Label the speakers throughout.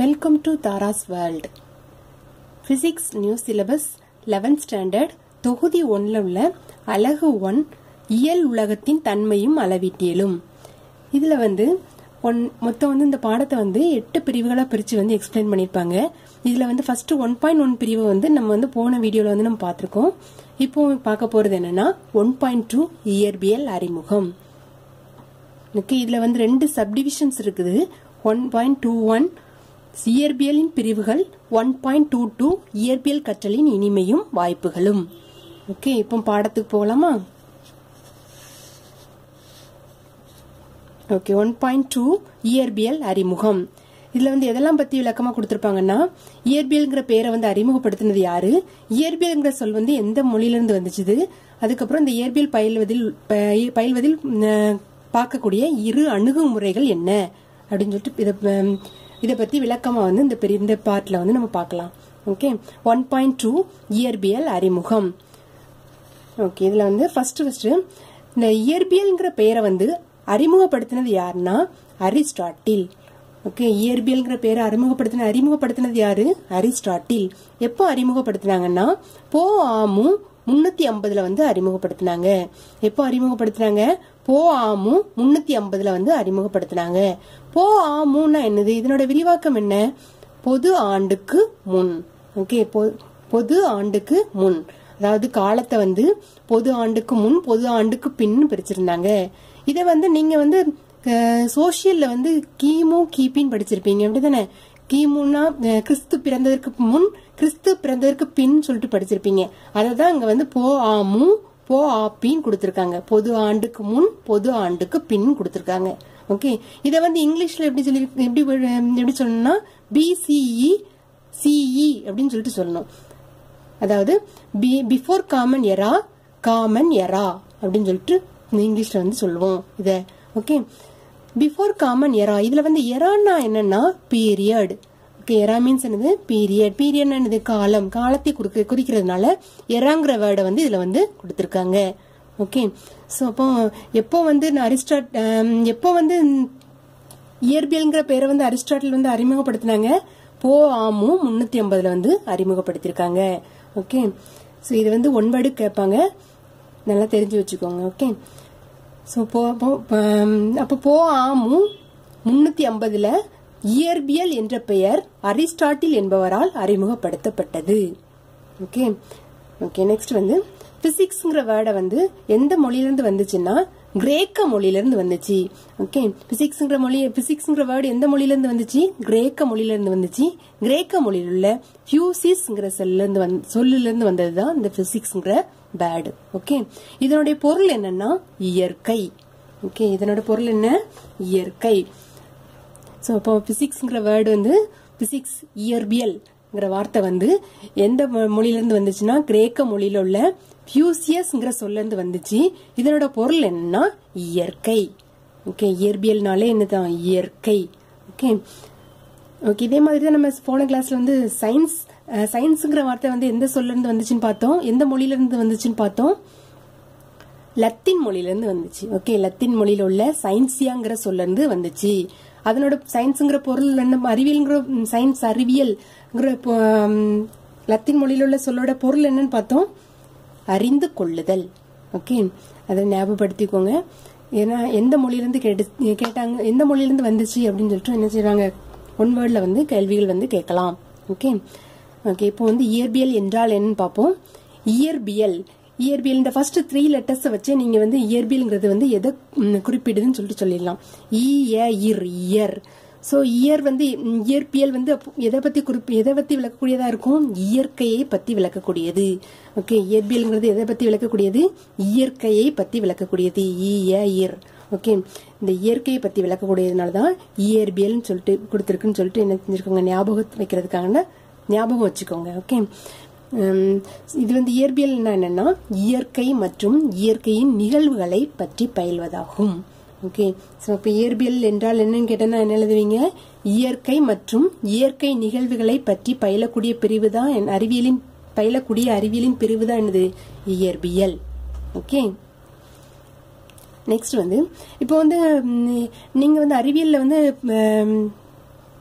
Speaker 1: Welcome to Tara's world physics new syllabus 11th standard தொகுதி ஒன்றில் உள்ள அழகு ஒன் இயல் உலகத்தின் தன்மையும் அளவீட்டியலும். இதில் வந்து ஒன் மொத்தம் வந்து இந்த பாடத்தை வந்து எட்டு பிரிவுகளாக பிரித்து வந்து எக்ஸ்பிளைன் பண்ணியிருப்பாங்க இதில் வந்து ஃபஸ்ட்டு ஒன் பாயிண்ட் ஒன் பிரிவை வந்து நம்ம வந்து போன வீடியோவில் வந்து நம்ம பார்த்துருக்கோம். இப்போ பார்க்க போகிறது என்னன்னா ஒன் பாயிண்ட் டூ இயற்பியல் அறிமுகம். ஓகே வந்து ரெண்டு சப்டிவிஷன்ஸ் இருக்குது. ஒன் பாயிண்ட் டூ ஒன் இயற்பியலின் பிரிவுகள் ஒன் பாயிண்ட் டூ டூ இயற்பியல் கற்றலின் இனிமையும் வாய்ப்புகளும். ஓகே இப்போ பாடத்துக்கு போகலாமா ஓகே ஒன் பாயிண்ட் டூ இயற்பியல் அறிமுகம். இதுல வந்து எதெல்லாம் பத்தி விளக்கமா கொடுத்துருப்பாங்கன்னா இயற்பியல்ங்கிற பேரை வந்து அறிமுகப்படுத்தினது யாரு? இயற்பியல்ங்கிற சொல் வந்து எந்த மொழியிலிருந்து வந்துச்சுது? அதுக்கப்புறம் இந்த இயற்பியல் பயில்வதில் ப- பயில்வதில் பார்க்கக்கூடிய இரு அணுகுமுறைகள் என்ன? அப்படின்னு சொல்லிட்டு இதை இதை பற்றி விளக்கமாக வந்து இந்த பெரிய இந்த பார்ட்டில் வந்து நம்ம பார்க்கலாம். ஓகே ஒன் பாயிண்ட் டூ இயற்பியல் அறிமுகம். ஓகே இதில் வந்து ஃபஸ்ட்டு ஃபஸ்ட்டு இந்த இயற்பியல்ங்கிற பெயரை வந்து அறிமுகப்படுத்தினது யாருன்னா அரிஸ்டாட்டில். ஓகே இயற்பியல்ங்கிற பேரை அறிமுகப்படுத்தின அறிமுகப்படுத்தினது யாரு? அரிஸ்டாட்டில். எப்போ அறிமுகப்படுத்தினாங்கன்னா போ ஆமு முன்னூத்தி ஐம்பதுல வந்து அறிமுகப்படுத்தினாங்க. எப்போ அறிமுகப்படுத்தினாங்க? போ ஆமு முன்னூத்தி ஐம்பதுல வந்து அறிமுகப்படுத்தினாங்க. போ ஆமுன்னா என்னது? இதனோட விரிவாக்கம் என்ன? பொது ஆண்டுக்கு முன். ஓகே பொ- பொது ஆண்டுக்கு முன். அதாவது காலத்தை வந்து பொது ஆண்டுக்கு முன் பொது ஆண்டுக்கு பின்னு பிரிச்சிருந்தாங்க. இதை வந்து நீங்க வந்து சோசியல்ல வந்து கிமு கிபின்னு படிச்சிருப்பீங்க. அப்படிதானே? கிமுன்னா கிறிஸ்து பிறந்ததற்கு முன் கிறிஸ்து பிறந்ததற்கு பின் சொல்லிட்டு படிச்சிருப்பீங்க. அதை தான் இங்க வந்து போ ஆமு போ ஆப்பின்னு கொடுத்துருக்காங்க. பொது ஆண்டுக்கு முன் பொது ஆண்டுக்கு பின் கொடுத்துருக்காங்க. ஓகே? இதை வந்து இங்கிலீஷ்ல எப்படி சொல்லி எப்படி எப்படி சொல்லணும்னா பிசிஇ சிஇ அப்படின்னு சொல்லிட்டு சொல்லணும். அதாவது B before common era common era அப்படின்னு சொல்லிட்டு இங்கிலீஷ்ல வந்து சொல்லுவோம் இதை. ஓகே? பிஃபோர் காமன் எரா இதில் வந்து எரான்னா என்னன்னா பீரியட் ஓகே எரா மீன்ஸ் என்னது பீரியட் பீரியட் என்னது? காலம். காலத்தை குறிக்க குறிக்கிறதுனால எராங்கிற வேர்டை வந்து இதில் வந்து கொடுத்துருக்காங்க. ஓகே ஸோ அப்போ எப்போ வந்து நான் அரிஸ்டாட் எப்போ வந்து இயற்பியல்ங்கிற பேரை வந்து அரிஸ்டாட்டில் வந்து அறிமுகப்படுத்தினாங்க? போ ஆமு முன்னூற்றி ஐம்பதில் வந்து அறிமுகப்படுத்தியிருக்காங்க. ஓகே ஸோ இது வந்து ஒன்படு கேட்பாங்க. நல்லா தெரிஞ்சு வச்சுக்கோங்க. ஓகே ஸோ போ அப்போ போ ஆமும் முன்னூற்றி ஐம்பதில் இயற்பியல் என்ற பெயர் அரிஸ்டாட்டில் என்பவரால் அறிமுகப்படுத்தப்பட்டது. ஓகே ஓகே நெக்ஸ்ட் வந்து பிசிக்ஸ்ங்கிற வேர்டை வந்து எந்த மொழியிலிருந்து வந்துச்சுன்னா கிரேக்க மொழியிலிருந்து வந்துச்சு. ஓகே பிசிக்ஸ்ங்கிற மொழி பிசிக்ஸ்ங்கிற வேர்டு எந்த மொழியிலிருந்து வந்துச்சு? கிரேக்க மொழியிலிருந்து வந்துச்சு. கிரேக்க மொழியில் உள்ள ஃபியூசிஸ்ங்கிற செல்லிருந்து வந் சொல்லிலிருந்து வந்தது தான் இந்த பிசிக்ஸ்ங்கிற வேர்டு ஓகே இதனுடைய பொருள் என்னன்னா இயற்கை. ஓகே இதனோட பொருள் என்ன? இயற்கை. ஸோ அப்போ பிசிக்ஸ்ங்கிற வேர்டு வந்து பிசிக்ஸ் இயற்பியல்ங்கிற வார்த்தை வந்து எந்த மொழியிலேருந்து வந்துச்சுன்னா கிரேக்க மொழியில் உள்ள பியூசியஸ்ங்கிற சொல்லிருந்து வந்துச்சு. இதனோட பொருள் என்னன்னா இயற்கை. ஓகே இயற்பியல்னாலே என்னதான்? இயற்கை. ஓகே ஓகே இதே மாதிரி தான் நம்ம போன கிளாஸில் வந்து சயின்ஸ் சயின்ஸுங்கிற வார்த்தை வந்து எந்த சொல்லேருந்து வந்துச்சுன்னு பார்த்தோம்? எந்த மொழியிலேருந்து வந்துச்சுன்னு பார்த்தோம்? லத்தீன் மொழியிலேருந்து வந்துச்சு. ஓகே லத்தீன் மொழியில் உள்ள சயின்ஸியாங்கிற சொல்லேருந்து வந்துச்சு. அதனோட சயின்ஸுங்கிற பொருள் என்ன அறிவியல்ங்கிற சயின்ஸ் அறிவியல்ங்கிற லத்தின் மொழியில் லத்தீன் உள்ள சொல்லோட பொருள் என்னன்னு பார்த்தோம்? அறிந்து கொள்ளுதல். ஓகே? அதை ஞாபகப்படுத்திக்கோங்க. ஏன்னா எந்த மொழியிலேருந்து கேட்டு கேட்டாங்க எந்த மொழியிலேருந்து வந்துச்சு அப்படின்னு சொல்லிட்டு என்ன செய்வாங்க ஒன் வேர்டில் வந்து கேள்விகள் வந்து கேட்கலாம். ஓகே? ஓகே இப்போ வந்து இயற்பியல் என்றால் என்னன்னு பார்ப்போம். இயற்பியல் இயற்பியல் இந்த ஃபர்ஸ்ட் த்ரீ லெட்டர்ஸை வச்சு நீங்க வந்து இயற்பியல்ங்கிறது வந்து எதை குறிப்பிடுதுன்னு சொல்லிட்டு சொல்லிடலாம். இ இர் இயர். ஸோ இயர் வந்து இயற்பியல் வந்து அப்போ எதை பத்தி குறிப்பு எதை பத்தி விளக்கக்கூடியதா இருக்கும்? இயற்கையை பத்தி விளக்கக்கூடியது. ஓகே இயற்பியல்ங்கிறது எதை பத்தி விளக்கக்கூடியது? இயற்கையை பத்தி விளக்கக்கூடியது. இ இயர் ஓகே இந்த இயற்கையை பத்தி விளக்கக்கூடியதுனால தான் இயற்பியல்னு சொல்லிட்டு கொடுத்துருக்குன்னு சொல்லிட்டு என்ன செஞ்சிருக்கோங்க? ஞாபகம் வைக்கிறதுக்காக ஞாபகம் வச்சுக்கோங்க. ஓகே இது வந்து இயற்பியல்னா என்னன்னா இயற்கை மற்றும் இயற்கையின் நிகழ்வுகளை பற்றி பயில்வதாகும். ஓகே ஸோ இப்போ இயற்பியல் என்றால் என்னன்னு கேட்டால் என்ன எழுதுவீங்க? இயற்கை மற்றும் இயற்கை நிகழ்வுகளை பற்றி பயிலக்கூடிய பிரிவு தான் என் அறிவியலின் பயிலக்கூடிய அறிவியலின் பிரிவு தான் என்னது? இயற்பியல். ஓகே நெக்ஸ்ட் வந்து இப்போ வந்து நீங்கள் வந்து அறிவியலில் வந்து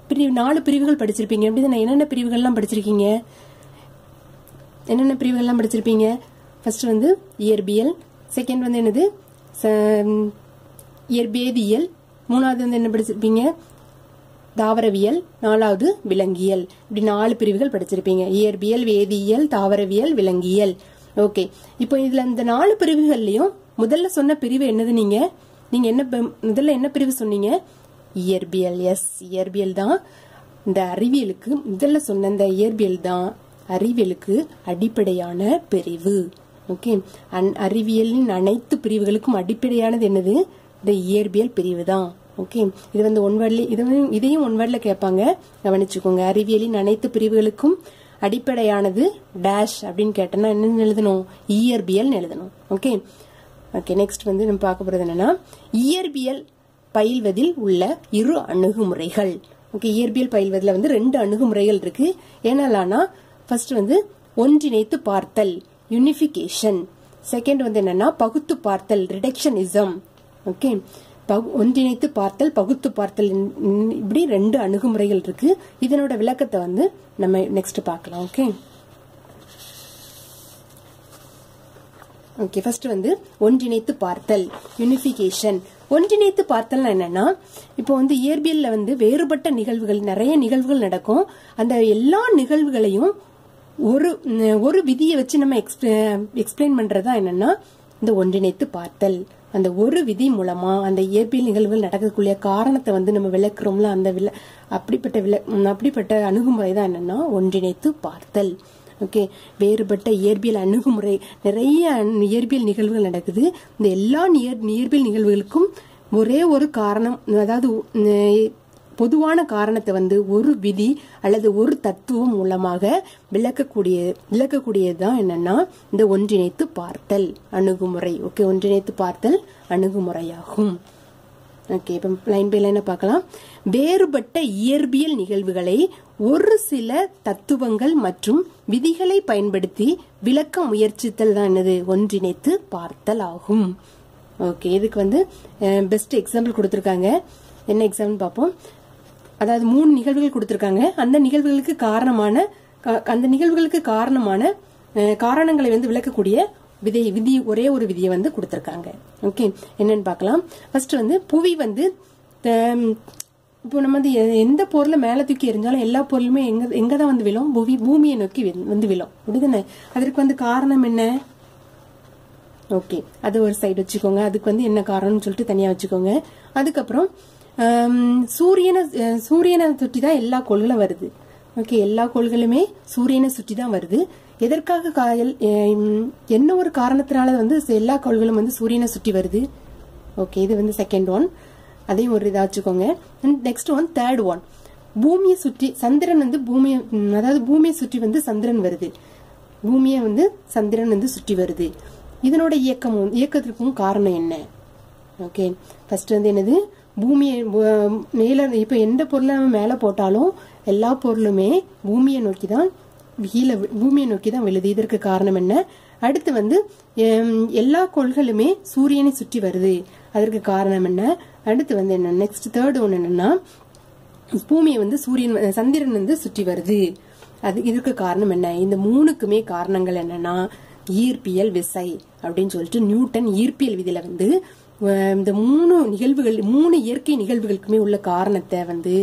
Speaker 1: பிரிவு நாலு பிரிவுகள் படிச்சிருப்பீங்க. அப்படி என்னென்ன பிரிவுகள்லாம் படிச்சிருக்கீங்க? என்னென்ன பிரிவுகள்லாம் படிச்சிருப்பீங்க? ஃபர்ஸ்ட் வந்து இயற்பியல் செகண்ட் வந்து என்னது? ச- இயற்பியதியல் மூணாவது வந்து என்ன படிச்சிருப்பீங்க? தாவரவியல் நாலாவது விலங்கியல். இப்படி நாலு பிரிவுகள் படிச்சிருப்பீங்க. இயற்பியல் வேதியியல் தாவரவியல் விலங்கியல். ஓகே இப்போ இதுல இந்த நாலு பிரிவுகள்லயும் முதல்ல சொன்ன பிரிவு என்னது நீங்க? நீங்க என்ன ப- முதல்ல என்ன பிரிவு சொன்னீங்க? இயற்பியல். எஸ் இயற்பியல் தான். இந்த அறிவியலுக்கு முதல்ல சொன்ன இந்த இயற்பியல் தான். அறிவியலுக்கு அடிப்படையான பிரிவு. ஓகே அன்- அறிவியலின் அனைத்து பிரிவுகளுக்கும் அடிப்படையானது என்னது? இந்த இயற்பியல் பிரிவு தான். ஓகே இது வந்து ஒன் வேர்ட்ல இதையும் ஒன் வேர்ட்ல கேட்பாங்க. கவனிச்சுக்கோங்க. அறிவியலின் அனைத்து பிரிவுகளுக்கும் அடிப்படையானது டேஷ் அப்படின்னு கேட்டோம்னா என்ன எழுதணும்? இயற்பியல் எழுதணும். ஓகே ஓகே நெக்ஸ்ட் வந்து நம்ம பார்க்க போறது என்னன்னா இயற்பியல் பயில்வதில் உள்ள இரு அணுகுமுறைகள். ஓகே இயற்பியல் பயில்வதில் வந்து ரெண்டு அணுகுமுறைகள் இருக்கு. என்னலான்னா ஃபர்ஸ்ட் வந்து ஒன்றிணைத்து பார்த்தல் யூனிஃபிகேஷன் செகண்ட் வந்து என்னன்னா பகுத்து பார்த்தல் ரிடக்ஷனிசம் ஓகே பகு- ஒன்றிணைத்து பார்த்தல் பகுத்து பார்த்தல் இப்படி ரெண்டு அணுகுமுறைகள் இருக்கு. இதனோட விளக்கத்தை வந்து நம்ம நெக்ஸ்ட் பார்க்கலாம். ஓகே ஓகே ஃபர்ஸ்ட் வந்து ஒன்றிணைத்து பார்த்தல் யூனிஃபிகேஷன் ஒன்றிணைத்து பார்த்தல்னா என்னன்னா இப்போ வந்து இயற்பியல்ல வந்து வேறுபட்ட நிகழ்வுகள் நிறைய நிகழ்வுகள் நடக்கும். அந்த எல்லா நிகழ்வுகளையும் ஒரு ஒரு விதியை வச்சு நம்ம எக்ஸ்பிளைன் பண்றதா என்னன்னா இந்த ஒன்றிணைத்து பார்த்தல். அந்த ஒரு விதி மூலமா அந்த இயற்பியல் நிகழ்வுகள் நடக்கக்கூடிய காரணத்தை வந்து நம்ம விளக்குறோம்ல அந்த வில அப்படிப்பட்ட விள அப்படிப்பட்ட அணுகுமுறை தான் என்னன்னா ஒன்றிணைத்து பார்த்தல். ஓகே? வேறுபட்ட இயற்பியல் அணுகுமுறை நிறைய இயற்பியல் நிகழ்வுகள் நடக்குது. இந்த எல்லா நியர் இயற்பியல் நிகழ்வுகளுக்கும் ஒரே ஒரு காரணம் அதாவது பொதுவான காரணத்தை வந்து ஒரு விதி அல்லது ஒரு தத்துவம் மூலமாக விளக்கக்கூடிய விளக்கக்கூடியதுதான் என்னன்னா இந்த ஒன்றிணைத்து பார்த்தல் அணுகுமுறை. ஓகே ஒன்றிணைத்து பார்த்தல் அணுகுமுறையாகும். ஓகே இப்போ லைன் பை லைனை பார்க்கலாம். வேறுபட்ட இயற்பியல் நிகழ்வுகளை ஒரு சில தத்துவங்கள் மற்றும் விதிகளை பயன்படுத்தி விளக்க முயற்சித்தல் தான் என்னது? ஒன்றிணைத்து பார்த்தல் ஆகும். ஓகே இதுக்கு வந்து பெஸ்ட் எக்ஸாம்பிள் கொடுத்துருக்காங்க. என்ன எக்ஸாம்பிள் பார்ப்போம்? அதாவது மூணு நிகழ்வுகள் கொடுத்துருக்காங்க. அந்த நிகழ்வுகளுக்கு காரணமான அந்த நிகழ்வுகளுக்கு காரணமான காரணங்களை வந்து விளக்கக்கூடிய விதை விதி ஒரே ஒரு விதியை வந்து கொடுத்துருக்காங்க. ஓகே என்னன்னு பார்க்கலாம். ஃபர்ஸ்ட் வந்து புவி வந்து இப்போ நம்ம வந்து எ- எந்த பொருளை மேலே தூக்கி எரிஞ்சாலும் எல்லா பொருளுமே எங்க எங்க தான் வந்து விழும்? புவி பூமியை நோக்கி வந்து விழும். அப்படிதானே அதற்கு வந்து காரணம் என்ன? ஓகே அது ஒரு சைடு வச்சுக்கோங்க. அதுக்கு வந்து என்ன காரணம்னு சொல்லிட்டு தனியாக வச்சுக்கோங்க. அதுக்கப்புறம் சூரியனை சூரியனை சுற்றி தான் எல்லா கோள்களும் வருது. ஓகே எல்லா கோள்களுமே சூரியனை சுற்றி தான் வருது. எதற்காக என்ன ஒரு காரணத்தினால வந்து எல்லா கோள்களும் வந்து சூரியனை சுற்றி வருது? ஓகே இது வந்து செகண்ட் ஒன் அதையும் ஒரு இதாக வச்சுக்கோங்க. நெக்ஸ்ட் ஒன் தேர்ட் ஒன் பூமியை சுற்றி சந்திரன் வந்து பூமியை அதாவது பூமியை சுற்றி வந்து சந்திரன் வருது. பூமியை வந்து சந்திரன் வந்து சுற்றி வருது. இதனோட இயக்கமும் இயக்கத்திற்கும் காரணம் என்ன? ஓகே ஃபர்ஸ்ட் வந்து என்னது? பூமியை மேலே மேல எந்த பொருளை நம்ம மேலே போட்டாலும் எல்லா பொருளுமே பூமியை நோக்கி தான் கீழே பூமியை நோக்கி தான் விழுது. இதற்கு காரணம் என்ன? அடுத்து வந்து எல்லா கோள்களுமே சூரியனை சுற்றி வருது. அதற்கு காரணம் என்ன? அடுத்து வந்து என்ன? நெக்ஸ்ட் தேர்ட் ஒன்று என்னன்னா பூமியை வந்து சூரியன் சந்திரன் வந்து சுற்றி வருது. அது இதுக்கு காரணம் என்ன? இந்த மூணுக்குமே காரணங்கள் என்னன்னா ஈர்ப்பியல் விசை அப்படின்னு சொல்லிட்டு நியூட்டன் ஈர்ப்பியல் விதியில வந்து இந்த மூணு நிகழ்வுகள் மூணு இயற்கை நிகழ்வுகளுக்குமே உள்ள காரணத்தை வந்து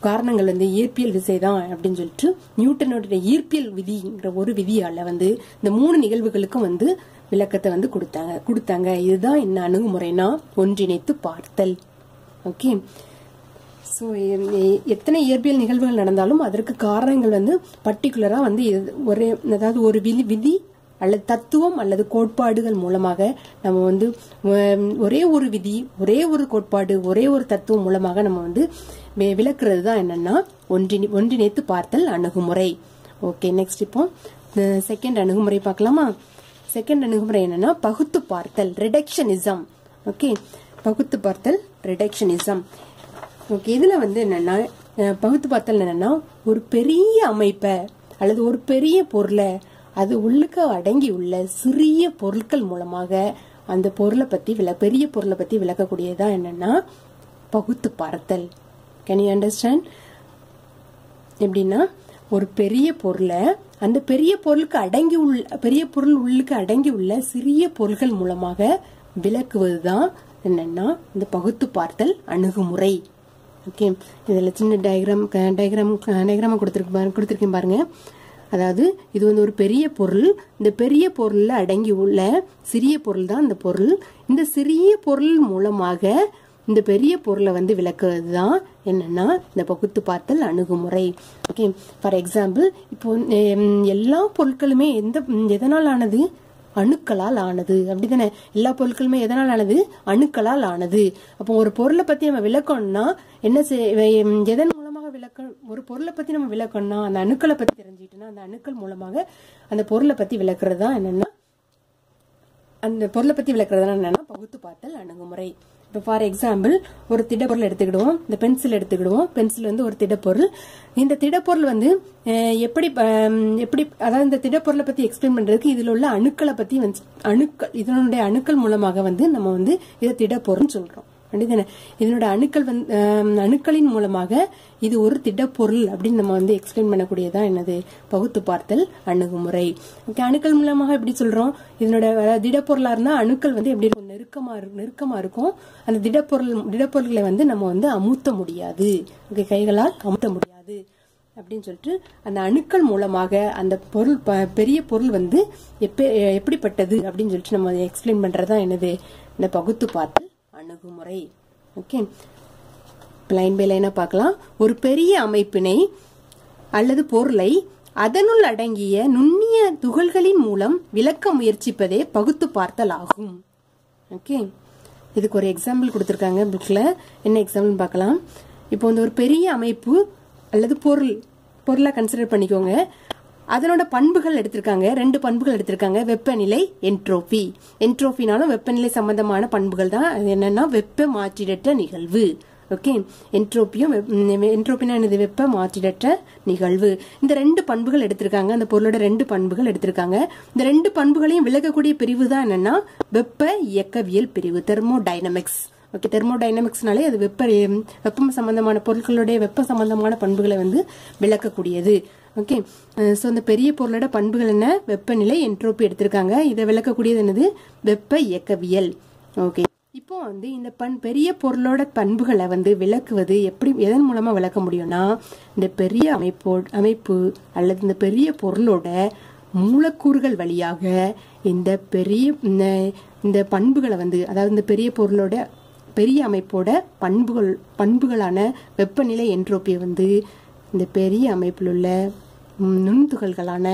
Speaker 1: காரணங்கள் வந்து இயற்பியல் விசை தான் அப்படின்னு சொல்லிட்டு நியூட்டனோட ஈர்ப்பியல் விதிங்கிற ஒரு விதியால வந்து இந்த மூணு நிகழ்வுகளுக்கும் வந்து விளக்கத்தை வந்து கொடுத்தாங்க. கொடுத்தாங்க. இதுதான் என்ன அணுகுமுறைனா ஒன்றிணைத்து பார்த்தல். ஓகே ஸோ எத்தனை இயற்பியல் நிகழ்வுகள் நடந்தாலும் அதற்கு காரணங்கள் வந்து பர்டிகுலரா வந்து ஒரே அதாவது ஒரு விதி விதி அல்லது தத்துவம் அல்லது கோட்பாடுகள் மூலமாக நம்ம வந்து ஒரே ஒரு விதி ஒரே ஒரு கோட்பாடு ஒரே ஒரு தத்துவம் மூலமாக நம்ம வந்து விளக்குறது தான் என்னன்னா ஒன்றிணை ஒன்றிணைத்து பார்த்தல் அணுகுமுறை. ஓகே நெக்ஸ்ட் இப்போ செகண்ட் அணுகுமுறை பார்க்கலாமா? செகண்ட் அணுகுமுறை என்னன்னா பகுத்து பார்த்தல் ரிடக்ஷனிசம் ஓகே பகுத்து பார்த்தல் ரிடக்ஷனிசம் ஓகே இதுல வந்து என்னன்னா பகுத்து பார்த்தல் என்னன்னா ஒரு பெரிய அமைப்பை அல்லது ஒரு பெரிய பொருளை அது உள்ளுக்க அடங்கி உள்ள சிறிய பொருட்கள் மூலமாக அந்த பொருளை பத்தி விள பெரிய பொருளை பத்தி விளக்கக்கூடியதா என்னன்னா பகுத்து பார்த்தல் கேன் யூ அண்டர்ஸ்டாண்ட் எப்படின்னா ஒரு பெரிய பொருளை அந்த பெரிய பொருளுக்கு அடங்கி உள்ள பெரிய பொருள் உள்ளுக்கு அடங்கி உள்ள சிறிய பொருள்கள் மூலமாக விளக்குவதுதான் என்னன்னா இந்த பகுத்து பார்த்தல் அணுகுமுறை. ஓகே இதில் சின்ன டயக்ராம் டயக்ராம் டயக்ராமா கொடுத்துருக்கு பாருங்க கொடுத்துருக்கேன் பாருங்கள் அதாவது இது வந்து ஒரு பெரிய பொருள். இந்த பெரிய பொருளில் அடங்கி உள்ள சிறிய பொருள் தான் இந்த பொருள். இந்த சிறிய பொருள் மூலமாக இந்த பெரிய பொருளை வந்து விளக்குவது தான் என்னன்னா இந்த பகுத்து பார்த்தல் அணுகுமுறை. ஓகே ஃபார் எக்ஸாம்பிள் இப்போ எல்லா பொருட்களுமே எந்த எதனால் ஆனது? அணுக்களால் ஆனது. அப்படிதானே? எல்லா பொருட்களுமே எதனால் ஆனது? அணுக்களால் ஆனது. அப்போ ஒரு பொருளை பத்தி நம்ம விளக்கணும்னா என்ன செய்- எதன் மூலமாக விளக்க ஒரு பொருளை பத்தி நம்ம விளக்கணும்னா அந்த அணுக்களை பத்தி தெரிஞ்சுக்கிட்டோம்னா அந்த அணுக்கள் மூலமாக அந்த பொருளை பத்தி விளக்குறது தான் என்னன்னா அந்த பொருளை பத்தி விளக்குறது என்னன்னா பகுத்து பார்த்தல் அணுகுமுறை. இப்போ ஃபார் எக்ஸாம்பிள் ஒரு திடப்பொருள் எடுத்துக்கிடுவோம். இந்த பென்சில் எடுத்துக்கிடுவோம். பென்சில் வந்து ஒரு திடப்பொருள். இந்த திடப்பொருள் வந்து எப்படி எப்படி அதாவது இந்த திடப்பொருளை பற்றி எக்ஸ்பிளைன் பண்ணுறதுக்கு இதில் உள்ள அணுக்களை பற்றி வந்து அணுக்கள் இதனுடைய அணுக்கள் மூலமாக வந்து நம்ம வந்து இதை திடப்பொருள்னு சொல்கிறோம் அப்படிதானே இதனோட அணுக்கள் வந்து அணுக்களின் மூலமாக இது ஒரு திடப்பொருள் அப்படின்னு நம்ம வந்து எக்ஸ்பிளைன் பண்ணக்கூடியதான் என்னது? பகுத்து பார்த்தல் அணுகுமுறை. ஓகே அணுக்கள் மூலமாக எப்படி சொல்றோம்? இதனோட திடப்பொருளா இருந்தா அணுக்கள் வந்து எப்படி இருக்கும்? நெருக்கமா இரு- நெருக்கமா இருக்கும். அந்த திடப்பொருள் திடப்பொருள்களை வந்து நம்ம வந்து அமுத்த முடியாது. ஓகே கைகளால் அமுத்த முடியாது. அப்படின்னு சொல்லிட்டு அந்த அணுக்கள் மூலமாக அந்த பொருள் ப- பெரிய பொருள் வந்து எப்ப- எப்படிப்பட்டது? அப்படின்னு சொல்லிட்டு நம்ம எக்ஸ்பிளைன் பண்றதா என்னது? இந்த பகுத்து பார்த்து அணுகுமுறை. ஓகே லைன் பை லைனாக பார்க்கலாம். ஒரு பெரிய அமைப்பினை அல்லது பொருளை அதனுள் அடங்கிய நுண்ணிய துகள்களின் மூலம் விளக்க முயற்சிப்பதே பகுத்து பார்த்தல் ஆகும் ஓகே இதுக்கு ஒரு எக்ஸாம்பிள் கொடுத்துருக்காங்க புக்கில் என்ன எக்ஸாம்பிள் பார்க்கலாம். இப்போ வந்து ஒரு பெரிய அமைப்பு அல்லது பொருள் பொருளை கன்சிடர் பண்ணிக்கோங்க. அதனோட பண்புகள் எடுத்திருக்காங்க. ரெண்டு பண்புகள் எடுத்திருக்காங்க. வெப்பநிலை என்ட்ரோபி என்ட்ரோபினாலும் வெப்பநிலை சம்பந்தமான பண்புகள் தான். அது என்னன்னா வெப்ப மாற்றிடற்ற நிகழ்வு. ஓகே என்ட்ரோப்பியும் என்ட்ரோப்பினா என்னது? வெப்ப மாற்றிடற்ற நிகழ்வு. இந்த ரெண்டு பண்புகள் எடுத்திருக்காங்க. அந்த பொருளோட ரெண்டு பண்புகள் எடுத்திருக்காங்க. இந்த ரெண்டு பண்புகளையும் விளக்கக்கூடிய பிரிவு தான் என்னன்னா வெப்ப இயக்கவியல் பிரிவு தெர்மோ டைனமிக்ஸ் ஓகே தெர்மோ டைனமிக்ஸ்னாலே அது வெப்ப வெப்பம் சம்பந்தமான பொருட்களுடைய வெப்ப சம்பந்தமான பண்புகளை வந்து விளக்கக்கூடியது. ஓகே. ஸோ அந்த பெரிய பொருளோட பண்புகள் என்ன? வெப்பநிலை என்ட்ரோப்பி எடுத்திருக்காங்க. இதை விளக்கக்கூடியது என்னது? வெப்ப இயக்கவியல். ஓகே. இப்போ வந்து இந்த பண் பெரிய பொருளோட பண்புகளை வந்து விளக்குவது எப்படி எதன் மூலமாக விளக்க முடியும்னா இந்த பெரிய அமைப்போ அமைப்பு அல்லது இந்த பெரிய பொருளோட மூலக்கூறுகள் வழியாக இந்த பெரிய இந்த- இந்த பண்புகளை வந்து அதாவது இந்த பெரிய பொருளோட பெரிய அமைப்போட பண்புகள் பண்புகளான வெப்பநிலை என்ட்ரோப்பியை வந்து இந்த பெரிய அமைப்பில் உள்ள நுண்துகள்களான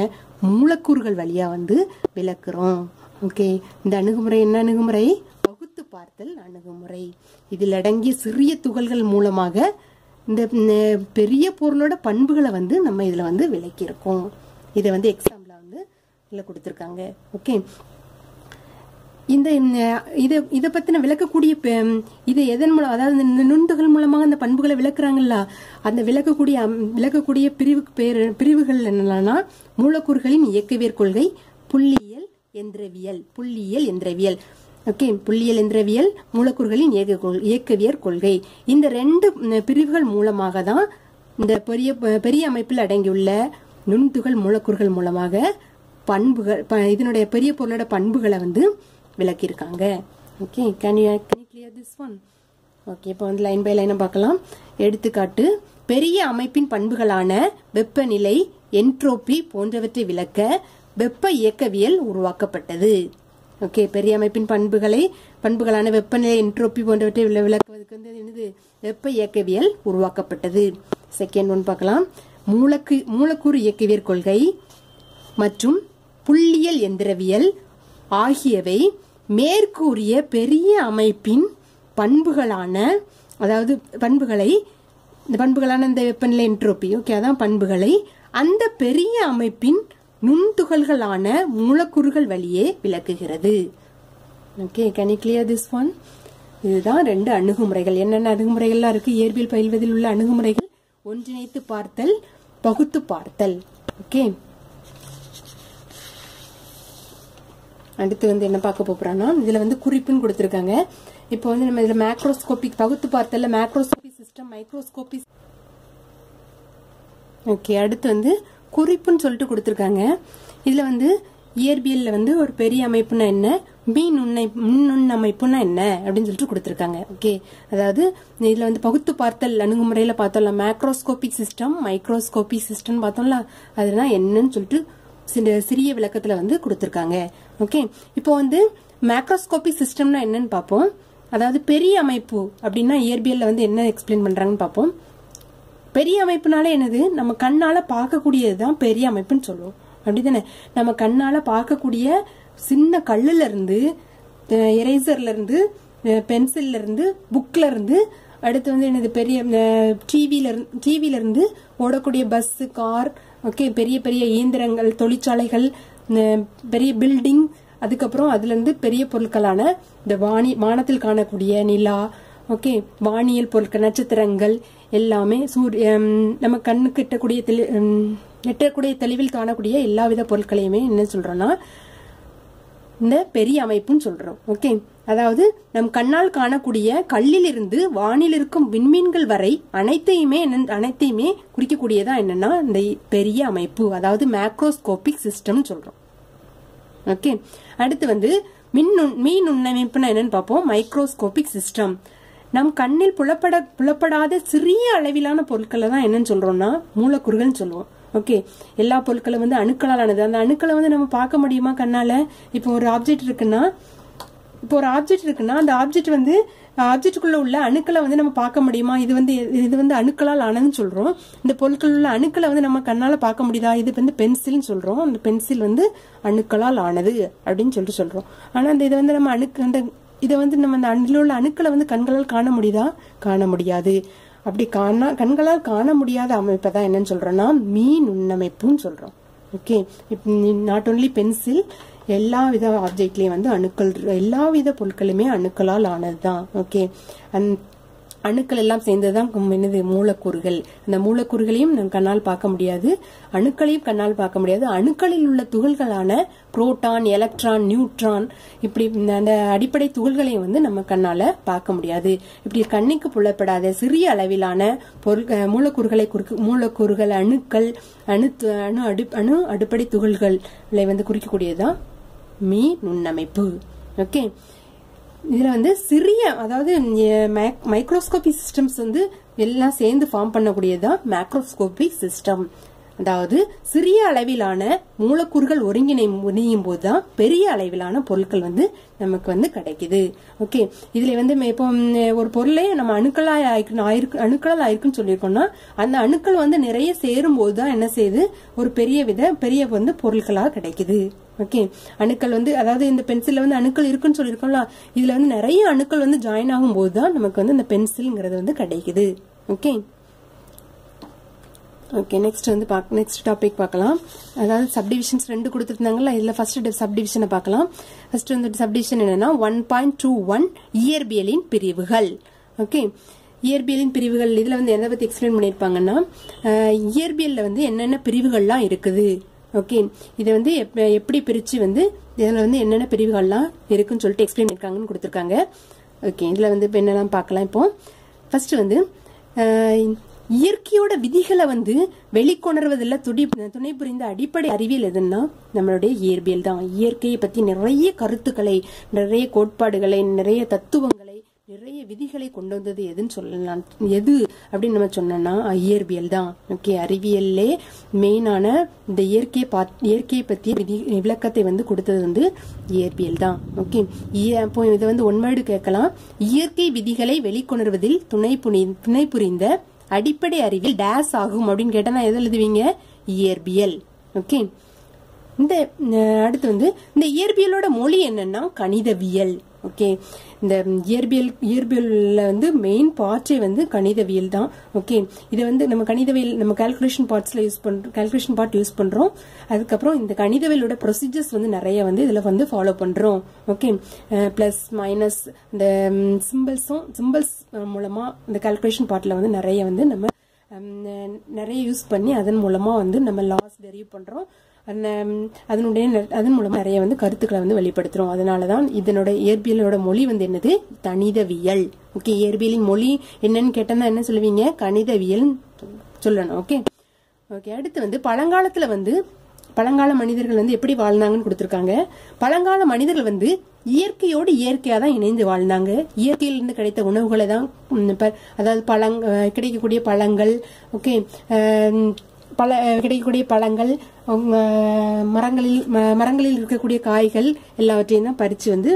Speaker 1: மூலக்கூறுகள் வழியாக வந்து விளக்குறோம். ஓகே இந்த அணுகுமுறை என்ன அணுகுமுறை? பகுத்து பார்த்தல் அணுகுமுறை. இதில் அடங்கிய சிறிய துகள்கள் மூலமாக இந்த பெரிய பொருளோட பண்புகளை வந்து நம்ம இதில் வந்து விளக்கியிருக்கோம். இதை வந்து எக்ஸாம்பிளாக வந்து இதில் கொடுத்துருக்காங்க. ஓகே இந்த இதை இதை பத்தின விளக்கக்கூடிய இது எதன் மூலம் அதாவது இந்த நுண்துகள் மூலமாக அந்த பண்புகளை விளக்குறாங்கல்ல அந்த விளக்கக்கூடிய அம்- விளக்கக்கூடிய பிரிவு பேர் பிரிவுகள் என்னன்னா மூலக்கூறுகளின் இயக்கவியற் கொள்கை புள்ளியியல் எந்திரவியல் புள்ளியியல் எந்திரவியல். ஓகே புள்ளியியல் எந்திரவியல் மூலக்கூறுகளின் இயக்க இயக்கவியற் கொள்கை. இந்த ரெண்டு பிரிவுகள் மூலமாக தான் இந்த பெரிய பெரிய அமைப்பில் அடங்கியுள்ள நுண்துகள் மூலக்கூறுகள் மூலமாக பண்புகள் ப- இதனுடைய பெரிய பொருளோட பண்புகளை வந்து விளக்கியிருக்காங்க. Okay can you can clear this one okay இப்போ வந்து லைன் பை லைனை பார்க்கலாம். எடுத்துக்காட்டு பெரிய அமைப்பின் பண்புகளான வெப்பநிலை என்ட்ரோபி போன்றவற்றை விளக்க வெப்ப இயக்கவியல் உருவாக்கப்பட்டது. ஓகே பெரிய அமைப்பின் பண்புகளை பண்புகளான வெப்பநிலை என்ட்ரோபி போன்றவற்றை விளக்குவதற்கு வந்து என்னது? வெப்ப இயக்கவியல் உருவாக்கப்பட்டது. செகண்ட் ஒன் பார்க்கலாம். மூலக்கு மூலக்கூறு இயக்கவியல் கொள்கை மற்றும் புள்ளியல் எந்திரவியல் ஆகியவை மேற்கூறிய பெரிய அமைப்பின் பண்புகளான அதாவது பண்புகளை இந்த பண்புகளான இந்த வெப்பநிலை என்ட்ரோபி ஓகே அதான் பண்புகளை அந்த பெரிய அமைப்பின் நுண்துகள்களான மூலக்கூறுகள் வழியே விளக்குகிறது. Okay can you clear this one இதுதான் ரெண்டு அணுகுமுறைகள். என்னென்ன அணுகுமுறைகள்லாம் இருக்கு? இயற்பியல் பயில்வதில் உள்ள அணுகுமுறைகள் ஒன்றிணைத்து பார்த்தல் பகுத்து பார்த்தல். ஓகே. அடுத்து வந்து என்ன பார்க்க போகிறோம்னா இதில் வந்து குறிப்புன்னு கொடுத்துருக்காங்க. இப்போ வந்து நம்ம இதில் மேக்ரோஸ்கோபிக் பகுத்து பார்த்தல மேக்ரோஸ்கோபி சிஸ்டம் மைக்ரோஸ்கோபி ஓகே அடுத்து வந்து குறிப்புன்னு சொல்லிட்டு கொடுத்துருக்காங்க. இதில் வந்து இயற்பியலில் வந்து ஒரு பெரிய அமைப்புனா என்ன? மீன் உண்ணை மின்னுண் அமைப்புனா என்ன? அப்படின்னு சொல்லிட்டு கொடுத்துருக்காங்க. ஓகே அதாவது இதில் வந்து பகுத்து பார்த்தல் அணுகுமுறையில் பார்த்தோம்ல மேக்ரோஸ்கோபிக் சிஸ்டம் மைக்ரோஸ்கோபிக் சிஸ்டம் பார்த்தோம்ல அதுனா என்னன்னு சொல்லிட்டு சில சிறிய விளக்கத்தில் வந்து கொடுத்துருக்காங்க. ஓகே இப்போ வந்து மேக்ரோஸ்கோபிக் சிஸ்டம்னா என்னன்னு பார்ப்போம். அதாவது பெரிய அமைப்பு அப்படின்னா இயற்பியலில் வந்து என்ன எக்ஸ்பிளைன் பண்ணுறாங்கன்னு பார்ப்போம். பெரிய அமைப்புனாலே என்னது? நம்ம கண்ணால் பார்க்கக்கூடியது தான் பெரிய அமைப்புன்னு சொல்லுவோம். அப்படி தானே நம்ம கண்ணால் பார்க்கக்கூடிய சின்ன கல்லுல இருந்து எரேசர்ல இருந்து பென்சில்ல இருந்து புக்ல இருந்து அடுத்து வந்து என்னது? பெரிய டிவியில இருந்து இருந்து ஓடக்கூடிய பஸ் கார் ஓகே பெரிய பெரிய இயந்திரங்கள் தொழிற்சாலைகள் பெரிய பில்டிங் அதுக்கப்புறம் அதுல இருந்து பெரிய பொருட்களான இந்த வானி வானத்தில் காணக்கூடிய நிலா ஓகே வானியல் பொருட்கள் நட்சத்திரங்கள் எல்லாமே சூரிய நம்ம கண்ணுக்கு எட்டக்கூடிய தெளி- எட்டக்கூடிய தெளிவில் காணக்கூடிய எல்லா வித பொருட்களையுமே என்ன சொல்றோம்னா இந்த பெரிய அமைப்புன்னு சொல்றோம். ஓகே அதாவது நம் கண்ணால் காணக்கூடிய கல்லிலிருந்து வானில் இருக்கும் விண்மீன்கள் வரை அனைத்தையுமே என்ன- அனைத்தையுமே குறிக்கக்கூடியதா என்னன்னா இந்த பெரிய அமைப்பு அதாவது மேக்ரோஸ்கோபிக் சிஸ்டம்னு சொல்றோம். ஓகே அடுத்து வந்து மின் மீன் உண்ணமைப்புனா என்னன்னு பார்ப்போம். மைக்ரோஸ்கோபிக் சிஸ்டம் நம் கண்ணில் புலப்பட புலப்படாத சிறிய அளவிலான பொருட்களை தான் என்னன்னு சொல்றோம்னா மூலக்கூறுகள்னு சொல்லுவோம். ஓகே எல்லா பொருட்களும் வந்து அணுக்களால் ஆனது அந்த அணுக்களை வந்து நம்ம பார்க்க முடியுமா கண்ணால? இப்போ ஒரு ஆப்ஜெக்ட் இருக்குன்னா இப்போ ஒரு ஆப்ஜெக்ட் இருக்குன்னா அந்த ஆப்ஜெக்ட் வந்து ஆப்ஜெக்டுக்குள்ள உள்ள அணுக்களை வந்து நம்ம பார்க்க முடியுமா? இது வந்து இது வந்து அணுக்களால் ஆனதுன்னு சொல்றோம். இந்த பொருட்கள் உள்ள அணுக்களை வந்து நம்ம கண்ணால பார்க்க முடியுதா? இது வந்து பென்சில்னு சொல்றோம். அந்த பென்சில் வந்து அணுக்களால் ஆனது அப்படின்னு சொல்லிட்டு சொல்றோம். ஆனா அந்த இதை வந்து நம்ம அணுக்கு அந்த இதை வந்து நம்ம அந்த அணில் உள்ள அணுக்களை வந்து கண்களால் காண முடியுதா? காண முடியாது. அப்படி காணா கண்களால் காண முடியாத அமைப்பை தான் என்னன்னு சொல்றோம்னா மீன் நுண்ணமைப்புன்னு சொல்றோம். ஓகே நாட் ஓன்லி பென்சில் எல்லா வித ஆப்ஜெக்ட்லயும் வந்து அணுக்கள் எல்லா வித பொருட்களுமே அணுக்களால் ஆனது தான் ஓகே அந் அணுக்கள் எல்லாம் சேர்ந்ததுதான் என்னது மூலக்கூறுகள். அந்த மூலக்கூறுகளையும் நம் கண்ணால் பார்க்க முடியாது. அணுக்களையும் கண்ணால் பார்க்க முடியாது. அணுக்களில் உள்ள துகள்களான புரோட்டான் எலக்ட்ரான் நியூட்ரான் இப்படி அந்த அடிப்படை துகள்களையும் வந்து நம்ம கண்ணால பார்க்க முடியாது. இப்படி கண்ணுக்கு புலப்படாத சிறிய அளவிலான பொருள் மூலக்கூறுகளை குறிக்க மூலக்கூறுகள் அணுக்கள் அணு அணு அடி அணு அடிப்படை துகள்களை வந்து குறிக்கக்கூடியதுதான் மீ நுண்ணமைப்பு. ஓகே. இதில் வந்து சிறிய அதாவது மைக்ரோஸ்கோபி சிஸ்டம்ஸ் வந்து எல்லாம் சேர்ந்து ஃபார்ம் பண்ணக்கூடியதுதான் மேக்ரோஸ்கோபி சிஸ்டம் அதாவது சிறிய அளவிலான மூலக்கூறுகள் ஒருங்கிணை இணையும் போதுதான் பெரிய அளவிலான பொருட்கள் வந்து நமக்கு வந்து கிடைக்குது. ஓகே இதுல வந்து இப்போ ஒரு பொருளே நம்ம அணுக்களா ஆயிருக்கு ஆயிருக்கு அணுக்களால் ஆயிருக்குன்னு சொல்லியிருக்கோம்னா அந்த அணுக்கள் வந்து நிறைய சேரும் போதுதான் என்ன செய்யுது? ஒரு பெரிய வித பெரிய வந்து பொருட்களாக கிடைக்குது. ஓகே அணுக்கள் வந்து அதாவது இந்த பென்சில்ல வந்து அணுக்கள் இருக்குன்னு சொல்லியிருக்கோம்ல இதுல வந்து நிறைய அணுக்கள் வந்து ஜாயின் ஆகும் போதுதான் நமக்கு வந்து இந்த பென்சில்ங்கிறது வந்து கிடைக்குது. ஓகே ஓகே நெக்ஸ்ட் வந்து பார்க்க நெக்ஸ்ட் டாபிக் பார்க்கலாம். அதாவது சப்டிவிஷன்ஸ் ரெண்டு கொடுத்துருந்தாங்கல்ல இதில் ஃபர்ஸ்ட் சப்டிவிஷனை பார்க்கலாம். ஃபர்ஸ்ட் வந்து சப்டிவிஷன் என்னன்னா ஒன் பாயிண்ட் டூ ஒன் இயற்பியலின் பிரிவுகள். ஓகே இயற்பியலின் பிரிவுகள் இதில் வந்து எதை பற்றி எக்ஸ்பிளைன் பண்ணியிருப்பாங்கன்னா இயற்பியலில் வந்து என்னென்ன பிரிவுகள்லாம் இருக்குது? ஓகே இதை வந்து எப்- எப்படி பிரித்து வந்து இதில் வந்து என்னென்ன பிரிவுகள்லாம் இருக்குன்னு சொல்லிட்டு எக்ஸ்பிளைன் இருக்காங்கன்னு கொடுத்துருக்காங்க. ஓகே இதில் வந்து இப்போ என்னெல்லாம் பார்க்கலாம் இப்போ. ஃபர்ஸ்ட் வந்து இயற்கையோட விதிகளை வந்து வெளிக்கொணர்வதில் துடி துணை புரிந்த அடிப்படை அறிவியல் எதுன்னா நம்மளுடைய இயற்பியல் தான். இயற்கையை பத்தி நிறைய கருத்துக்களை நிறைய கோட்பாடுகளை நிறைய தத்துவங்களை நிறைய விதிகளை கொண்டு வந்தது எதுன்னு சொல்லலாம். எது அப்படின்னு நம்ம சொன்னோம்னா இயற்பியல் தான். ஓகே அறிவியல்லே மெயினான இந்த இயற்கையை பாத் இயற்கையை பற்றிய விதி விளக்கத்தை வந்து கொடுத்தது வந்து இயற்பியல் தான். ஓகே அப்போ இதை வந்து ஒன்வேர்டு கேட்கலாம். இயற்கை விதிகளை வெளிக்கொணர்வதில் துணை புனி துணை புரிந்த அடிப்படை அறிவியல் டேஸ் ஆகும் அப்படின்னு கேட்டால் நான் எதை எழுதுவீங்க? இயற்பியல். ஓகே இந்த அடுத்து வந்து இந்த இயற்பியலோட மொழி என்னன்னா கணிதவியல். ஓகே இந்த இயற்பியல் இயற்பியலில் வந்து மெயின் பார்ட்டே வந்து கணிதவியல் தான். ஓகே இது வந்து நம்ம கணிதவியல் நம்ம கால்குலேஷன் பார்ட்ஸில் யூஸ் பண்ணுறோம் கால்குலேஷன் பார்ட் யூஸ் பண்ணுறோம் அதுக்கப்புறம் இந்த கணிதவியலோட ப்ரொசீஜர்ஸ் வந்து நிறைய வந்து இதில் வந்து ஃபாலோ பண்ணுறோம் ஓகே ப்ளஸ் மைனஸ் இந்த சிம்பிள்ஸும் சிம்பிள்ஸ் மூலமா இந்த கால்குலேஷன் பார்ட்ல வந்து நிறைய வந்து நம்ம நிறைய யூஸ் பண்ணி அதன் மூலமா வந்து நம்ம லாஸ் டெரிவ் பண்றோம். அந்த அதனுடைய நெ- அதன் மூலமா நிறைய வந்து கருத்துக்களை வந்து வெளிப்படுத்துறோம். அதனாலதான் இதனோட இயற்பியலோட மொழி வந்து என்னது? கணிதவியல். ஓகே இயற்பியலின் மொழி என்னன்னு கேட்டா என்ன சொல்லுவீங்க? கணிதவியல் சொல்லணும். ஓகே ஓகே அடுத்து வந்து பழங்காலத்துல வந்து பழங்கால மனிதர்கள் வந்து எப்படி வாழ்ந்தாங்கன்னு கொடுத்துருக்காங்க. பழங்கால மனிதர்கள் வந்து இயற்கையோடு இயற்கையாக தான் இணைந்து வாழ்ந்தாங்க. இயற்கையிலிருந்து கிடைத்த உணவுகளை தான் அதாவது பழங் கிடைக்கக்கூடிய பழங்கள் ஓகே பல கிடைக்கக்கூடிய பழங்கள் மரங்களில் மரங்களில் இருக்கக்கூடிய காய்கள் எல்லாவற்றையும் தான் பறித்து வந்து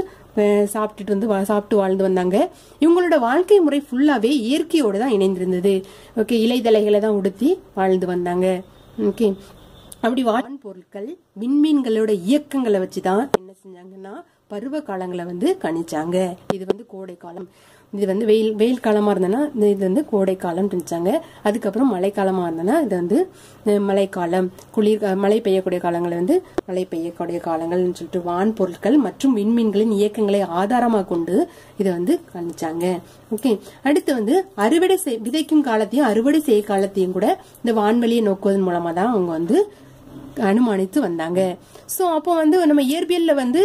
Speaker 1: சாப்பிட்டுட்டு வந்து வா- சாப்பிட்டு வாழ்ந்து வந்தாங்க. இவங்களோட வாழ்க்கை முறை ஃபுல்லாகவே இயற்கையோடு தான் இணைந்திருந்தது. ஓகே இலைதலைகளை தான் உடுத்தி வாழ்ந்து வந்தாங்க. ஓகே அப்படி வான் பொருட்கள் விண்மீன்களோட இயக்கங்களை வச்சு தான் என்ன செஞ்சாங்கன்னா பருவ காலங்களை வந்து கணிச்சாங்க. இது வந்து கோடை காலம் இது வந்து வெயில் வெயில் காலமாக இருந்ததுன்னா இது வந்து கோடை காலம் நினைச்சாங்க அதுக்கப்புறம் மழைக்காலமாக இருந்ததுன்னா இது வந்து மழைக்காலம். குளிர் மழை பெய்யக்கூடிய காலங்களை வந்து மழை பெய்யக்கூடிய காலங்கள்னு சொல்லிட்டு வான் பொருட்கள் மற்றும் விண்மீன்களின் இயக்கங்களை ஆதாரமாக கொண்டு இதை வந்து கணிச்சாங்க. ஓகே. அடுத்து வந்து அறுவடை செய்- விதைக்கும் காலத்தையும் அறுவடை செய்ய காலத்தையும் கூட இந்த வான்வெளியை நோக்குவதன் மூலமாக தான் அவங்க வந்து அனுமானித்து வந்தாங்க. ஸோ அப்போ வந்து நம்ம இயற்பியலில் வந்து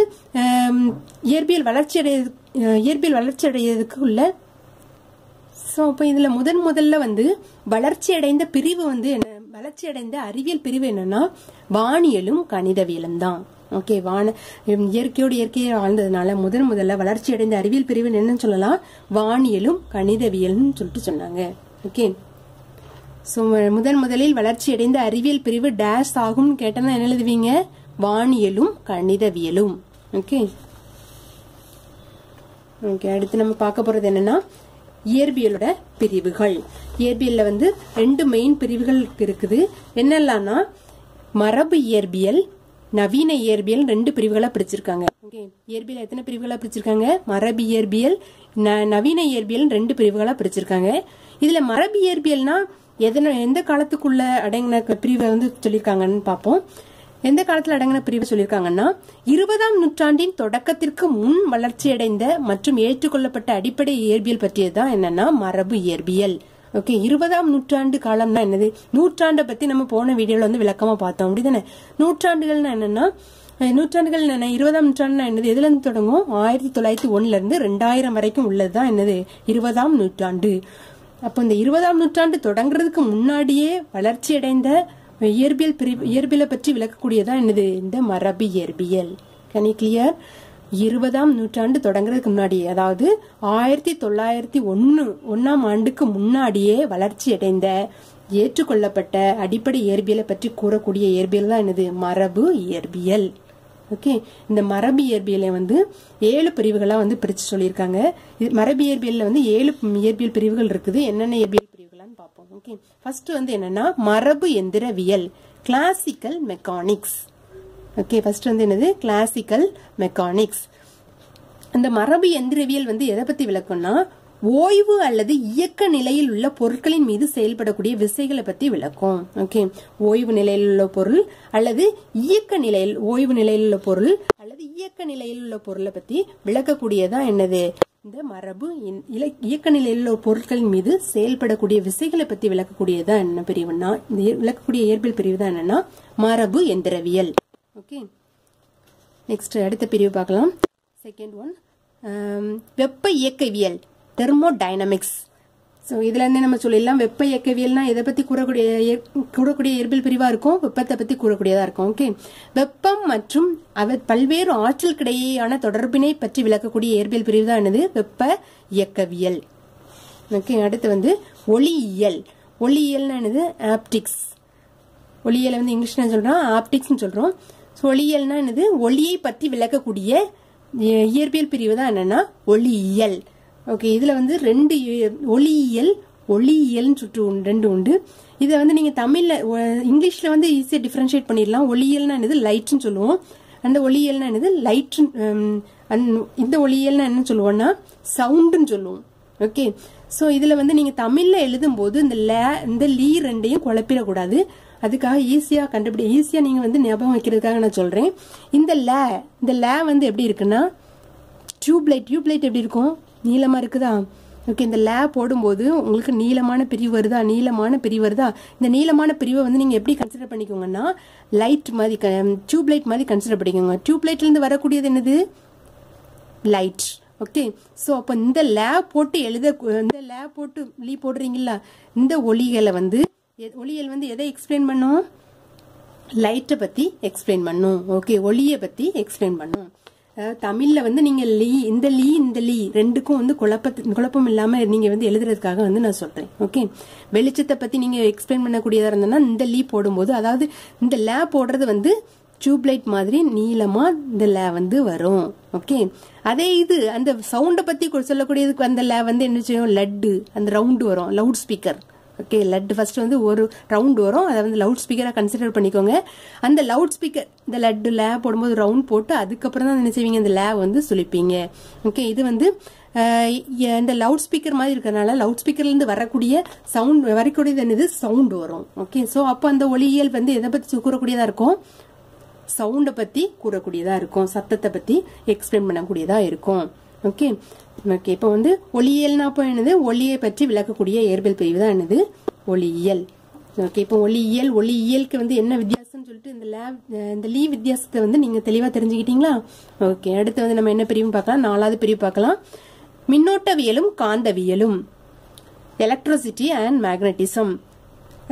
Speaker 1: இயற்பியல் வளர்ச்சி அடைய இயற்பியல் வளர்ச்சி அடையறதுக்கு உள்ள ஸோ அப்போ இதில் முதன் முதல்ல வந்து வளர்ச்சி அடைந்த பிரிவு வந்து என்ன? வளர்ச்சி அடைந்த அறிவியல் பிரிவு என்னன்னா வானியலும் கணிதவியலும் தான். ஓகே வான இயற்கையோடு இயற்கையை வாழ்ந்ததுனால முதன் முதல்ல வளர்ச்சி அடைந்த அறிவியல் பிரிவு என்னன்னு சொல்லலாம்? வானியலும் கணிதவியல்னு சொல்லிட்டு சொன்னாங்க. ஓகே ஸோ முதன் முதலில் வளர்ச்சி அடைந்த அறிவியல் பிரிவு டேஷ் ஆகும் கேட்டனா என்ன எழுதுவீங்க? வானியலும் கணிதவியலும். ஓகே ஓகே அடுத்து நம்ம பார்க்க போறது என்னன்னா இயற்பியலோட பிரிவுகள். இயற்பியல்ல வந்து ரெண்டு மெயின் பிரிவுகள் இருக்குது. என்னெல்லாம்னா மரபு இயற்பியல் நவீன இயற்பியல் ரெண்டு பிரிவுகளா பிரிச்சிருக்காங்க. ஓகே இயற்பியல் எத்தனை பிரிவுகளா பிரிச்சிருக்காங்க? மரபு இயற்பியல் ந- நவீன இயற்பியல் ரெண்டு பிரிவுகளா பிரிச்சிருக்காங்க. இதுல மரபு இயற்பியல்னா எதன எந்த காலத்துக்குள்ள அடங்கின பிரிவை வந்து சொல்லியிருக்காங்கன்னு பார்ப்போம் எந்த காலத்தில் அடங்கின பிரிவு சொல்லியிருக்காங்கன்னா இருபதாம் நூற்றாண்டின் தொடக்கத்திற்கு முன் வளர்ச்சியடைந்த மற்றும் ஏற்றுக்கொள்ளப்பட்ட அடிப்படை இயற்பியல் பற்றியது தான் என்னன்னா மரபு இயற்பியல். ஓகே இருபதாம் நூற்றாண்டு காலம்னா என்னது? நூற்றாண்டை பத்தி நம்ம போன வீடியோல வந்து விளக்கமா பார்த்தோம். அப்படிதானே? நூற்றாண்டுகள்னா என்னன்னா நூற்றாண்டுகள் என்ன? இருபதாம் நூற்றாண்டுனா என்னது? எதுல இருந்து தொடங்கும் ஆயிரத்தி தொள்ளாயிரத்தி ஒன்னுல இருந்து ரெண்டாயிரம் வரைக்கும் உள்ளதுதான் என்னது? இருபதாம் நூற்றாண்டு. அப்போ இந்த இருபதாம் நூற்றாண்டு தொடங்குறதுக்கு முன்னாடியே வளர்ச்சியடைந்த இயற்பியல் பிரிவு இயற்பியலை பற்றி விளக்கக்கூடியதான் என்னது? இந்த மரபு இயற்பியல். கனி கிளியர் இருபதாம் நூற்றாண்டு தொடங்குறதுக்கு முன்னாடி அதாவது ஆயிரத்தி தொள்ளாயிரத்தி ஒன்னு ஒன்னாம் ஆண்டுக்கு முன்னாடியே வளர்ச்சி அடைந்த ஏற்றுக்கொள்ளப்பட்ட அடிப்படை இயற்பியலை பற்றி கூறக்கூடிய இயற்பியல் தான் என்னது? மரபு இயற்பியல். ஓகே இந்த மரபு இயற்பியலை வந்து ஏழு பிரிவுகளா வந்து பிரிச்சு சொல்லியிருக்காங்க. இது மரபு இயற்பியலில் வந்து ஏழு இயற்பியல் பிரிவுகள் இருக்குது. என்னென்ன இயற்பியல் பிரிவுகளான்னு பார்ப்போம். ஓகே ஃபர்ஸ்ட் வந்து என்னன்னா மரபு எந்திரவியல் கிளாசிக்கல் மெக்கானிக்ஸ் ஓகே ஃபர்ஸ்ட் வந்து என்னது? கிளாசிக்கல் மெக்கானிக்ஸ் இந்த மரபு எந்திரவியல் வந்து எதை பத்தி விளக்கம்னா ஓய்வு அல்லது இயக்க நிலையில் உள்ள பொருட்களின் மீது செயல்படக்கூடிய விசைகளை பத்தி விளக்கும். ஓகே ஓய்வு நிலையில் உள்ள பொருள் அல்லது இயக்க நிலையில் ஓய்வு நிலையில் உள்ள பொருள் அல்லது இயக்க நிலையில் உள்ள பொருளை பத்தி விளக்கக்கூடியதா என்னது? இந்த மரபு இல- இயக்க நிலையில் உள்ள பொருட்களின் மீது செயல்படக்கூடிய விசைகளை பத்தி விளக்கக்கூடியதா என்ன பிரிவுனா இந்த விளக்கக்கூடிய இயற்பியல் பிரிவு தான் என்னன்னா மரபு எந்திரவியல். ஓகே நெக்ஸ்ட் அடுத்த பிரிவு பார்க்கலாம். செகண்ட் ஒன் வெப்ப இயக்கவியல். தெர்மோடைனமிக்ஸ் ஸோ இதுலேருந்தே நம்ம சொல்லிடலாம் வெப்ப இயக்கவியல்னா எதை பற்றி கூறக்கூடிய இயற்- கூறக்கூடிய இயற்பியல் பிரிவாக இருக்கும்? வெப்பத்தை பற்றி கூறக்கூடியதாக இருக்கும். ஓகே வெப்பம் மற்றும் அவ பல்வேறு ஆற்றல்கிடையேயான தொடர்பினை பற்றி விளக்கக்கூடிய இயற்பியல் பிரிவு தான் என்னது? வெப்ப இயக்கவியல். ஓகே அடுத்து வந்து ஒளியியல். ஒளியியல்னா என்னது? ஆப்டிக்ஸ். ஒளியியலை வந்து இங்கிலீஷ்ல என்ன ஆப்டிக்ஸ்னு சொல்கிறோம் ஸோ ஒளியியல்னா என்னது? ஒளியை பற்றி விளக்கக்கூடிய இயற்பியல் பிரிவு தான் என்னன்னா ஒளியியல். ஓகே இதில் வந்து ரெண்டு ஒளியியல் ஒளியியல்னு சுற்று உண்டு- ரெண்டு உண்டு. இதை வந்து நீங்கள் தமிழில் இங்கிலீஷில் வந்து ஈஸியாக டிஃப்ரென்ஷியேட் பண்ணிடலாம். ஒளியியல்னா என்னது? லைட்னு சொல்லுவோம். அந்த ஒளியியல்னா என்னது? லைட் இந்த ஒளியியல்னா என்ன சொல்லுவோம்னா சவுண்டுன்னு சொல்லுவோம். ஓகே ஸோ இதில் வந்து நீங்கள் தமிழில் எழுதும்போது இந்த லே இந்த லீ ரெண்டையும் குழப்பிடக்கூடாது. அதுக்காக ஈஸியாக கண்டுபிடி ஈஸியாக நீங்கள் வந்து ஞாபகம் வைக்கிறதுக்காக நான் சொல்கிறேன் இந்த லே இந்த லே வந்து எப்படி இருக்குன்னா? டியூப்லைட் டியூப்லைட் எப்படி இருக்கும்? நீளமாக இருக்குதா? ஓகே இந்த லே போடும்போது உங்களுக்கு நீளமான பிரிவு வருதா? நீளமான பிரிவு வருதா? இந்த நீளமான பிரிவை வந்து நீங்கள் எப்படி கன்சிடர் பண்ணிக்கோங்கன்னா லைட் மாதிரி டியூப்லைட் மாதிரி கன்சிடர் பண்ணிக்கோங்க. டியூப் லைட்லேருந்து வரக்கூடியது என்னது? லைட் ஓகே ஸோ அப்போ இந்த லேப் போட்டு எழுத இந்த லேப் போட்டு லீ போடுறீங்களா இந்த ஒளிகளை வந்து எ- வந்து எதை எக்ஸ்பிளைன் பண்ணும்? லைட்டை பற்றி எக்ஸ்பிளைன் பண்ணும். ஓகே ஒளியை பற்றி எக்ஸ்பிளைன் பண்ணும். தமிழ்ல வந்து நீங்க லீ இந்த லீ இந்த லீ ரெண்டுக்கும் வந்து குழப்பத்து குழப்பம் இல்லாம நீங்க வந்து எழுதுறதுக்காக வந்து நான் சொல்றேன். ஓகே? வெளிச்சத்தை பத்தி நீங்க எக்ஸ்பிளைன் பண்ணக்கூடியதா இருந்ததுன்னா இந்த லீ போடும்போது அதாவது இந்த லே போடுறது வந்து டியூப்லைட் மாதிரி நீளமா இந்த லே வந்து வரும். ஓகே? அதே இது அந்த சவுண்டை பத்தி சொல்லக்கூடியதுக்கு அந்த லே வந்து என்ன செய்யும்? லட்டு அந்த ரவுண்டு வரும் loud speaker okay let first வந்து ஒரு ரவுண்ட் வரும். அதை வந்து லவுட் ஸ்பீக்கராக கன்சிடர் பண்ணிக்கோங்க. அந்த லவுட் ஸ்பீக்கர் இந்த லட்டு லே போடும்போது ரவுண்ட் போட்டு அதுக்கப்புறம் தான் என்ன செய்வீங்க? இந்த லே வந்து சுழிப்பீங்க. ஓகே இது வந்து இந்த லவுட் ஸ்பீக்கர் மாதிரி இருக்கிறனால லவுட் ஸ்பீக்கர்லேருந்து வரக்கூடிய சவுண்ட் வரக்கூடியது என்னது? சவுண்ட் வரும். ஓகே ஸோ அப்போ அந்த ஒளியியல் வந்து எதை பற்றி கூறக்கூடியதாக இருக்கும்? சவுண்டை பற்றி கூறக்கூடியதாக இருக்கும். சத்தத்தை பற்றி எக்ஸ்பிளைன் பண்ணக்கூடியதாக இருக்கும். ஓகே ஓகே இப்போ வந்து ஒளியியல்னா அப்போ என்னது? ஒளியை பற்றி விளக்கக்கூடிய இயற்பியல் பிரிவு தான் என்னது? ஒளியியல். ஓகே இப்போ ஒளியியல் ஒளியியலுக்கு வந்து என்ன வித்தியாசம்னு சொல்லிட்டு இந்த லேப் இந்த லீவ் வித்தியாசத்தை வந்து நீங்கள் தெளிவாக தெரிஞ்சுக்கிட்டீங்களா? ஓகே அடுத்து வந்து நம்ம என்ன பிரிவு பார்க்கலாம்? நாலாவது பிரிவு பார்க்கலாம். மின்னோட்டவியலும் காந்தவியலும். எலக்ட்ரிசிட்டி அண்ட் மேக்னட்டிசம்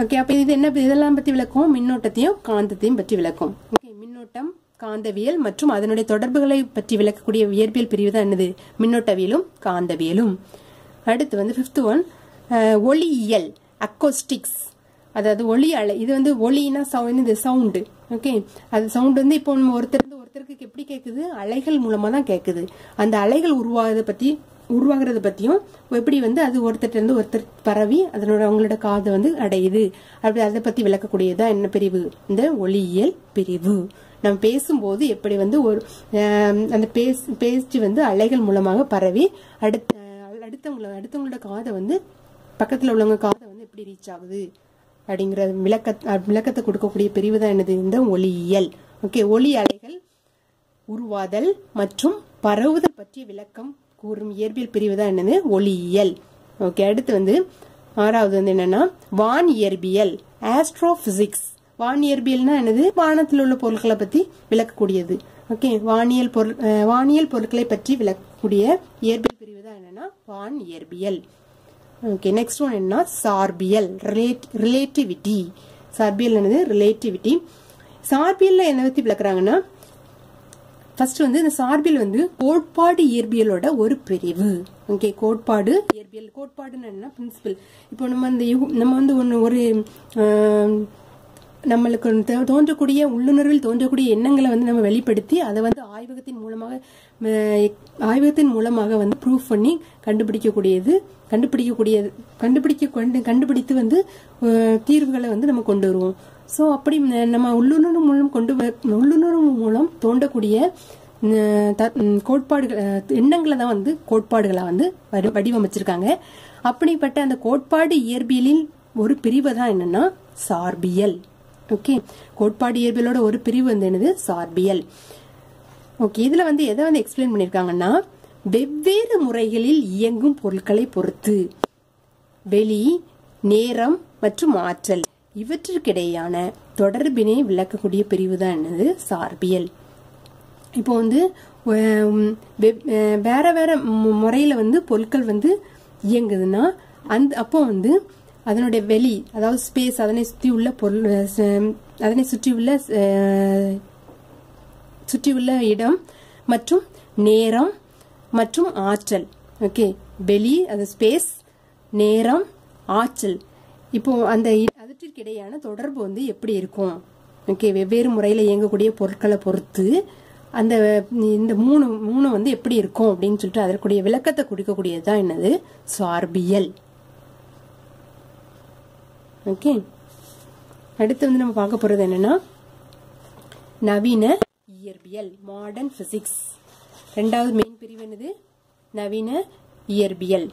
Speaker 1: ஓகே அப்போ இது என்ன இதெல்லாம் பற்றி விளக்கும் மின்னோட்டத்தையும் காந்தத்தையும் பற்றி விளக்கும் ஓகே மின்னோட்டம் காந்தவியல் மற்றும் அதனுடைய தொடர்புகளை பற்றி விளக்கக்கூடிய இயற்பியல் பிரிவு தான் என்னது? மின்னோட்டவியலும் காந்தவியலும். அடுத்து வந்து ஃபிஃப்த் ஒன் ஒளியியல் அக்கோஸ்டிக்ஸ் அதாவது ஒளி அலை இது வந்து ஒளினா சவுண்ட் இது சவுண்டு ஓகே அது சவுண்ட் வந்து இப்போ நம்ம ஒருத்தர் இருந்து ஒருத்தருக்கு எப்படி கேட்குது அலைகள் மூலமாக தான் கேட்குது அந்த அலைகள் உருவாகிறத பற்றி உருவாகிறத பற்றியும் எப்படி வந்து அது ஒருத்தர்கிட்ட இருந்து ஒருத்தர் பரவி அதனோட அவங்களோட காதை வந்து அடையுது. அப்படி அதை பற்றி விளக்கக்கூடியதான் என்ன பிரிவு? இந்த ஒளியியல் பிரிவு. நம்ம பேசும்போது எப்படி வந்து ஒரு அந்த பேஸ் பேச்சு வந்து அலைகள் மூலமாக பரவி அடுத்த அடுத்தவங்கள அடுத்தவங்களோட காதை வந்து பக்கத்தில் உள்ளவங்க காதை வந்து எப்படி ரீச் ஆகுது? அப்படிங்கிற விளக்க விளக்கத்தை கொடுக்கக்கூடிய பிரிவு தான் என்னது? இந்த ஒளியியல். ஓகே ஒளி அலைகள் உருவாதல் மற்றும் பரவுதல் பற்றிய விளக்கம் கூறும் இயற்பியல் பிரிவு தான் என்னது? ஒளியியல். ஓகே அடுத்து வந்து ஆறாவது வந்து என்னன்னா வான் இயற்பியல் ஆஸ்ட்ரோபிசிக்ஸ் வான் இயற்பியல்னா என்னது? வானத்தில் உள்ள பொருட்களை பத்தி விளக்கக்கூடியது. ஓகே வானியல் பொருள் வானியல் பொருட்களை பற்றி விளக்கக்கூடிய இயற்பியல் பிரிவு தான் என்னன்னா வான் இயற்பியல் ஓகே நெக்ஸ்ட் ஒன் என்ன சார்பியல் ரிலேட்டிவிட்டி சார்பியல் என்னது? ரிலேட்டிவிட்டி சார்பியல்ல என்ன பத்தி விளக்குறாங்கன்னா ஃபர்ஸ்ட் வந்து இந்த சார்பியல் வந்து கோட்பாடு இயற்பியலோட ஒரு பிரிவு. ஓகே கோட்பாடு இயற்பியல். கோட்பாடுன்னு என்ன பிரின்சிபல் இப்போ நம்ம இந்த நம்ம வந்து ஒன்று ஒரு நம்மளுக்கு தோ- தோன்றக்கூடிய உள்ளுணர்வில் தோன்றக்கூடிய எண்ணங்களை வந்து நம்ம வெளிப்படுத்தி அதை வந்து ஆய்வகத்தின் மூலமாக ஆய்வகத்தின் மூலமாக வந்து ப்ரூஃப் பண்ணி கண்டுபிடிக்கக்கூடியது கண்டுபிடிக்கக்கூடியது கண்டுபிடிக்க கொண்டு கண்டுபிடித்து வந்து தீர்வுகளை வந்து நம்ம கொண்டு வருவோம். ஸோ அப்படி நம்ம உள்ளுணர்வு மூலம் கொண்டு வ- உள்ளுணர்வு மூலம் தோண்டக்கூடிய த- கோட்பாடுகள் எண்ணங்களை தான் வந்து கோட்பாடுகளை வந்து வடி- வடிவமைச்சிருக்காங்க. அப்படிப்பட்ட அந்த கோட்பாடு இயற்பியலில் ஒரு பிரிவு தான் என்னன்னா சார்பியல். ஓகே. கோட்பாடு இயற்பியலோட ஒரு பிரிவு வந்து என்னது? சார்பியல். ஓகே இதுல வந்து எதை வந்து எக்ஸ்பிளைன் பண்ணிருக்காங்கன்னா வெவ்வேறு முறைகளில் இயங்கும் பொருட்களை பொறுத்து. வெளி நேரம் மற்றும் ஆற்றல். இவற்றிற்கிடையான தொடர்பினை விளக்கக்கூடிய பிரிவு தான் என்னது? சார்பியல். இப்போ வந்து வெப்- வேற வேற முறையில் வந்து பொருட்கள் வந்து இயங்குதுன்னா அந்த அப்போ வந்து அதனுடைய வெளி அதாவது ஸ்பேஸ் அதனை சுற்றி உள்ள பொருள் அதனை சுற்றி அதனை சுற்றியுள்ள உள்ள சுற்றியுள்ள இடம் மற்றும் நேரம் மற்றும் ஆற்றல். ஓகே வெளி அது ஸ்பேஸ் நேரம் ஆற்றல். இப்போ அந்த அதற்கிடையான தொடர்பு வந்து எப்படி இருக்கும்? ஓகே வெவ்வேறு முறையில் இயங்கக்கூடிய பொருட்களை பொறுத்து அந்த இந்த மூணு மூணு வந்து எப்படி இருக்கும் அப்படின்னு சொல்லிட்டு அதற்குடைய விளக்கத்தை கொடுக்கக்கூடியது தான் என்னது? சார்பியல். ஓகே அடுத்து வந்து நம்ம பார்க்க போகிறது என்னன்னா நவீன இயற்பியல் மாடர்ன் ஃபிசிக்ஸ் ரெண்டாவது மெயின் பிரிவு என்னது? நவீன இயற்பியல்.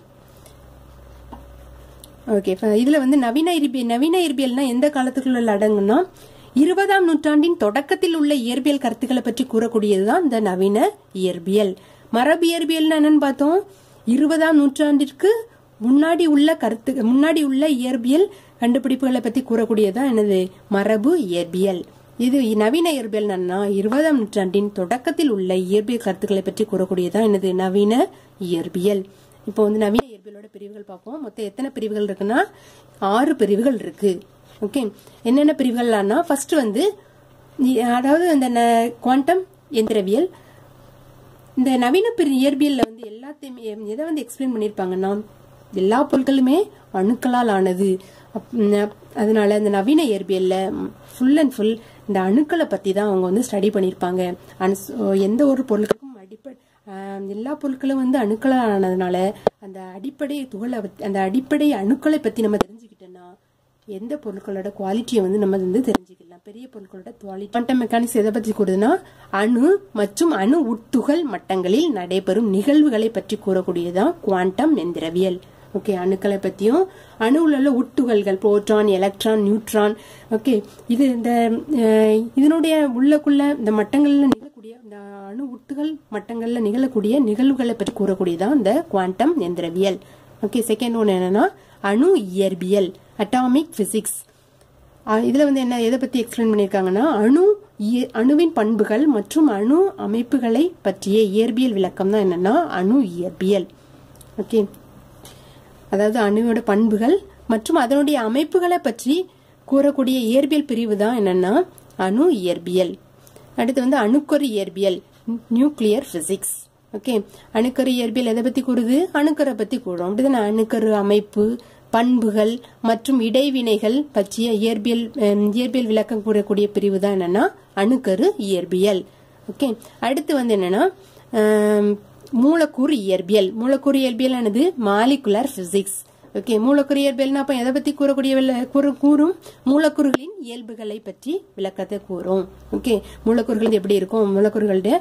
Speaker 1: ஓகே இதில் வந்து நவீன இயற்பியல் நவீன இயற்பியல்னா எந்த காலத்துக்குள்ள அடங்குன்னா இருபதாம் நூற்றாண்டின் தொடக்கத்தில் உள்ள இயற்பியல் கருத்துக்களை பற்றி கூறக்கூடியதுதான் இந்த நவீன இயற்பியல். மரபு இயற்பியல்னா என்னன்னு பார்த்தோம்? இருபதாம் நூற்றாண்டிற்கு முன்னாடி உள்ள கருத்து முன்னாடி உள்ள இயற்பியல் கண்டுபிடிப்புகளை பத்தி கூறக்கூடியதான் எனது மரபு இயற்பியல். இது நவீன இயற்பியல் இருபதாம் நூற்றாண்டின் தொடக்கத்தில் உள்ள இயற்பியல் கருத்துக்களை பற்றி கூறக்கூடியதான் எனது நவீன இயற்பியல். இப்போ வந்து நவீன இயற்பியலோட பிரிவுகள் பார்ப்போம். மொத்தம் எத்தனை பிரிவுகள் இருக்குன்னா ஆறு பிரிவுகள் இருக்கு. ஓகே? என்னென்ன பிரிவுகள்லாம்னா ஃபர்ஸ்ட் வந்து அதாவது அந்த குவாண்டம் எந்திரவியல் இந்த நவீன பிரி இயற்பியல்ல வந்து எல்லாத்தையுமே எதை வந்து எக்ஸ்பிளைன் பண்ணியிருப்பாங்கன்னா எல்லா பொருட்களுமே அணுக்களால் ஆனது. அதனால இந்த நவீன இயற்பியல்ல ஃபுல் அண்ட் ஃபுல் இந்த அணுக்களை பத்தி தான் அவங்க வந்து ஸ்டடி பண்ணியிருப்பாங்க அணு- எந்த ஒரு பொருளுக்கும் அடிப்படை எல்லா பொருட்களும் வந்து அணுக்களால் ஆனதுனால அந்த அடிப்படை துகளை அந்த அடிப்படை அணுக்களை பத்தி நம்ம தெரிஞ்சுக்கிட்டோம்னா எந்த பொருட்களோட குவாலிட்டியை வந்து நம்ம வந்து தெரிஞ்சுக்கலாம். பெரிய பொருட்களோட குவாலிட்டி குவாண்டம் மெக்கானிக்ஸ் எதை பற்றி கூறுதுன்னா அணு மற்றும் அணு உட்துகள் மட்டங்களில் நடைபெறும் நிகழ்வுகளை பற்றி கூறக்கூடியதான் குவாண்டம் எந்திரவியல். ஓகே அணுக்களை பத்தியும் அணுவில் உள்ள உட்துகள்கள் புரோட்டான் எலக்ட்ரான் நியூட்ரான் ஓகே இது இந்த இதனுடைய உள்ளக்குள்ள இந்த மட்டங்கள்ல நிகழக்கூடிய இந்த அணு உட்டுகள் மட்டங்கள்ல நிகழக்கூடிய நிகழ்வுகளை பற்றி கூறக்கூடியதான் இந்த குவாண்டம் எந்திரவியல். ஓகே செகண்ட் ஒன்று என்னன்னா அணு இயற்பியல் அட்டாமிக் பிசிக்ஸ் இதில் வந்து என்ன எதை பற்றி எக்ஸ்பிளைன் பண்ணியிருக்காங்கன்னா அணு இய- அணுவின் பண்புகள் மற்றும் அணு அமைப்புகளை பற்றிய இயற்பியல் விளக்கம் தான் என்னன்னா அணு இயற்பியல். ஓகே அதாவது அணுவோட பண்புகள் மற்றும் அதனுடைய அமைப்புகளை பற்றி கூறக்கூடிய இயற்பியல் பிரிவு தான் என்னன்னா அணு இயற்பியல். அடுத்து வந்து அணுக்கரு இயற்பியல் நியூக்ளியர் பிசிக்ஸ் ஓகே அணுக்கரு இயற்பியல் எதை பத்தி கூறுது? அணுக்கரை பத்தி கூறும் அப்படிதானே? அணுக்கரு அமைப்பு பண்புகள் மற்றும் இடைவினைகள் பற்றிய இயற்பியல் இயற்பியல் விளக்கம் கூறக்கூடிய பிரிவு தான் என்னன்னா அணுக்கரு இயற்பியல். ஓகே அடுத்து வந்து என்னன்னா மூலக்கூறு இயற்பியல். மூலக்கூறு இயற்பியல் ஆனது மாலிகுலர் பிசிக்ஸ் ஓகே மூலக்கூறு இயற்பியல்னா அப்ப எதை பத்தி கூறக்கூடிய விள- கூறும்? மூலக்கூறுகளின் இயல்புகளை பற்றி விளக்கத்தை கூறும். ஓகே மூலக்கூறுகள் எப்படி இருக்கும்? மூலக்கூறுகளுடைய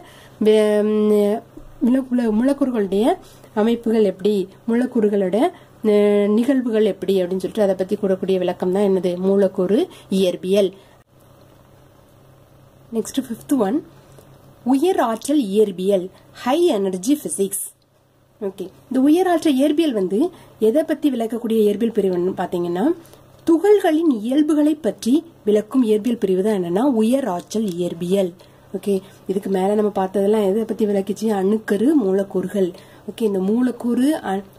Speaker 1: மூலக்கூறுகளுடைய அமைப்புகள் எப்படி? மூலக்கூறுகளோட நிகழ்வுகள் எப்படி? அப்படின்னு சொல்லிட்டு அதை பத்தி கூறக்கூடிய விளக்கம் தான் என்னது? மூலக்கூறு இயற்பியல். நெக்ஸ்ட் ஃபிஃப்த் ஒன் உயர் ஆற்றல் இயற்பியல் ஹை எனர்ஜி பிசிக்ஸ் ஓகே இந்த உயர் ஆற்றல் இயற்பியல் வந்து எதை பற்றி விளக்கக்கூடிய இயற்பியல் பிரிவுன்னு பார்த்தீங்கன்னா துகள்களின் இயல்புகளை பற்றி விளக்கும் இயற்பியல் பிரிவு தான் என்னன்னா உயர் ஆற்றல் இயற்பியல். ஓகே இதுக்கு மேலே நம்ம பார்த்ததெல்லாம் எதை பற்றி விளக்கிச்சு? அணுக்கரு மூலக்கூறுகள். ஓகே இந்த மூலக்கூறு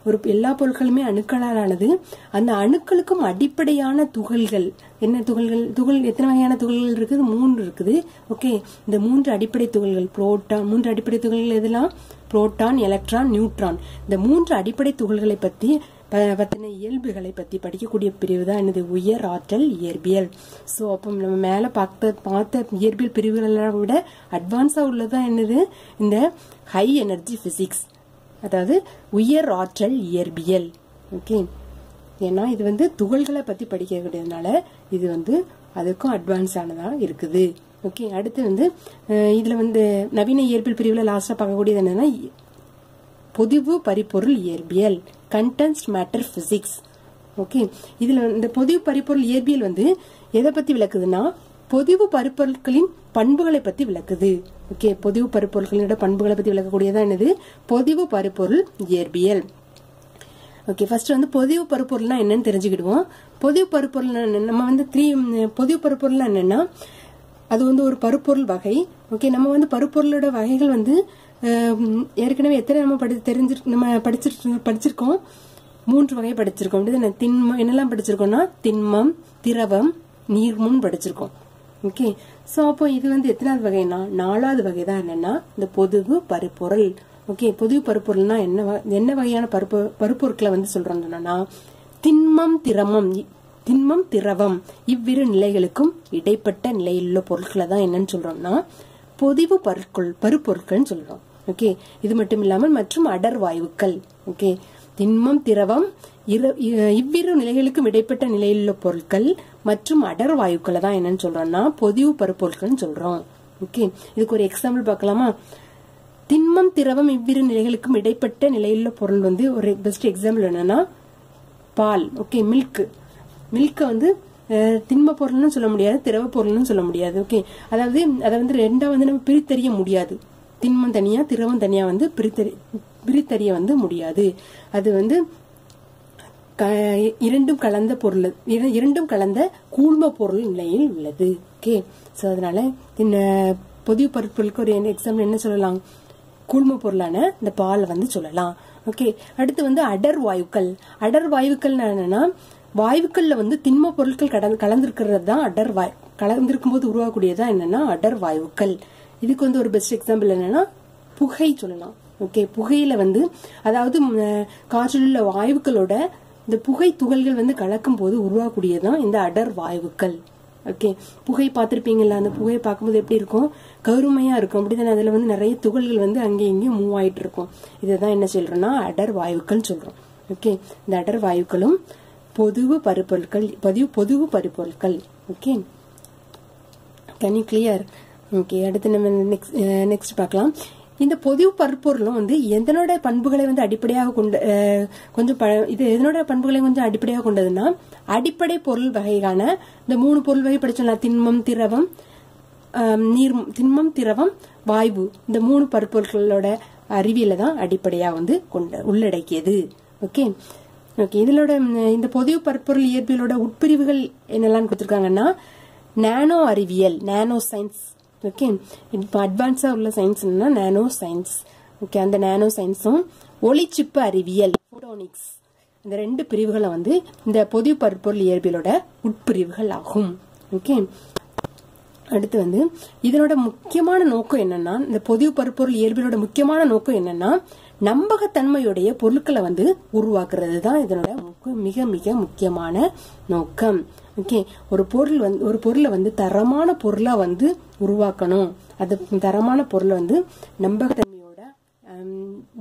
Speaker 1: ஒரு எல்லா பொருட்களுமே அணுக்களால் ஆனது அந்த அணுக்களுக்கும் அடிப்படையான துகள்கள் என்ன துகள்கள்? துகள் எத்தனை வகையான துகள்கள் இருக்குது? மூன்று இருக்குது. ஓகே இந்த மூன்று அடிப்படை துகள்கள் புரோட்டான் மூன்று அடிப்படை துகள்கள் எதெல்லாம்? புரோட்டான் எலக்ட்ரான் நியூட்ரான் இந்த மூன்று அடிப்படை துகள்களை பத்தி ப- பத்தின இயல்புகளை பத்தி படிக்கக்கூடிய பிரிவு தான் என்னது? உயர் ஆற்றல் இயற்பியல். ஸோ அப்போ நம்ம மேல பார்த்த பார்த்த இயற்பியல் பிரிவுகளை விட அட்வான்ஸா உள்ளதுதான் என்னது? இந்த ஹை எனர்ஜி பிசிக்ஸ் அதாவது உயர் ஆற்றல் இயற்பியல். ஓகே ஏன்னா இது வந்து துகள்களை பத்தி படிக்கக்கூடியதுனால இது வந்து அதுக்கும் அட்வான்ஸ் இருக்குது. ஓகே அடுத்து வந்து இதில் இதுல வந்து நவீன இயற்பியல் பிரிவில் லாஸ்டா பார்க்கக்கூடியது என்னன்னா பொதிவு பரிபொருள் இயற்பியல் கண்டென்ஸ்ட் மேட்டர் பிசிக்ஸ் ஓகே இதுல இந்த பொதிவு பரிபொருள் இயற்பியல் வந்து எதை பத்தி விளக்குதுன்னா பொதிவு பருப்பொருட்களின் பண்புகளை பத்தி விளக்குது. ஓகே பொதிவு பருப்பொருட்களோட பண்புகளை பத்தி விளக்கக்கூடியதான் என்னது? பொதிவு பருப்பொருள் இயற்பியல். ஓகே ஃபர்ஸ்ட் வந்து பொதிவு பருப்பொருள்னா என்னன்னு தெரிஞ்சுக்கிடுவோம். பொதிவு பருப்பொருள் நம்ம வந்து த்ரீ பொதிவு பருப்பொருள்னா என்னன்னா அது வந்து ஒரு பருப்பொருள் வகை. ஓகே நம்ம வந்து பருப்பொருளோட வகைகள் வந்து ஏற்கனவே எத்தனை நம்ம படி தெரிஞ்சு நம்ம படிச்சிருக்கோம் படிச்சிருக்கோம். மூன்று வகை படிச்சிருக்கோம். அப்படிதானே? திண்மம் என்னெல்லாம் படிச்சிருக்கோம்னா திண்மம் திரவம் நீர்மம் படிச்சிருக்கோம். ஓகே ஸோ அப்போ இது வந்து எத்தனாவது வகைனா நாலாவது வகை தான் என்னன்னா இந்த பொதுவு பருப்பொருள். ஓகே பொதுவு பருப்பொருள்னா என்ன வ- என்ன வகையான பருப்பு பருப்பொருட்களை வந்து சொல்றோம்னா திண்மம் திரமம் திண்மம் திரவம் இவ்விரு நிலைகளுக்கும் இடைப்பட்ட நிலையிலுள்ள பொருட்களை தான் என்னன்னு சொல்றோம்னா பொதிவு பருட்கள் பருப்பொருட்கள்னு சொல்றோம். ஓகே இது மட்டும் இல்லாமல் மற்றும் அடர் வாயுக்கள். ஓகே திண்மம் திரவம் இரு- இ- இவ்விரு நிலைகளுக்கும் இடைப்பட்ட நிலையிலுள்ள பொருட்கள் மற்றும் அடர் வாயுக்களை தான் என்னன்னு சொல்றோம்னா பொதிவு பருப்பொருட்கள்னு சொல்றோம். ஓகே இதுக்கு ஒரு எக்ஸாம்பிள் பார்க்கலாமா? திண்மம் திரவம் இவ்விரு நிலைகளுக்கும் இடைப்பட்ட நிலையிலுள்ள பொருள் வந்து ஒரு பெஸ்ட் எக்ஸாம்பிள் என்னன்னா பால். ஓகே மில்க் மில்கை வந்து திண்ம பொருள்னு சொல்ல முடியாது திரவ பொருள்னு சொல்ல முடியாது. ஓகே அதாவது அதை வந்து ரெண்டா வந்து நம்ம பிரித்தறிய முடியாது. திண்மம் தனியா திரவம் தனியா வந்து பிரித்தறி பிரித்தறிய வந்து முடியாது. அது வந்து க- இரண்டும் கலந்த பொருள் இரண்டும் கலந்த கூழ்ம பொருள் நிலையில் உள்ளது. ஓகே ஸோ அதனால இந்த பொதிவு பொருட்களுக்கு ஒரு எக்ஸாம்பிள் என்ன சொல்லலாம்? கூழ்ம பொருளான இந்த பால் வந்து சொல்லலாம். ஓகே அடுத்து வந்து அடர் வாயுக்கள். அடர் வாயுக்கள் என்னன்னா வாயுக்கள்ல வந்து திண்ம பொருட்கள் கடன் கலந்திருக்கிறது தான் அடர் வாய் கலந்திருக்கும் போது உருவாகக்கூடியதான் என்னன்னா அடர் வாயுக்கள். இதுக்கு வந்து ஒரு பெஸ்ட் எக்ஸாம்பிள் என்னன்னா புகை சொல்லலாம். ஓகே புகையில வந்து அதாவது காற்றில் உள்ள வாயுக்களோட இந்த புகை துகள்கள் வந்து கலக்கும் போது உருவாகக்கூடியதான் இந்த அடர் வாயுக்கள். ஓகே புகை பார்த்துருப்பீங்களா அந்த புகையை பார்க்கும்போது எப்படி இருக்கும்? கருமையா இருக்கும். அப்படிதானே அதுல வந்து நிறைய துகள்கள் வந்து அங்கேயும் இங்கேயும் மூவ் ஆயிட்டு இருக்கும் இதுதான் என்ன சொல்றோம்னா அடர் வாயுக்கள் சொல்றோம். ஓகே இந்த அடர் வாயுக்களும் பொதுவு பருப்பொருட்கள் பதிவு பொதுவு பருப்பொருட்கள். ஓகே கனி கிளியர் ஓகே அடுத்து நம்ம நெக்ஸ்ட் நெக்ஸ்ட் பார்க்கலாம். இந்த பொது பருப்பொருளும் வந்து எதனோட பண்புகளை வந்து அடிப்படையாக கொண்டு அஹ், கொஞ்சம் ப- இது எதனோட பண்புகளை கொஞ்சம் அடிப்படையாக கொண்டதுன்னா அடிப்படை பொருள் வகையான இந்த மூணு பொருள் வகை படிச்சோம்ல திண்மம் திரவம் நீர் திண்மம் திரவம் வாயு இந்த மூணு பருப்பொருட்களோட அறிவியல தான் அடிப்படையா வந்து கொண்ட உள்ளடக்கியது. ஓகே ஓகே இதனோட இந்த பொது பருப்பொருள் இயற்பியலோட உட்பிரிவுகள் என்னெல்லாம் கொடுத்துருக்காங்கன்னா நானோ அறிவியல் நானோ சயின்ஸ் ஓகே இப்போ அட்வான்ஸாக உள்ள சயின்ஸ்னா நானோ சயின்ஸ் ஓகே அந்த நானோ சயின்ஸும் ஒளிச்சிப்பு அறிவியல் போட்டோனிக்ஸ் இந்த ரெண்டு பிரிவுகளை வந்து இந்த பொது பருப்பொருள் இயற்பியலோட உட்பிரிவுகள் ஆகும். ஓகே அடுத்து வந்து இதனோட முக்கியமான நோக்கம் என்னன்னா இந்த பொது பருப்பொருள் இயற்பியலோட முக்கியமான நோக்கம் என்னன்னா நம்பகத்தன்மையுடைய பொருட்களை வந்து உருவாக்குறது தான் இதனோட மிக மிக முக்கியமான நோக்கம். ஓகே ஒரு பொருள் வந்து ஒரு பொருளை வந்து தரமான பொருளா வந்து உருவாக்கணும். அது தரமான பொருளை வந்து நம்பகத்தன்மையோட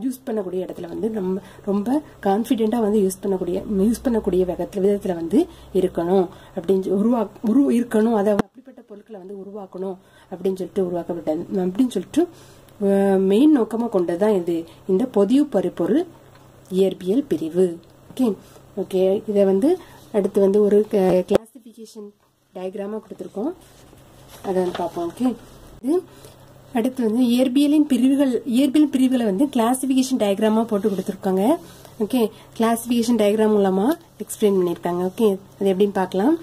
Speaker 1: யூஸ் பண்ணக்கூடிய இடத்துல வந்து நம்ம ரொம்ப கான்ஃபிடென்ட்டா வந்து யூஸ் பண்ணக்கூடிய யூஸ் பண்ணக்கூடிய விதத்துல வந்து இருக்கணும். அப்படின்னு சொல்லி உருவா உரு இருக்கணும். அதை அப்படிப்பட்ட பொருட்களை வந்து உருவாக்கணும் அப்படின்னு சொல்லிட்டு உருவாக்கப்பட்டது. அப்படின்னு சொல்லிட்டு மெயின் நோக்கமா கொண்டதுதான் இது. இந்த பொதிவு பருப்பொருள் இயற்பியல் பிரிவு. ஓகே ஓகே இதை வந்து அடுத்து வந்து ஒரு கிளாசிஃபிகேஷன் டயக்ராமாக கொடுத்துருக்கோம். அதை வந்து பார்ப்போம். ஓகே இது அடுத்து வந்து இயற்பியலின் பிரிவுகள் இயற்பியல் பிரிவுகளை வந்து கிளாசிஃபிகேஷன் டயக்ராமா போட்டு கொடுத்துருக்காங்க. ஓகே கிளாசிஃபிகேஷன் டயக்ராம் மூலமாக எக்ஸ்பிளைன் பண்ணியிருக்காங்க. ஓகே அது எப்படின்னு பார்க்கலாம்.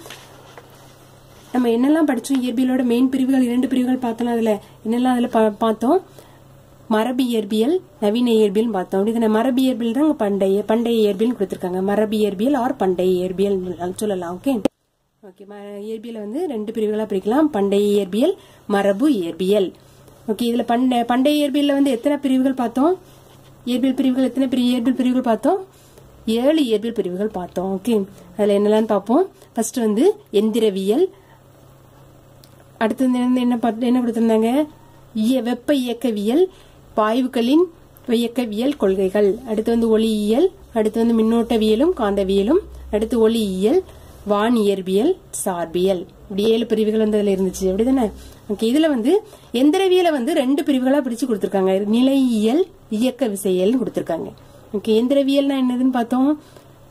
Speaker 1: நம்ம என்னெல்லாம் படித்தோம் இயற்பியலோட மெயின் பிரிவுகள் இரண்டு பிரிவுகள் பார்த்தோம் அதில். என்னெல்லாம் அதில் பா- பார்த்தோம்? மரபு இயற்பியல் நவீன இயற்பியல் பார்த்தோம். அப்படி மரபு இயற்பியல் தான் பண்டைய பண்டைய இயற்பியல் கொடுத்துருக்காங்க. மரபு இயற்பியல் ஆர் பண்டைய இயற்பியல் சொல்லலாம் ஓகே ஓகே இயற்பியலை வந்து ரெண்டு பிரிவுகளாக பிரிக்கலாம். பண்டைய இயற்பியல் மரபு இயற்பியல். ஓகே இதில் பண்ட பண்டைய இயற்பியலில் வந்து எத்தனை பிரிவுகள் பார்த்தோம்? இயற்பியல் பிரிவுகள் எத்தனை பிரி இயற்பியல் பிரிவுகள் பார்த்தோம்? ஏழு இயற்பியல் பிரிவுகள் பார்த்தோம் ஓகே அதில் என்னெல்லாம் பார்ப்போம்? ஃபர்ஸ்ட் வந்து எந்திரவியல் அடுத்து வந்து என்ன என்ன பார்த்து- என்ன கொடுத்திருந்தாங்க? இய- வெப்ப இயக்கவியல் பாய்வுகளின் இயக்கவியல் கொள்கைகள். அடுத்து வந்து ஒளியியல் அடுத்து வந்து மின்னோட்டவியலும் காந்தவியலும் அடுத்து ஒளியியல் வான் இயற்பியல் சார்பியல். இப்படி ஏழு பிரிவுகள் வந்து அதுல இருந்துச்சு. அப்படிதானே? ஓகே இதுல வந்து எந்திரவியலை வந்து ரெண்டு பிரிவுகளா பிரிச்சு கொடுத்துருக்காங்க. நிலையியல் இயக்க விசையல் கொடுத்திருக்காங்க. ஓகே எந்திரவியல்னா என்னதுன்னு பார்த்தோம்?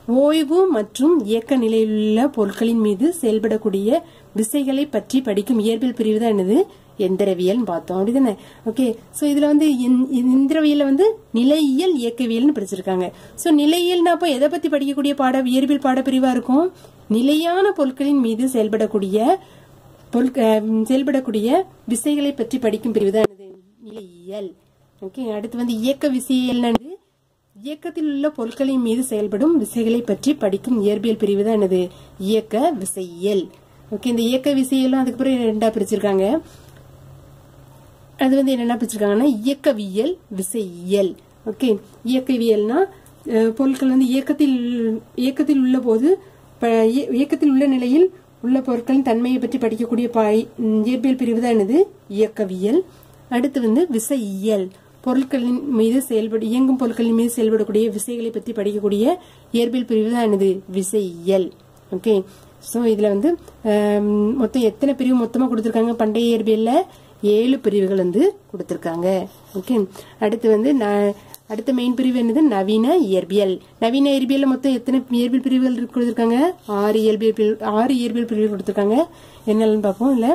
Speaker 1: ஓய்வு மற்றும் இயக்க நிலையிலுள்ள பொருட்களின் மீது செயல்படக்கூடிய விசைகளை பற்றி படிக்கும் இயற்பியல் பிரிவு தான் என்னது? எந்திரவியல் பார்த்தோம். அப்படிதானே? ஓகே ஸோ இதுல வந்து இந்த- வந்து நிலையியல் இயக்கவியல்னு பிரிச்சிருக்காங்க ஸோ நிலையியல்னா அப்போ எதை பத்தி படிக்கக்கூடிய பாட இயற்பியல் பாடப்பிரிவா இருக்கும்? நிலையான பொருட்களின் மீது செயல்படக்கூடிய செயல்படக்கூடிய விசைகளை பற்றி படிக்கும் பிரிவு தான் என்னது? நிலையியல். ஓகே அடுத்து வந்து இயக்க விசையியல் என்னது? இயக்கத்தில் உள்ள பொருட்களின் மீது செயல்படும் விசைகளை பற்றி படிக்கும் இயற்பியல் பிரிவு தான் என்னது? இயக்க விசையியல். ஓகே இந்த இயக்க விசையெல்லாம் அதுக்கு பிறகு ரெண்டா பிரிச்சிருக்காங்க. அது வந்து என்னென்ன பிரிச்சிருக்காங்கன்னா இயக்கவியல் விசையியல். ஓகே இயக்கவியல்னா பொருட்கள் வந்து இயக்கத்தில் இயக்கத்தில் உள்ள போது ப- இய- இயக்கத்தில் உள்ள நிலையில் உள்ள பொருட்களின் தன்மையை பற்றி படிக்கக்கூடிய இயற்பியல் பிரிவு தான் என்னது? இயக்கவியல். அடுத்து வந்து விசையியல். பொருட்களின் மீது செயல்படு இயங்கும் பொருட்களின் மீது செயல்படக்கூடிய விசைகளை பற்றி படிக்கக்கூடிய இயற்பியல் பிரிவு தான் என்னது? விசையியல். ஓகே ஸோ இதில் வந்து மொத்தம் எத்தனை பிரிவு மொத்தமாக கொடுத்துருக்காங்க? பண்டைய இயற்பியலில் ஏழு பிரிவுகள் வந்து கொடுத்துருக்காங்க. ஓகே அடுத்து வந்து நான் அடுத்த மெயின் பிரிவு என்னது? நவீன இயற்பியல். நவீன இயற்பியலில் மொத்தம் எத்தனை இயற்பியல் பிரிவுகள் கொடுத்துருக்காங்க? ஆறு இயற்பியல் பிரிவு ஆறு இயற்பியல் பிரிவுகள் கொடுத்துருக்காங்க. என்னென்னு பார்ப்போம். இல்லை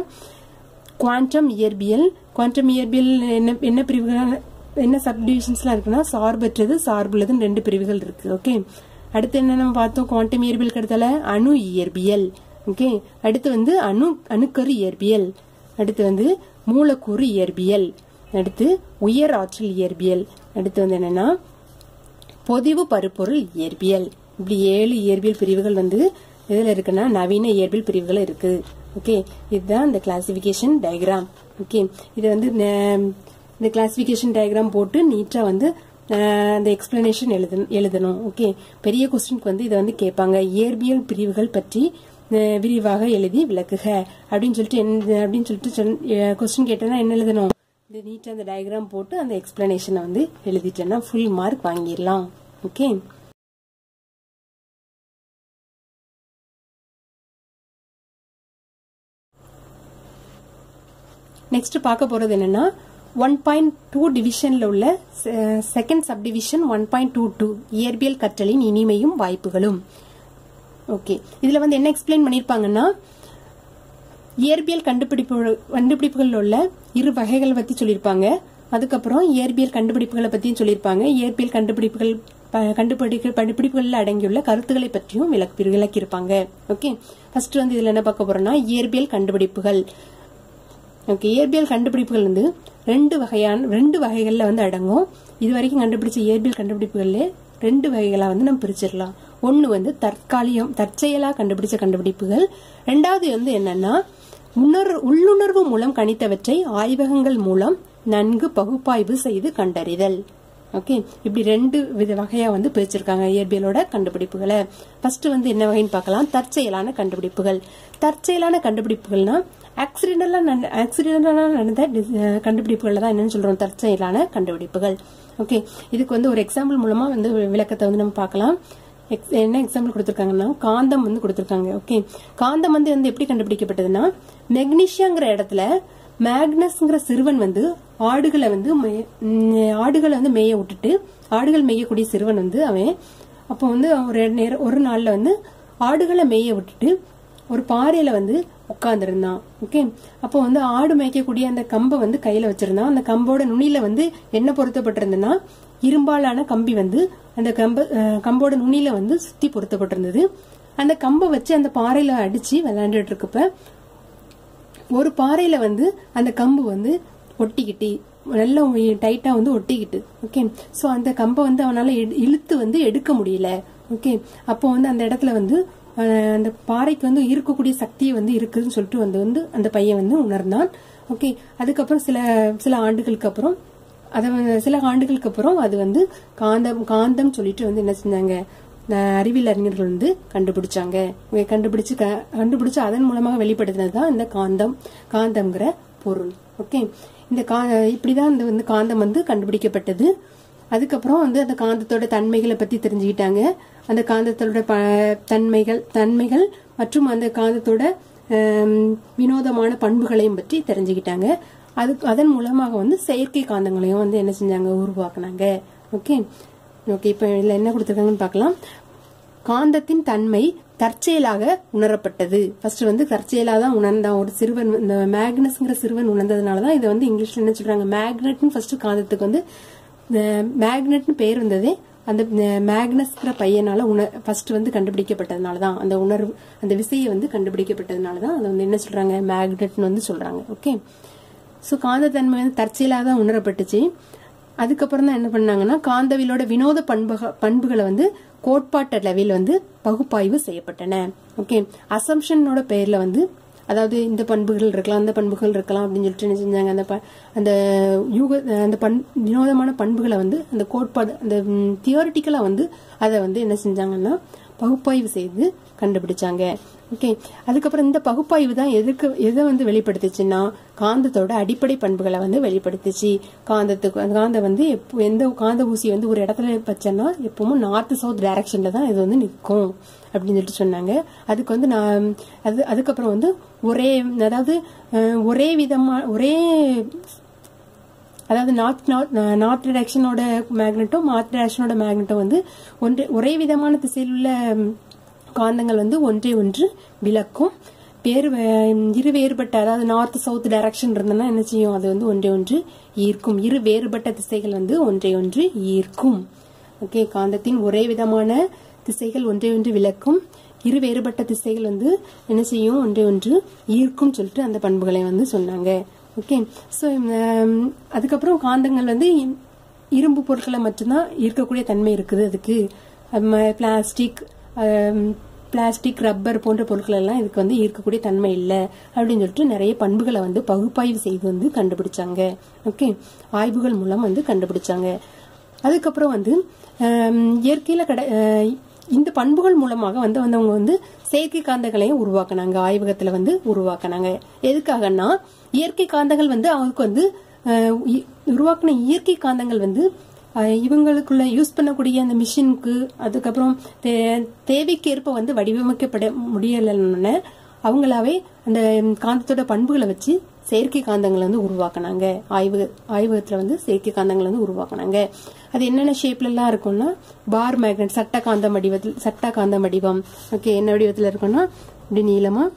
Speaker 1: குவாண்டம் இயற்பியல். குவாண்டம் இயற்பியல் என்ன என்ன பிரிவுகள் என்ன சப்டிவிஷன்ஸ்லாம் இருக்குன்னா சார்பற்றது சார்புள்ளதுன்னு ரெண்டு பிரிவுகள் இருக்குது ஓகே அடுத்து என்ன நம்ம பார்த்தோம்? குவாண்டம் இயற்பியல் கடத்தல அணு இயற்பியல். ஓகே அடுத்து வந்து அணு அணுக்கரு இயற்பியல். அடுத்து வந்து மூலக்கூறு இயற்பியல். அடுத்து உயர் ஆற்றல் இயற்பியல். அடுத்து வந்து என்னன்னா பொதிவு பருப்பொருள் இயற்பியல். இப்படி ஏழு இயற்பியல் பிரிவுகள் வந்து இதில் இருக்குன்னா நவீன இயற்பியல் பிரிவுகள் இருக்கு. ஓகே இதுதான் இந்த கிளாசிபிகேஷன் டயக்ராம் ஓகே இது வந்து இந்த கிளாசிபிகேஷன் டயக்ராம் போட்டு நீட்டாக வந்து இந்த அந்த எக்ஸ்பிளனேஷன் எழுதணும். ஓகே பெரிய கொஸ்டினுக்கு வந்து இதை வந்து கேட்பாங்க. இயற்பியல் பிரிவுகள் பற்றி விரிவாக எழுதி விளக்குக. அப்படின்னு சொல்லிட்டு என் அப்படின்னு சொல்லிட்டு கொஸ்டின் கேட்டேன்னா என்ன எழுதணும்? இந்த நீட்டாக அந்த டயக்ராம் போட்டு அந்த எக்ஸ்பிளனேஷனை வந்து எழுதிட்டேன்னா ஃபுல் மார்க் வாங்கிடலாம். ஓகே நெக்ஸ்ட் பார்க்க போறது என்னன்னா ஒன் பாயிண்ட் டூ டிவிஷனில் உள்ள second subdivision one point two two இயற்பியல் கற்றலின் இனிமையும் வாய்ப்புகளும். ஓகே இதில் வந்து என்ன எக்ஸ்பிளைன் பண்ணியிருப்பாங்கன்னா இயற்பியல் கண்டுபிடிப்பு கண்டுபிடிப்புகளில் உள்ள இரு வகைகளை பற்றி சொல்லியிருப்பாங்க அதுக்கப்புறம் இயற்பியல் கண்டுபிடிப்புகளை பற்றியும் சொல்லியிருப்பாங்க இயற்பியல் கண்டுபிடிப்புகள் கண்டுபிடிக்க கண்டுபிடிப்புகளில் அடங்கியுள்ள கருத்துக்களை பற்றியும் விளக்கு விளக்கியிருப்பாங்க. ஓகே ஃபர்ஸ்ட் வந்து இதில் என்ன பார்க்க போறோம்னா இயற்பியல் கண்டுபிடிப்புகள். ஓகே இயற்பியல் கண்டுபிடிப்புகள் வந்து ரெண்டு வகையான ரெண்டு வகைகளில் வந்து அடங்கும். இது வரைக்கும் கண்டுபிடிச்ச இயற்பியல் கண்டுபிடிப்புகளில் ரெண்டு வகைகளாக வந்து நம்ம பிரிச்சிடலாம். ஒன்று வந்து தற்காலிகம் தற்செயலாக கண்டுபிடிச்ச கண்டுபிடிப்புகள். ரெண்டாவது வந்து என்னன்னா உணர் உள்ளுணர்வு மூலம் கணித்தவற்றை ஆய்வகங்கள் மூலம் நன்கு பகுப்பாய்வு செய்து கண்டறிதல். ஓகே? இப்படி ரெண்டு வித வகையா வந்து பிரிச்சிருக்காங்க இயற்பியலோட கண்டுபிடிப்புகளை. ஃபர்ஸ்ட் வந்து என்ன வகைன்னு பார்க்கலாம்? தற்செயலான கண்டுபிடிப்புகள். தற்செயலான கண்டுபிடிப்புகள்னா ஆக்சிடென்டலா ஆக்சிடென்டலாக நடந்த கண்டுபிடிப்புகளில் தான் என்னென்னு சொல்கிறோம் தற்செயலான கண்டுபிடிப்புகள். ஓகே இதுக்கு வந்து ஒரு எக்ஸாம்பிள் மூலமாக வந்து வி- விளக்கத்தை வந்து நம்ம பார்க்கலாம். எக்ஸ் என்ன எக்ஸாம்பிள் கொடுத்துருக்காங்கன்னா காந்தம் வந்து கொடுத்துருக்காங்க. ஓகே காந்தம் வந்து வந்து எப்படி கண்டுபிடிக்கப்பட்டதுன்னா மெக்னீஷியாங்கிற இடத்துல மேக்னஸ்ங்கிற சிறுவன் வந்து ஆடுகளை வந்து மே- ஆடுகளை வந்து மேய விட்டுட்டு ஆடுகள் மேயக்கூடிய சிறுவன் வந்து அவன் அப்போ வந்து ஒரு நேரம் ஒரு நாளில் வந்து ஆடுகளை மேய விட்டுட்டு ஒரு பாறையில வந்து உட்கார்ந்துருந்தான் ஓகே அப்போ வந்து ஆடு மேய்க்கக்கூடிய அந்த கம்பை வந்து கையில வச்சிருந்தான் அந்த கம்போட நுனியில வந்து என்ன பொருத்தப்பட்டிருந்ததுன்னா இரும்பாலான கம்பி வந்து அந்த கம்ப கம்போட நுனியில வந்து சுத்தி பொருத்தப்பட்டிருந்தது. அந்த கம்பை வச்சு அந்த பாறையில அடிச்சு விளையாண்டுட்டு இருக்கப்ப ஒரு பாறையில வந்து அந்த கம்பு வந்து ஒட்டிக்கிட்டு நல்லா டைட்டா வந்து ஒட்டிக்கிட்டு ஓகே ஸோ அந்த கம்பை வந்து அவனால இழுத்து வந்து எடுக்க முடியல ஓகே அப்போ வந்து அந்த இடத்துல வந்து அந்த பாறைக்கு வந்து இருக்கக்கூடிய சக்தி வந்து இருக்குதுன்னு சொல்லிட்டு வந்து வந்து அந்த பையன் வந்து உணர்ந்தான். ஓகே அதுக்கப்புறம் சில சில ஆண்டுகளுக்கு அப்புறம் அதை சில ஆண்டுகளுக்கு அப்புறம் அது வந்து காந்தம் காந்தம் சொல்லிட்டு வந்து என்ன செஞ்சாங்க? அறிவியல் அறிஞர்கள் வந்து கண்டுபிடிச்சாங்க. இவங்க கண்டுபிடிச்சு க- கண்டுபிடிச்சு அதன் மூலமாக வெளிப்படுத்தினது தான் இந்த காந்தம் காந்தம்ங்கிற பொருள். ஓகே இந்த கா இப்படிதான் இந்த வந்து காந்தம் வந்து கண்டுபிடிக்கப்பட்டது. அதுக்கப்புறம் வந்து அந்த காந்தத்தோட தன்மைகளை பத்தி தெரிஞ்சுக்கிட்டாங்க. அந்த காந்தத்தோட ப- தன்மைகள் தன்மைகள் மற்றும் அந்த காந்தத்தோட வினோதமான பண்புகளையும் பற்றி தெரிஞ்சுக்கிட்டாங்க. அது அதன் மூலமாக வந்து செயற்கை காந்தங்களையும் வந்து என்ன செஞ்சாங்க? உருவாக்குனாங்க. ஓகே ஓகே இப்போ இதில் என்ன கொடுத்துருக்காங்கன்னு பார்க்கலாம். காந்தத்தின் தன்மை தற்செயலாக உணரப்பட்டது. ஃபர்ஸ்ட் வந்து தற்செயலாக தான் உணர்ந்தான் ஒரு சிறுவன் இந்த மேக்னஸ்ங்கிற சிறுவன் உணர்ந்ததுனால தான் இதை வந்து இங்கிலீஷில் என்ன சொல்கிறாங்க மேக்னெட்னு ஃபர்ஸ்ட் காந்தத்துக்கு வந்து மேக்னெட்னு பேர் வந்ததே. அந்த மேக்னஸ்ங்கிற பையனால உண ஃபர்ஸ்ட் வந்து கண்டுபிடிக்கப்பட்டதுனால தான் அந்த உணர்வு அந்த விசையை வந்து கண்டுபிடிக்கப்பட்டதுனால தான் அதை வந்து என்ன சொல்கிறாங்க மேக்னெட்னு வந்து சொல்கிறாங்க ஓகே ஸோ காந்தத்தன்மை வந்து தற்செயலாக தான் உணரப்பட்டுச்சு. அதுக்கப்புறம் தான் என்ன பண்ணாங்கன்னா காந்தவியலோட வினோத பண்புக பண்புகளை வந்து கோட்பாட்டு அளவில் வந்து பகுப்பாய்வு செய்யப்பட்டன. ஓகே அசம்ஷனோட பெயரில் வந்து அதாவது இந்த பண்புகள் இருக்கலாம் அந்த பண்புகள் இருக்கலாம் அப்படின்னு சொல்லிட்டு என்ன செஞ்சாங்க? அந்த ப- அந்த யூக அந்த பண் வினோதமான பண்புகளை வந்து அந்த கோட்பாடு அந்த தியோரிட்டிக்கலாக வந்து அதை வந்து என்ன செஞ்சாங்கன்னா பகுப்பாய்வு செய்து கண்டுபிடிச்சாங்க. ஓகே அதுக்கப்புறம் இந்த பகுப்பாய்வு தான் எதுக்கு எதை வந்து வெளிப்படுத்துச்சுன்னா காந்தத்தோட அடிப்படை பண்புகளை வந்து வெளிப்படுத்துச்சு. காந்தத்துக்கு அந்த காந்தம் வந்து எப்போ எந்த காந்த ஊசி வந்து ஒரு இடத்துல வச்சோன்னா எப்பவும் நார்த் சவுத் டைரக்ஷன்ல தான் இது வந்து நிற்கும் அப்படின்னு சொல்லிட்டு சொன்னாங்க. அதுக்கு வந்து நான் அது அதுக்கப்புறம் வந்து ஒரே அதாவது ஒரே விதமா ஒரே அதாவது நார்த் நார்த் நார்த் டைரக்ஷனோட மேக்னெட்டும் நார்த் டைரக்ஷனோட மேக்னெட்டும் வந்து ஒன்றே ஒரே விதமான திசையில் உள்ள காந்தங்கள் வந்து ஒன்றை ஒன்று விளக்கும். வேறு வே- இரு வேறுபட்ட அதாவது நார்த் சவுத் டைரக்ஷன் இருந்ததுன்னா என்ன செய்யும்? அது வந்து ஒன்றை ஒன்று ஈர்க்கும். இரு வேறுபட்ட திசைகள் வந்து ஒன்றை ஒன்று ஈர்க்கும். ஓகே காந்தத்தின் ஒரே விதமான திசைகள் ஒன்றை ஒன்று விளக்கும். இரு வேறுபட்ட திசைகள் வந்து என்ன செய்யும்? ஒன்றை ஒன்று ஈர்க்கும் சொல்லிட்டு அந்த பண்புகளை வந்து சொன்னாங்க. ஓகே ஸோ அதுக்கப்புறம் காந்தங்கள் வந்து இரும்பு பொருட்களை மட்டும்தான் ஈர்க்கக்கூடிய தன்மை இருக்குது அதுக்கு. பிளாஸ்டிக் பிளாஸ்டிக் ரப்பர் போன்ற பொருட்கள் எல்லாம் இதுக்கு வந்து ஈர்க்கக்கூடிய தன்மை இல்லை அப்படின்னு சொல்லிட்டு நிறைய பண்புகளை வந்து பகுப்பாய்வு செய்து வந்து கண்டுபிடிச்சாங்க. ஓகே ஆய்வுகள் மூலம் வந்து கண்டுபிடிச்சாங்க. அதுக்கப்புறம் வந்து இயற்கையில் இயற்கையில கடை இந்த பண்புகள் மூலமாக வந்து வந்தவங்க வந்து செயற்கை காந்தங்களையும் உருவாக்குனாங்க. ஆய்வகத்துல வந்து உருவாக்குனாங்க. எதுக்காகன்னா இயற்கை காந்தங்கள் வந்து அவங்களுக்கு வந்து உருவாக்கின இ- இயற்கை காந்தங்கள் வந்து இவங்களுக்குள்ள யூஸ் பண்ணக்கூடிய அந்த மிஷினுக்கு அதுக்கப்புறம் தே- தேவைக்கேற்ப வந்து வடிவமைக்கப்பட முடியலன்னு அவங்களாவே அந்த காந்தத்தோட பண்புகளை வச்சு செயற்கை காந்தங்களை வந்து உருவாக்குனாங்க. ஆய்வு ஆய்வகத்தில் வந்து செயற்கை காந்தங்களை வந்து உருவாக்குனாங்க. அது என்னென்ன ஷேப்லலாம் இருக்கும்னா பார் மேக்னெட் சட்ட காந்த வடிவத்தில் சட்ட காந்த வடிவம். ஓகே என்ன வடிவத்தில் இருக்கும்னா இப்படி நீளமாக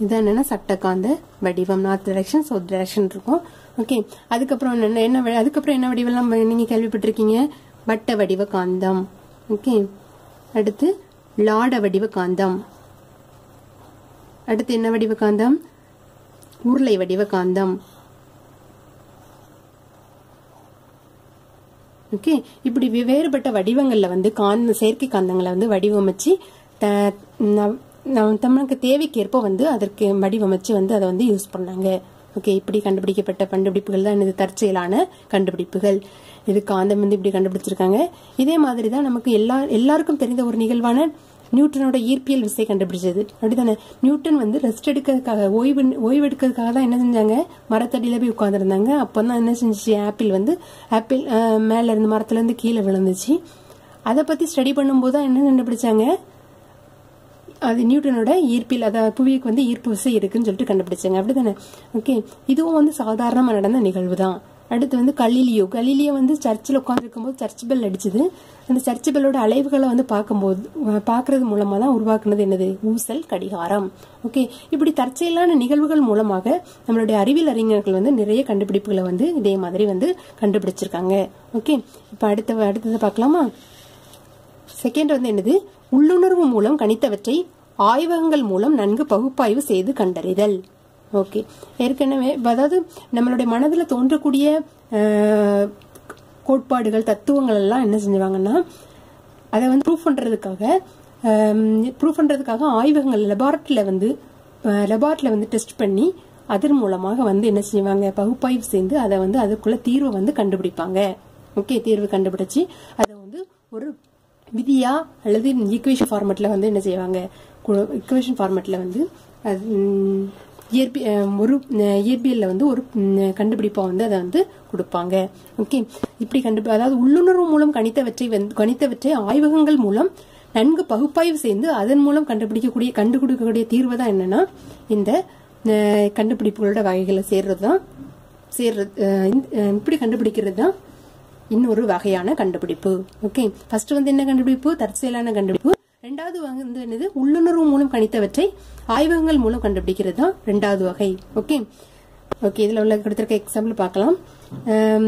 Speaker 1: இது சட்ட சட்டக்காந்த வடிவம் நார்த் டைரக்ஷன் சவுத் டைரக்ஷன் இருக்கும். ஓகே அதுக்கப்புறம் என்ன என்ன அதுக்கப்புறம் என்ன வடிவெல்லாம் நீங்கள் கேள்விப்பட்டிருக்கீங்க? வட்ட வடிவ காந்தம். ஓகே அடுத்து லாட வடிவ காந்தம். அடுத்து என்ன வடிவ காந்தம்? உருளை வடிவ காந்தம். ஓகே இப்படி வேறுபட்ட வடிவங்களில் வந்து காந்த செயற்கை காந்தங்களை வந்து வடிவமைச்சு த- நம்- நம் தமிழுக்கு தேவைக்கேற்ப வந்து அதற்கு வடிவமைச்சு வந்து அதை வந்து யூஸ் பண்ணாங்க. ஓகே இப்படி கண்டுபிடிக்கப்பட்ட கண்டுபிடிப்புகள் தான் இது தற்செயலான கண்டுபிடிப்புகள். இது காந்தம் வந்து இப்படி கண்டுபிடிச்சிருக்காங்க. இதே மாதிரி தான் நமக்கு எல்லா எல்லாருக்கும் தெரிந்த ஒரு நிகழ்வான நியூட்டனோட ஈர்ப்பியல் விசை கண்டுபிடிச்சது. அப்படித்தானே? நியூட்டன் வந்து ரெஸ்ட் எடுக்கிறதுக்காக ஓய்வு ஓய்வு எடுக்கிறதுக்காக தான் என்ன செஞ்சாங்க? மரத்தடியில போய் உட்காந்துருந்தாங்க அப்போ தான் என்ன செஞ்சிச்சு? ஆப்பிள் வந்து ஆப்பிள் மேலே இருந்து மரத்துலேருந்து கீழே விழுந்துச்சு. அதை பற்றி ஸ்டடி பண்ணும்போது தான் என்ன கண்டுபிடிச்சாங்க? அது நியூட்டனோட ஈர்ப்பில் அதாவது புவிக்கு வந்து ஈர்ப்பு விசை இருக்குன்னு சொல்லிட்டு கண்டுபிடிச்சாங்க. அப்படிதானே? ஓகே இதுவும் வந்து சாதாரணமாக நடந்த நிகழ்வு தான் அடுத்து வந்து கலிலியோ. கலிலியோ வந்து சர்ச்சில் உட்காந்துருக்கும் போது சர்ச் பெல் அடிச்சது. அந்த சர்ச் பெல்லோட அலைவுகளை வந்து பார்க்கும்போது பார்க்கறது மூலமாக தான் உருவாக்குனது என்னது? ஊசல் கடிகாரம். ஓகே இப்படி தற்செயலான நிகழ்வுகள் மூலமாக நம்மளுடைய அறிவியல் அறிஞர்கள் வந்து நிறைய கண்டுபிடிப்புகளை வந்து இதே மாதிரி வந்து கண்டுபிடிச்சிருக்காங்க. ஓகே இப்போ அடுத்த அடுத்தது பார்க்கலாமா? செகண்ட் வந்து என்னது? உள்ளுணர்வு மூலம் கணித்தவற்றை ஆய்வகங்கள் மூலம் நன்கு பகுப்பாய்வு செய்து கண்டறிதல். ஓகே ஏற்கனவே அதாவது நம்மளுடைய மனதில் தோன்றக்கூடிய கோட்பாடுகள் தத்துவங்கள் எல்லாம் என்ன செஞ்சுவாங்கன்னா அதை வந்து ப்ரூஃப் பண்ணுறதுக்காக ப்ரூஃப் பண்ணுறதுக்காக ஆய்வகங்கள் லெபார்ட்டியில் வந்து லெபார்ட்டில் வந்து டெஸ்ட் பண்ணி அதன் மூலமாக வந்து என்ன செய்வாங்க? பகுப்பாய்வு செய்து அதை வந்து அதுக்குள்ள தீர்வை வந்து கண்டுபிடிப்பாங்க. ஓகே தீர்வு கண்டுபிடிச்சு அதை வந்து ஒரு விதியா அல்லது ஈக்குவேஷன் ஃபார்மெட்டில் வந்து என்ன செய்வாங்க? ஈக்குவேஷன் ஃபார்மெட்டில் வந்து அது, இயற்பி ஒரு இயற்பியலில் வந்து ஒரு கண்டுபிடிப்பாக வந்து அதை வந்து கொடுப்பாங்க. ஓகே இப்படி கண்டு அதாவது உள்ளுணர்வு மூலம் கணித்தவற்றை வந்து கணித்தவற்றை ஆய்வகங்கள் மூலம் நன்கு பகுப்பாய்வு செய்து அதன் மூலம் கண்டுபிடிக்கக்கூடிய கண்டுபிடிக்கக்கூடிய தீர்வு தான் என்னன்னா இந்த கண்டுபிடிப்புகளோட வகைகளை சேர்றது தான் சேர்றது இப்படி கண்டுபிடிக்கிறது தான் இன்னொரு வகையான கண்டுபிடிப்பு. ஓகே ஃபர்ஸ்ட் வந்து என்ன கண்டுபிடிப்பு? தற்செயலான கண்டுபிடிப்பு. ரெண்டாவது வந்து என்னது? உள்ளுணர்வு மூலம் கணித்தவற்றை ஆய்வகங்கள் மூலம் கண்டுபிடிக்கிறது தான் ரெண்டாவது வகை. ஓகே ஓகே இதுல உள்ள கொடுத்திருக்க எக்ஸாம்பிள் பார்க்கலாம். Um,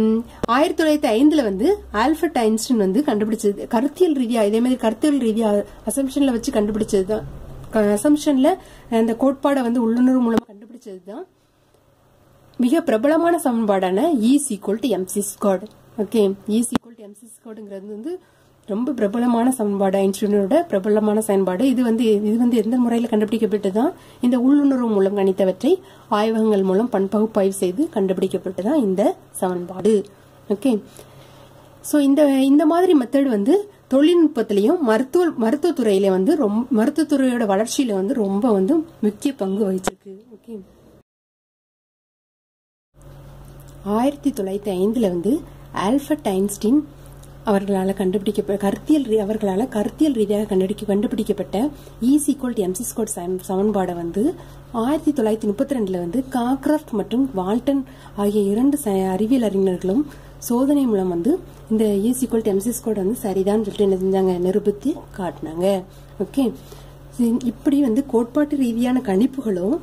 Speaker 1: ஆயிரத்தி தொள்ளாயிரத்தி ஐந்துல வந்து ஆல்பர்ட் ஐன்ஸ்டின் வந்து கண்டுபிடிச்சது. கருத்தியல் ரீதியா இதே மாதிரி கருத்தியல் ரீதியா அசம்ஷன்ல வச்சு கண்டுபிடிச்சது தான். அசம்ஷன்ல அந்த கோட்பாடை வந்து உள்ளுணர்வு மூலம் கண்டுபிடிச்சது தான். மிக பிரபலமான சமன்பாடான E equal to MC squared okay E equal to MC ஸ்கோடுங்கிறது வந்து ரொம்ப பிரபலமான சமன்பாடு ஐன்ஸ்டீனோட பிரபலமான சமன்பாடு. இது வந்து இது வந்து எந்த முறையில் கண்டுபிடிக்கப்பட்டு தான் இந்த உள்ளுணர்வு மூலம் கணித்தவற்றை ஆய்வகங்கள் மூலம் பண்பகுப்பாய்வு செய்து கண்டுபிடிக்கப்பட்டு தான் இந்த சமன்பாடு. ஓகே. ஸோ இந்த இந்த மாதிரி மெத்தட் வந்து தொழில்நுட்பத்திலையும் மருத்துவ மருத்துவத்துறையில வந்து ரொம்ப மருத்துவத்துறையோட வளர்ச்சியில வந்து ரொம்ப வந்து முக்கிய பங்கு வகிச்சிருக்கு. ஓகே. ஆயிரத்தி தொள்ளாயிரத்தி ஐந்துல வந்து ஆல்ஃபர்ட் ஐன்ஸ்டீன் அவர்களால் கண்டுபிடிக்க கருத்தியல் ரீ- அவர்களால் கருத்தியல் ரீதியாக கண்டுபிடிக்க கண்டுபிடிக்கப்பட்ட is equal to MC squared சமன்பாடை வந்து ஆயிரத்தி தொள்ளாயிரத்தி முப்பத்தி ரெண்டில் வந்து காக்ராஃப்ட் மற்றும் வால்டன் ஆகிய இரண்டு ச- அறிவியல் அறிஞர்களும் சோதனை மூலம் வந்து இந்த is equal to MC squared வந்து சரிதான் சொல்லிட்டு என்ன செஞ்சாங்க? நிரூபித்து காட்டினாங்க. ஓகே இப்படி வந்து கோட்பாட்டு ரீதியான கணிப்புகளும்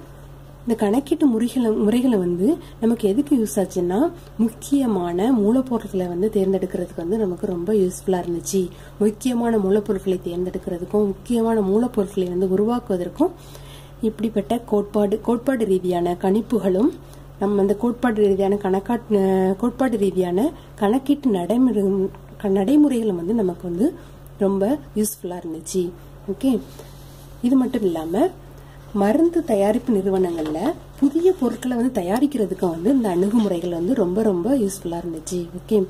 Speaker 1: இந்த கணக்கீட்டு முறைகளை முறைகளை வந்து நமக்கு எதுக்கு யூஸ் ஆச்சுன்னா முக்கியமான மூலப்பொருட்களை வந்து தேர்ந்தெடுக்கிறதுக்கு வந்து நமக்கு ரொம்ப யூஸ்ஃபுல்லாக இருந்துச்சு. முக்கியமான மூலப்பொருட்களை தேர்ந்தெடுக்கிறதுக்கும் முக்கியமான மூலப்பொருட்களை வந்து உருவாக்குவதற்கும் இப்படிப்பட்ட கோட்பாடு கோட்பாடு ரீதியான கணிப்புகளும் நம்ம அந்த கோட்பாடு ரீதியான கணக்காட் கோட்பாடு ரீதியான கணக்கீட்டு நடைமுறை க- நடைமுறைகளும் வந்து நமக்கு வந்து ரொம்ப யூஸ்ஃபுல்லாக இருந்துச்சு. ஓகே இது மட்டும் இல்லாமல் மருந்து தயாரிப்பு நிறுவனங்களில் புதிய பொருட்களை வந்து தயாரிக்கிறதுக்கு வந்து இந்த அணுகுமுறைகள் வந்து ரொம்ப ரொம்ப யூஸ்ஃபுல்லாக இருந்துச்சு. ஓகே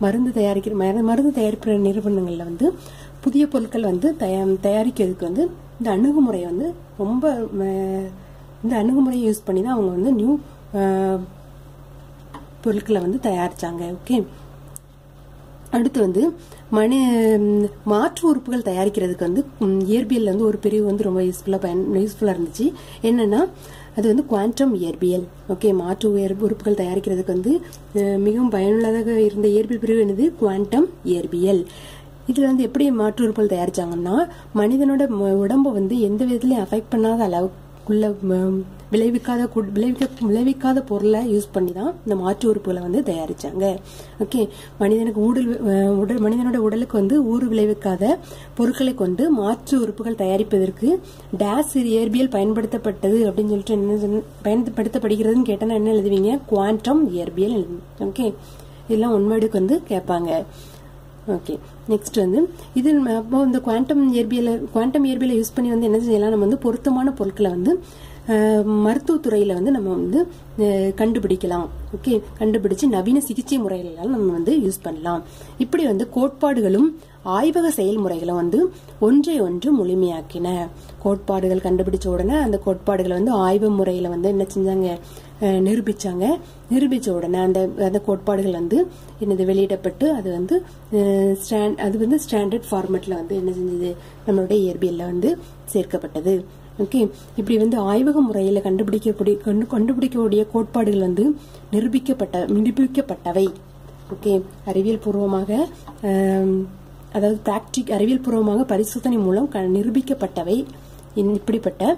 Speaker 1: மருந்து தயாரிக்கிற மருந்து தயாரிப்பு நிறுவனங்களில் வந்து புதிய பொருட்கள் வந்து தயா- தயாரிக்கிறதுக்கு வந்து இந்த அணுகுமுறை வந்து ரொம்ப இந்த அணுகுமுறையை யூஸ் பண்ணி தான் அவங்க வந்து நியூ பொருட்களை வந்து தயாரிச்சாங்க. ஓகே அடுத்து வந்து மனி மாற்று உறுப்புகள் தயாரிக்கிறதுக்கு வந்து இயற்பியல் வந்து ஒரு பிரிவு வந்து ரொம்ப யூஸ்ஃபுல்லாக பயன் யூஸ்ஃபுல்லாக இருந்துச்சு. என்னன்னா அது வந்து குவாண்டம் இயற்பியல். ஓகே மாற்று உயர் உறுப்புகள் தயாரிக்கிறதுக்கு வந்து மிகவும் பயனுள்ளதாக இருந்த இயற்பியல் பிரிவு என்னது? குவாண்டம் இயற்பியல். இதில் வந்து எப்படி மாற்று உறுப்புகள் தயாரிச்சாங்கன்னா மனிதனோட ம- வந்து எந்த விதத்திலையும் அஃபெக்ட் பண்ணாத அளவுக்கு உள்ள விளைவிக்காத விளைவிக்க விளைவிக்காத பொருளை யூஸ் பண்ணி தான் இந்த மாற்று உறுப்புகளை வந்து தயாரிச்சாங்க. ஓகே மனிதனுக்கு ஊடல் உடல் மனிதனோட உடலுக்கு வந்து ஊறு விளைவிக்காத பொருட்களை கொண்டு மாற்று உறுப்புகள் தயாரிப்பதற்கு டேஸ் இயற்பியல் பயன்படுத்தப்பட்டது அப்படின்னு சொல்லிட்டு என்ன சொன்ன- பயன்படுத்தப்படுகிறதுன்னு கேட்டால் என்ன எழுதுவீங்க? குவாண்டம் இயற்பியல் ஓகே இதெல்லாம் உண்மையுக்கு வந்து கேட்பாங்க. ஓகே நெக்ஸ்ட் வந்து இது அப்போ இந்த குவாண்டம் இயற்பியலை குவாண்டம் இயற்பியலை யூஸ் பண்ணி வந்து என்ன செய்யலாம்? நம்ம வந்து பொருத்தமான பொருட்களை வந்து மருத்துவத்துறையில் வந்து நம்ம வந்து கண்டுபிடிக்கலாம். ஓகே கண்டுபிடிச்சு நவீன சிகிச்சை முறைகளெல்லாம் நம்ம வந்து யூஸ் பண்ணலாம். இப்படி வந்து கோட்பாடுகளும் ஆய்வக செயல்முறைகளும் வந்து ஒன்றை ஒன்று முழுமையாக்கின. கோட்பாடுகள் கண்டுபிடிச்ச உடனே அந்த கோட்பாடுகளை வந்து ஆய்வு முறையில் வந்து என்ன செஞ்சாங்க? நிரூபிச்சாங்க. நிரூபித்த உடனே அந்த அந்த கோட்பாடுகள் வந்து என்னது வெளியிடப்பட்டு அது வந்து ஸ்டாண்ட் அது வந்து ஸ்டாண்டர்ட் ஃபார்மேட்ல வந்து என்ன செஞ்சது? நம்மளுடைய இயற்பியலில் வந்து சேர்க்கப்பட்டது. ஓகே இப்படி வந்து ஆய்வக முறையில் கண்டுபிடிக்கக்கூடிய கண்டு கண்டுபிடிக்கக்கூடிய கோட்பாடுகள் வந்து நிரூபிக்கப்பட்ட நிரூபிக்கப்பட்டவை. ஓகே அறிவியல் பூர்வமாக அதாவது பிராக்டிக் அறிவியல் பூர்வமாக பரிசோதனை மூலம் க- நிரூபிக்கப்பட்டவை. இப்படிப்பட்ட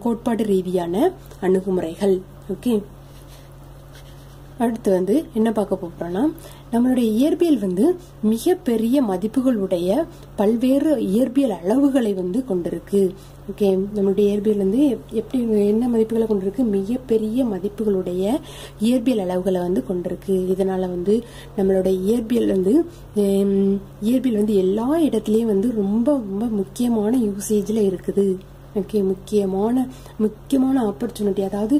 Speaker 1: கோட்பாடு ரீதியான அணுகுமுறைகள். ஓகே அடுத்து வந்து என்ன பார்க்க போகிறோம்னா நம்மளுடைய இயற்பியல் வந்து மிகப்பெரிய மதிப்புகளுடைய பல்வேறு இயற்பியல் அளவுகளை வந்து கொண்டிருக்கு. ஓகே நம்மளுடைய இயற்பியல் வந்து எப்- எப்படி என்ன மதிப்புகளை கொண்டிருக்கு? மிகப்பெரிய மதிப்புகளுடைய இயற்பியல் அளவுகளை வந்து கொண்டிருக்கு. இதனால வந்து நம்மளுடைய இயற்பியல் வந்து இயற்பியல் வந்து எல்லா இடத்துலையும் வந்து ரொம்ப ரொம்ப முக்கியமான யூசேஜில் இருக்குது. ஓகே முக்கியமான முக்கியமான ஆப்பர்ச்சுனிட்டி அதாவது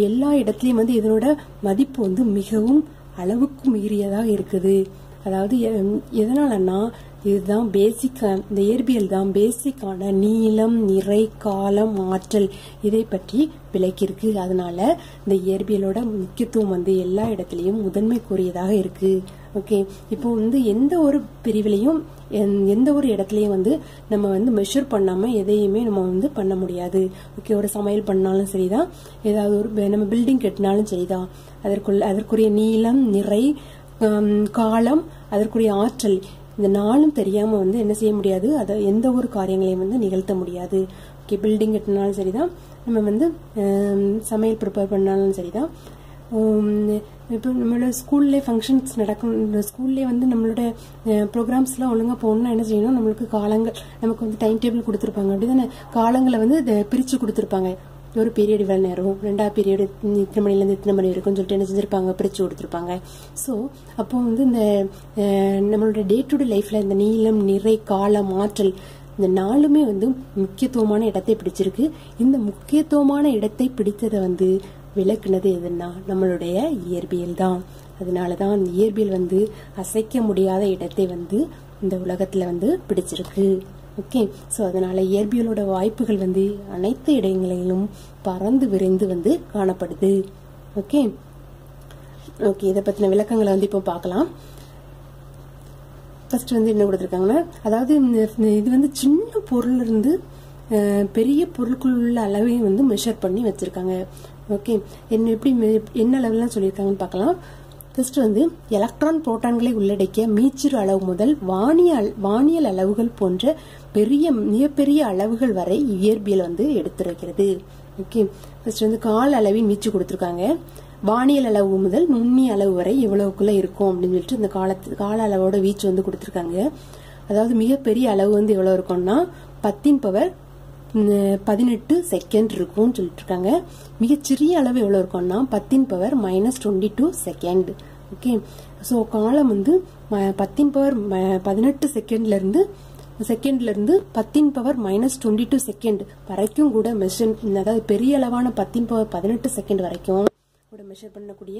Speaker 1: எல்லா இடத்துலையும் வந்து இதனோட மதிப்பு வந்து மிகவும் அளவுக்கு மீறியதாக இருக்குது. அதாவது எ- எதனாலன்னா இதுதான் பேசிக்கா இந்த இயற்பியல் தான் பேசிக்கான நீளம் நிறை காலம் ஆற்றல் இதை பற்றி விளக்கியிருக்கு. அதனால இந்த இயற்பியலோட முக்கியத்துவம் வந்து எல்லா இடத்துலையும் முதன்மைக்குரியதாக இருக்கு. ஓகே இப்போ வந்து எந்த ஒரு பிரிவிலையும் எந்த- எந்த ஒரு இடத்துலயும் வந்து நம்ம வந்து மெஷர் பண்ணாம எதையுமே நம்ம வந்து பண்ண முடியாது. ஓகே ஒரு சமையல் பண்ணாலும் சரிதான். ஏதாவது ஒரு நம்ம பில்டிங் கட்டினாலும் சரிதான். அதற்குள்ள அதற்குரிய நீளம் நிறை காலம் அதற்குரிய ஆற்றல் இந்த நாளும் தெரியாம வந்து என்ன செய்ய முடியாது. அதை எந்த ஒரு காரியங்களையும் வந்து நிகழ்த்த முடியாது. ஓகே பில்டிங் கட்டினாலும் சரிதான். நம்ம வந்து சமையல் ப்ரிப்பேர் பண்ணாலும் சரிதான். இப்போ நம்மளோட ஸ்கூல்லே ஃபங்க்ஷன்ஸ் நடக்கும். இந்த ஸ்கூல்லே வந்து நம்மளோட ப்ரோக்ராம்ஸ்லாம் ஒழுங்காக போகணும்னா என்ன செய்யணும் நம்மளுக்கு காலங்கள் நமக்கு வந்து டைம் டேபிள் கொடுத்துருப்பாங்க. அப்படிதானே? காலங்களை வந்து இதை பிரித்து கொடுத்துருப்பாங்க. ஒரு பீரியட் இவ்வளோ நேரம் ரெண்டாவது பீரியடு இத்தனை மணிலேருந்து இத்தனை மணி இருக்கும்னு சொல்லிட்டு என்ன செஞ்சிருப்பாங்க? பிரித்து கொடுத்துருப்பாங்க. ஸோ அப்போ வந்து இந்த நம்மளோட டே டு டே லைஃப்பில் இந்த நீளம் நிறை காலம் ஆற்றல் இந்த நாலுமே வந்து முக்கியத்துவமான இடத்தை பிடிச்சிருக்கு. இந்த முக்கியத்துவமான இடத்தை பிடித்ததை வந்து விளக்குனது எதுன்னா நம்மளுடைய இயற்பியல் தான். அதனால தான் அந்த இயற்பியல் வந்து அசைக்க முடியாத இடத்தை வந்து இந்த உலகத்தில் வந்து பிடிச்சிருக்கு. ஓகே? ஸோ அதனால இயற்பியலோட வாய்ப்புகள் வந்து அனைத்து இடங்களிலும் பறந்து விரைந்து வந்து காணப்படுது. ஓகே? ஓகே இதை பற்றின விளக்கங்களை வந்து இப்போ பார்க்கலாம். ஃபர்ஸ்ட் வந்து என்ன கொடுத்துருக்காங்கன்னா அதாவது இந்த- இது வந்து சின்ன பொருள் இருந்து பெரிய பொருட்கள் உள்ள அளவையும் வந்து மெஷர் பண்ணி வச்சிருக்காங்க. ஓகே என்ன எப்படி என்ன அளவுலாம் சொல்லியிருக்காங்கன்னு பார்க்கலாம். ஃபர்ஸ்ட் வந்து எலக்ட்ரான் புரோட்டான்களை உள்ளடக்கிய மீச்சிறு அளவு முதல் வானியல் வானியல் அளவுகள் போன்ற பெரிய மிகப்பெரிய அளவுகள் வரை இயற்பியல் வந்து எடுத்துரைக்கிறது. ஓகே ஃபர்ஸ்ட் வந்து கால அளவின் மீச்சு கொடுத்துருக்காங்க. வானியல் அளவு முதல் நுண்ணிய அளவு வரை எவ்வளவுக்குள்ள இருக்கும் அப்படின்னு சொல்லிட்டு இந்த காலத்து கால அளவோட வீச்சு வந்து கொடுத்துருக்காங்க. அதாவது மிகப்பெரிய அளவு வந்து எவ்வளவு இருக்கும்னா பத்தின் பவர் பதினெட்டு செகண்ட் இருக்கும்னு சொல்லிட்டு இருக்காங்க மிகச்சிறிய அளவு எவ்வளோ இருக்கும்னா பத்தின் power minus twenty two second okay so காலம் வந்து பத்தின் பவர் பதினெட்டு செகண்ட்லேருந்து செகண்ட்லேருந்து பத்தின் power minus twenty two second வரைக்கும் கூட மெஷர் அதாவது பெரிய அளவான பத்தின் பவர் பதினெட்டு செகண்ட் வரைக்கும் கூட மெஷர் பண்ணக்கூடிய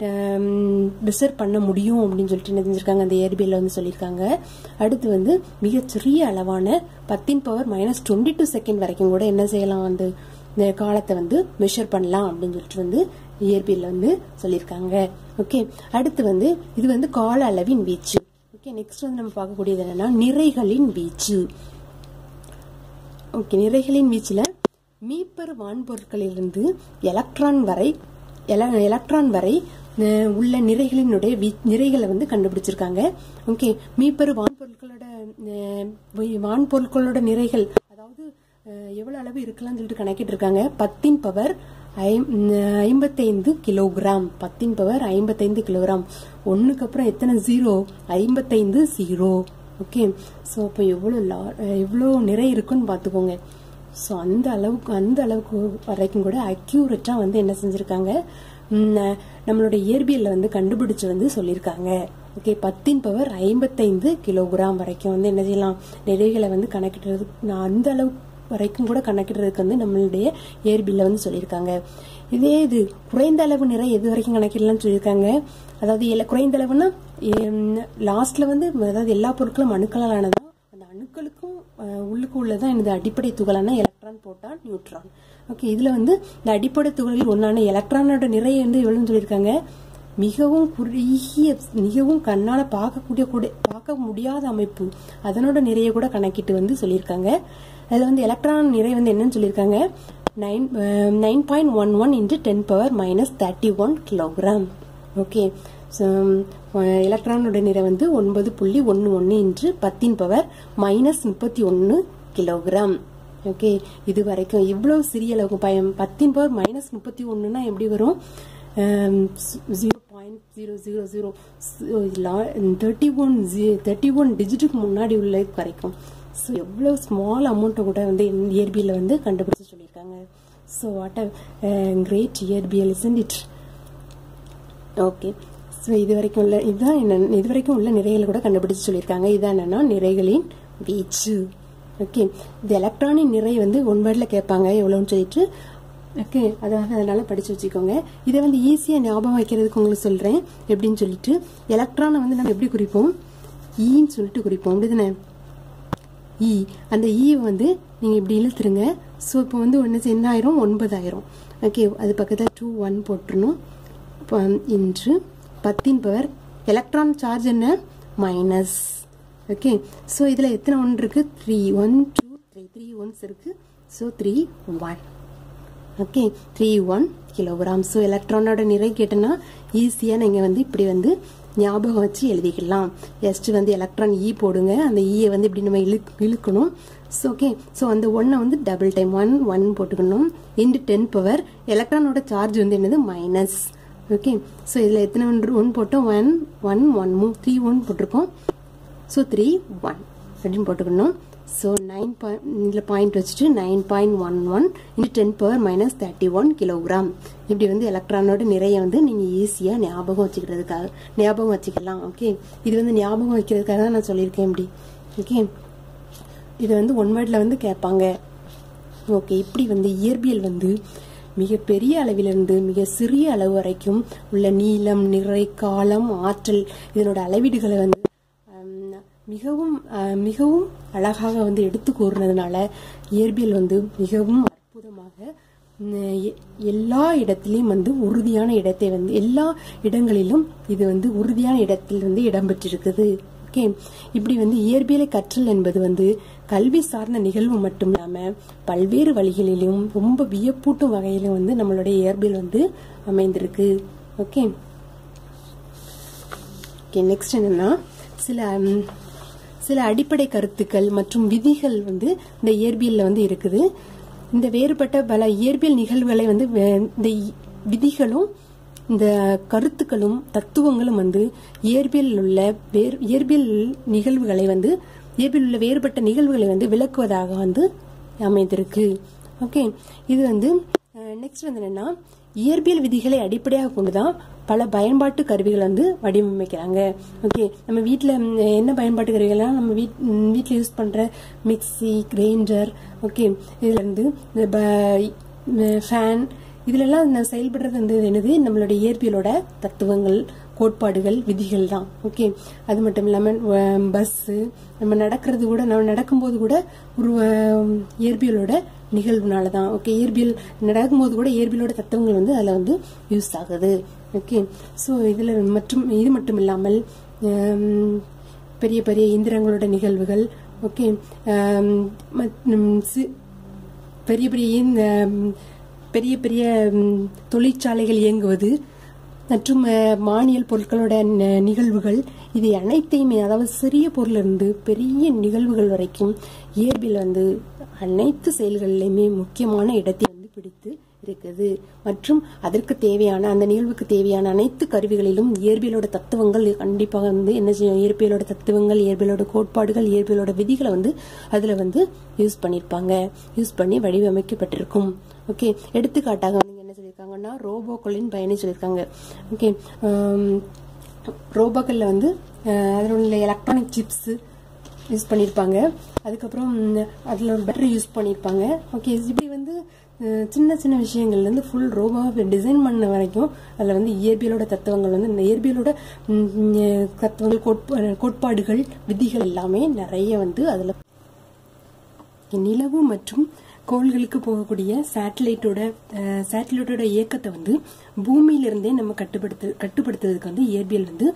Speaker 1: Um, மெஷர் பண்ண முடியும் அப்படின்னு சொல்லிட்டு என்ன செஞ்சிருக்காங்க அந்த இயற்பியல்ல வந்து சொல்லியிருக்காங்க. அடுத்து வந்து மிகச்சிறிய அளவான பத்தின் power minus twenty two second வரைக்கும் கூட என்ன செய்யலாம் வந்து இந்த காலத்தை வந்து மெஷர் பண்ணலாம் அப்படின்னு சொல்லிட்டு வந்து இயற்பியல்ல வந்து சொல்லியிருக்காங்க. ஓகே அடுத்து வந்து இது வந்து கால அளவின் வீச்சு. ஓகே நெக்ஸ்ட் வந்து நம்ம பார்க்கக்கூடியது என்னன்னா நிறைகளின் வீச்சு. ஓகே நிறைகளின் வீச்சில் மீப்பர் வான்பொருட்களிலிருந்து எலக்ட்ரான் வரை எல- எலக்ட்ரான் வரை உள்ள நிறைகளினுடைய வீ- நிறைகளை வந்து கண்டுபிடிச்சிருக்காங்க. ஓகே மீப்பெரு வான்பொருட்களோட வான்பொருட்களோட நிறைகள் அதாவது எவ்வளவு அளவு இருக்கலாம்னு சொல்லிட்டு கணக்கிட்டு இருக்காங்க பத்தின் பவர் ஐம்பத்தைந்து கிலோகிராம். பத்தின் பவர் ஐம்பத்தைந்து கிலோகிராம். ஒண்ணுக்கு அப்புறம் எத்தனை? ஜீரோ. ஐம்பத்தைந்து ஜீரோ. ஓகே ஸோ அப்போ எவ்வளோ லா எவ்வளோ நிறை இருக்குன்னு பார்த்துக்கோங்க. ஸோ அந்த அளவுக்கு அந்த அளவுக்கு வரைக்கும் கூட அக்யூரேட்டாக வந்து என்ன செஞ்சுருக்காங்க? நம்மளோட இயற்பியல்ல வந்து கண்டுபிடிச்சு வந்து சொல்லியிருக்காங்க. ஓகே பத்தின் பவர் ஐம்பத்தைந்து கிலோகிராம் வரைக்கும் வந்து என்ன செய்யலாம்? நிறைகளை வந்து கணக்கிடுறது நான் அந்த அளவு வரைக்கும் கூட கணக்கிடுறதுக்கு வந்து நம்மளுடைய இயற்பியல்ல வந்து சொல்லியிருக்காங்க. இதே இது குறைந்த அளவு நிறை எது வரைக்கும் கணக்கிடலாம்னு சொல்லியிருக்காங்க? அதாவது எல்ல- குறைந்த அளவுன்னா லாஸ்ட்ல வந்து அதாவது எல்லா பொருட்களும் அணுக்களால் அந்த அணுக்களுக்கும் உள்ளுக்கு உள்ளதான் இந்த அடிப்படை துகளான எலக்ட்ரான் போட்டான் நியூட்ரான். ஓகே இதில் வந்து இந்த அடிப்படை துகளில் ஒன்றான எலக்ட்ரானோட நிறை வந்து எவ்வளோன்னு சொல்லியிருக்காங்க. மிகவும் குறுகிய மிகவும் கண்ணால் பார்க்கக்கூடிய கூட பார்க்க முடியாத அமைப்பு. அதனோட நிறைய கூட கணக்கிட்டு வந்து சொல்லியிருக்காங்க. அதில் வந்து எலக்ட்ரான் நிறை வந்து என்னன்னு சொல்லியிருக்காங்க. Nine nine point one one into ten power minus thirty one kilogram okay எலக்ட்ரானோட நிறை வந்து ஒன்பது புள்ளி ஒன்று ஒன்று இன்று பத்தின் பவர் மைனஸ் முப்பத்தி ஒன்று கிலோகிராம் ஓகே இது வரைக்கும் இவ்வளோ சிறிய அளவுக்கு பயம். பத்தின் பவர் மைனஸ் முப்பத்தி ஒன்றுனா எப்படி வரும்? Zero point zero zero zero thirty one thirty one டிஜிட்டுக்கு முன்னாடி உள்ள வரைக்கும். ஸோ எவ்வளோ ஸ்மால் அமௌண்ட்டை கூட வந்து இயற்பியலில் வந்து கண்டுபிடிச்சு சொல்லியிருக்காங்க. ஸோ வாட் அ கிரேட் இயற்பியல் இசன் இட் ஓகே ஸோ இது வரைக்கும் உள்ள இதுதான் என்ன இது வரைக்கும் உள்ள நிறைகளை கூட கண்டுபிடிச்சு சொல்லியிருக்காங்க. இதான் என்னென்னா நிறைகளின் வீச்சு. ஓகே. இந்த எலக்ட்ரானிக் நிறை வந்து ஒன் வேர்டில் கேட்பாங்க எவ்வளோன்னு சொல்லிட்டு. ஓகே. அதாவது அதனால படிச்சு வச்சுக்கோங்க. இதை வந்து ஈஸியாக ஞாபகம் வைக்கிறதுக்கு உங்களுக்கு சொல்றேன். எப்படின்னு சொல்லிட்டு எலக்ட்ரானை வந்து நம்ம எப்படி குறிப்போம்? E ஈன்னு சொல்லிட்டு குறிப்போம். அப்படிதானே? இ அந்த e ஈ வந்து நீங்கள் இப்படி இழுத்துருங்க. ஸோ இப்போ வந்து ஒன்று என்ன ஆயிரும் ஒன்பதாயிரம். ஓகே. அது பக்கத்தில் டூ ஒன் போட்டுருணும் இப்போ இன்று பத்தின் பவர் எலக்ட்ரான் சார்ஜ் என்ன? மைனஸ் ஓகே ஸோ இதில் எத்தனை ஒன் இருக்குது three one two three three ones இருக்குது so three one okay three one kilogram so எலக்ட்ரானோட நிறை கேட்டேன்னா ஈஸியாக நீங்கள் வந்து இப்படி வந்து ஞாபகம் வச்சு எழுதிக்கலாம். எஸ்ட் வந்து எலக்ட்ரான் இ e போடுங்க. அந்த e ஈயை வந்து இப்படி நம்ம இழு இழுக்கணும். ஸோ ஓகே ஸோ அந்த ஒன்னை வந்து டபுள் டைம் ஒன் ஒன் போட்டுக்கணும். இன்டு டென் பவர் எலக்ட்ரானோட சார்ஜ் வந்து என்னது? மைனஸ் ஓகே ஸோ இதில் எத்தனை ஒன்று ஒன் போட்டோம்? ஒன் ஒன் ஒன் மூ த்ரீ ஒன் போட்டிருக்கோம். ஸோ த்ரீ ஒன் அப்படின்னு போட்டுக்கணும். ஸோ நைன் பாயிண்ட் இதில் பாயிண்ட் வச்சுட்டு nine point one one into ten power minus thirty one kilogram இப்படி வந்து எலக்ட்ரானோட நிறைய வந்து நீங்கள் ஈஸியாக ஞாபகம் வச்சுக்கிறதுக்காக ஞாபகம் வச்சுக்கலாம் ஓகே இது வந்து ஞாபகம் வைக்கிறதுக்காக தான் நான் சொல்லியிருக்கேன் இப்படி ஓகே இது வந்து ஒன் வேர்டில் வந்து கேட்பாங்க. ஓகே இப்படி வந்து இயற்பியல் வந்து மிக பெரிய அளவிலிருந்து மிக சிறிய அளவு வரைக்கும் உள்ள நீளம் நிறை காலம் ஆற்றல் இதனோட அளவீடுகளை வந்து மிகவும் மிகவும் அழகாக வந்து எடுத்து கூறினதுனால இயற்பியல் வந்து மிகவும் அற்புதமாக எல்லா இடத்திலையும் வந்து உறுதியான இடத்தை வந்து எல்லா இடங்களிலும் இது வந்து உறுதியான இடத்தில் வந்து இடம்பெற்றிருக்குது. ஓகே? இப்படி வந்து இயற்பியலை கற்றல் என்பது வந்து கல்வி சார்ந்த நிகழ்வு மட்டும் இல்லாமல் பல்வேறு வழிகளிலும் ரொம்ப வியப்பூட்டும் வகையிலும் வந்து நம்மளுடைய இயற்பியல் வந்து அமைந்திருக்கு. ஓகே? ஓகே நெக்ஸ்ட் என்னன்னா சில சில அடிப்படை கருத்துக்கள் மற்றும் விதிகள் வந்து இந்த இயற்பியலில் வந்து இருக்குது. இந்த வேறுபட்ட பல இயற்பியல் நிகழ்வுகளை வந்து இந்த இ- விதிகளும் இந்த கருத்துக்களும் தத்துவங்களும் வந்து இயற்பியலில் உள்ள வேறு இயற்பியல் நிகழ்வுகளை வந்து இயற்பியல் உள்ள வேறுபட்ட நிகழ்வுகளை வந்து விளக்குவதாக வந்து அமைந்திருக்கு. ஓகே. இது வந்து நெக்ஸ்ட் வந்து என்னன்னா இயற்பியல் விதிகளை அடிப்படையாக கொண்டுதான் பல பயன்பாட்டு கருவிகள் வந்து வடிவமைக்கிறாங்க. ஓகே நம்ம வீட்டில் என்ன பயன்பாட்டு கருவிகள்லாம் நம்ம வீட் வீட்டில் யூஸ் பண்ணுற மிக்சி கிரைண்டர் ஓகே இதுலேருந்து இந்த ப ஃபேன் இதுலெல்லாம் நான் செயல்படுறது வந்து என்னது? நம்மளுடைய இயற்பியலோட தத்துவங்கள் கோட்பாடுகள் விதிகள் தான். ஓகே அது மட்டும் இல்லாமல் பஸ்ஸு நம்ம நடக்கிறது கூட நம்ம நடக்கும்போது கூட ஒரு இயற்பியலோட நிகழ்வுனால தான் ஓகே இயற்பியல் நடக்கும்போது கூட இயற்பியலோட தத்துவங்கள் வந்து அதில் வந்து யூஸ் ஆகுது. ஓகே ஸோ இதில் மற்றும் இது மட்டும் இல்லாமல் பெரிய பெரிய இயந்திரங்களோட நிகழ்வுகள் ஓகே சி- பெரிய பெரிய இந்த, பெரிய பெரிய தொழிற்சாலைகள் இயங்குவது மற்றும் மானியல் பொருட்களோட ந- நிகழ்வுகள் இது அனைத்தையுமே அதாவது சிறிய பொருளிலிருந்து பெரிய நிகழ்வுகள் வரைக்கும் இயற்பில் வந்து அனைத்து செயல்களிலையுமே முக்கியமான இடத்தை வந்து பிடித்து இருக்குது. மற்றும் அதற்கு தேவையான அந்த நிகழ்வுக்கு தேவையான அனைத்து கருவிகளிலும் இயற்பியலோட தத்துவங்கள் கண்டிப்பாக வந்து என்ன செய்யும் இயற்பியலோட தத்துவங்கள் இயற்பியலோட கோட்பாடுகள் இயற்பியலோட விதிகளை வந்து அதில் வந்து யூஸ் பண்ணியிருப்பாங்க யூஸ் பண்ணி வடிவமைக்கப்பட்டிருக்கும். ஓகே எடுத்துக்காட்டாக Um, வந்து ரோபோக்களின் பயணி சொல்லியிருக்காங்க. ஓகே ரோபோக்களில் வந்து அதில் உள்ள எலக்ட்ரானிக் சிப்ஸ் யூஸ் பண்ணியிருப்பாங்க. அதுக்கப்புறம் அதில் ஒரு பேட்டரி யூஸ் பண்ணியிருப்பாங்க. ஓகே இப்படி வந்து சின்ன சின்ன விஷயங்கள்லேருந்து ஃபுல் ரோபோவை டிசைன் பண்ண வரைக்கும் அதில் வந்து இயற்பியலோட தத்துவங்கள் வந்து இந்த இயற்பியலோட தத்துவங்கள் கோட்பா- கோட்பாடுகள் விதிகள் எல்லாமே நிறைய வந்து அதில் நிலவு மற்றும் கோள்களுக்கு போகக்கூடிய சேட்டலைட்டோட சேட்டலைட்டோட இயக்கத்தை வந்து பூமியிலிருந்தே நம்ம கட்டுப்படுத்து கட்டுப்படுத்துறதுக்கு வந்து இயற்பியல் வந்து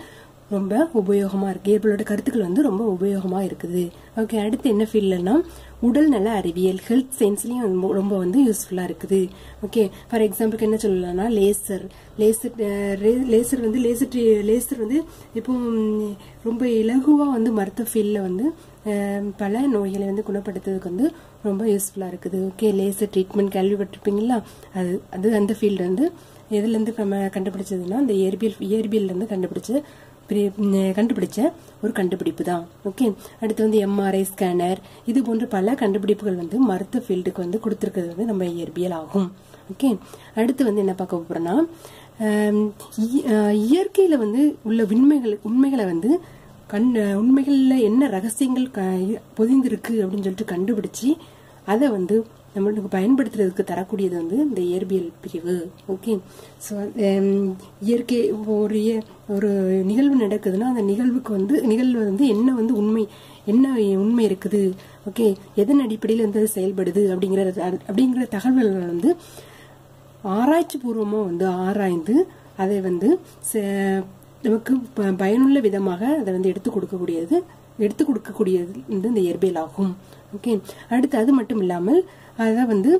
Speaker 1: ரொம்ப உபயோகமா இருக்கு. இயற்பியலோட கருத்துக்கள் வந்து ரொம்ப உபயோகமா இருக்குது. ஓகே அடுத்து என்ன ஃபீல்ட்லன்னா உடல் நல அறிவியல் ஹெல்த் சயின்ஸ்லயும் ரொம்ப- ரொம்ப வந்து யூஸ்ஃபுல்லா இருக்குது. ஓகே ஃபார் எக்ஸாம்பிளுக்கு என்ன சொல்லலாம்னா லேசர் லேசர் லேசர் வந்து லேசர் லேசர் வந்து இப்போ ரொம்ப இலகுவா வந்து மருத்துவ ஃபீல்ட்ல வந்து பல நோய்களை வந்து குணப்படுத்துறதுக்கு வந்து ரொம்ப யூஸ்ஃபுல்லாக இருக்குது. ஓகே லேசர் ட்ரீட்மெண்ட் கேள்விப்பட்டிருப்பீங்களா? அது அது அந்த ஃபீல்டு வந்து எதுலேருந்து நம்ம கண்டுபிடிச்சதுன்னா அந்த இயற்பியல் இயற்பியல்லேருந்து கண்டுபிடிச்சு கண்டுபிடிச்ச கண்டுபிடிச்ச ஒரு கண்டுபிடிப்பு தான். ஓகே அடுத்து வந்து எம்ஆர்ஐ ஸ்கேனர் இது போன்ற பல கண்டுபிடிப்புகள் வந்து மருத்துவ ஃபீல்டுக்கு வந்து கொடுத்துருக்கிறது வந்து நம்ம இயற்பியல் ஆகும். ஓகே அடுத்து வந்து என்ன பார்க்க போகிறோம்னா இயற்கையில் இ- வந்து உள்ள உண்மைகள் உண்மைகளை வந்து கண் உண்மைகளில் என்ன ரகசியங்கள் க- பொதிந்திருக்கு அப்படின்னு சொல்லிட்டு கண்டுபிடிச்சு அதை வந்து நம்மளுக்கு பயன்படுத்துறதுக்கு தரக்கூடியது வந்து இந்த இயற்பியல் பிரிவு. ஓகே ஸோ um, இயற்கை ஒரு ஒரு நிகழ்வு நடக்குதுன்னா அந்த நிகழ்வுக்கு வந்து நிகழ்வு வந்து என்ன வந்து உண்மை என்ன உண்மை இருக்குது? ஓகே எதன் அடிப்படையில் வந்து அது செயல்படுது அப்படிங்கிற அப்படிங்கிற தகவல்கள் வந்து ஆராய்ச்சி பூர்வமாக வந்து ஆராய்ந்து அதை வந்து ச- நமக்கு ப- பயனுள்ள விதமாக அதை வந்து எடுத்து கொடுக்கக்கூடியது எடுத்து கொடுக்கக்கூடியது வந்து இந்த இயற்பியல் ஆகும் ஓகே அடுத்து அது மட்டும் இல்லாமல் அதை வந்து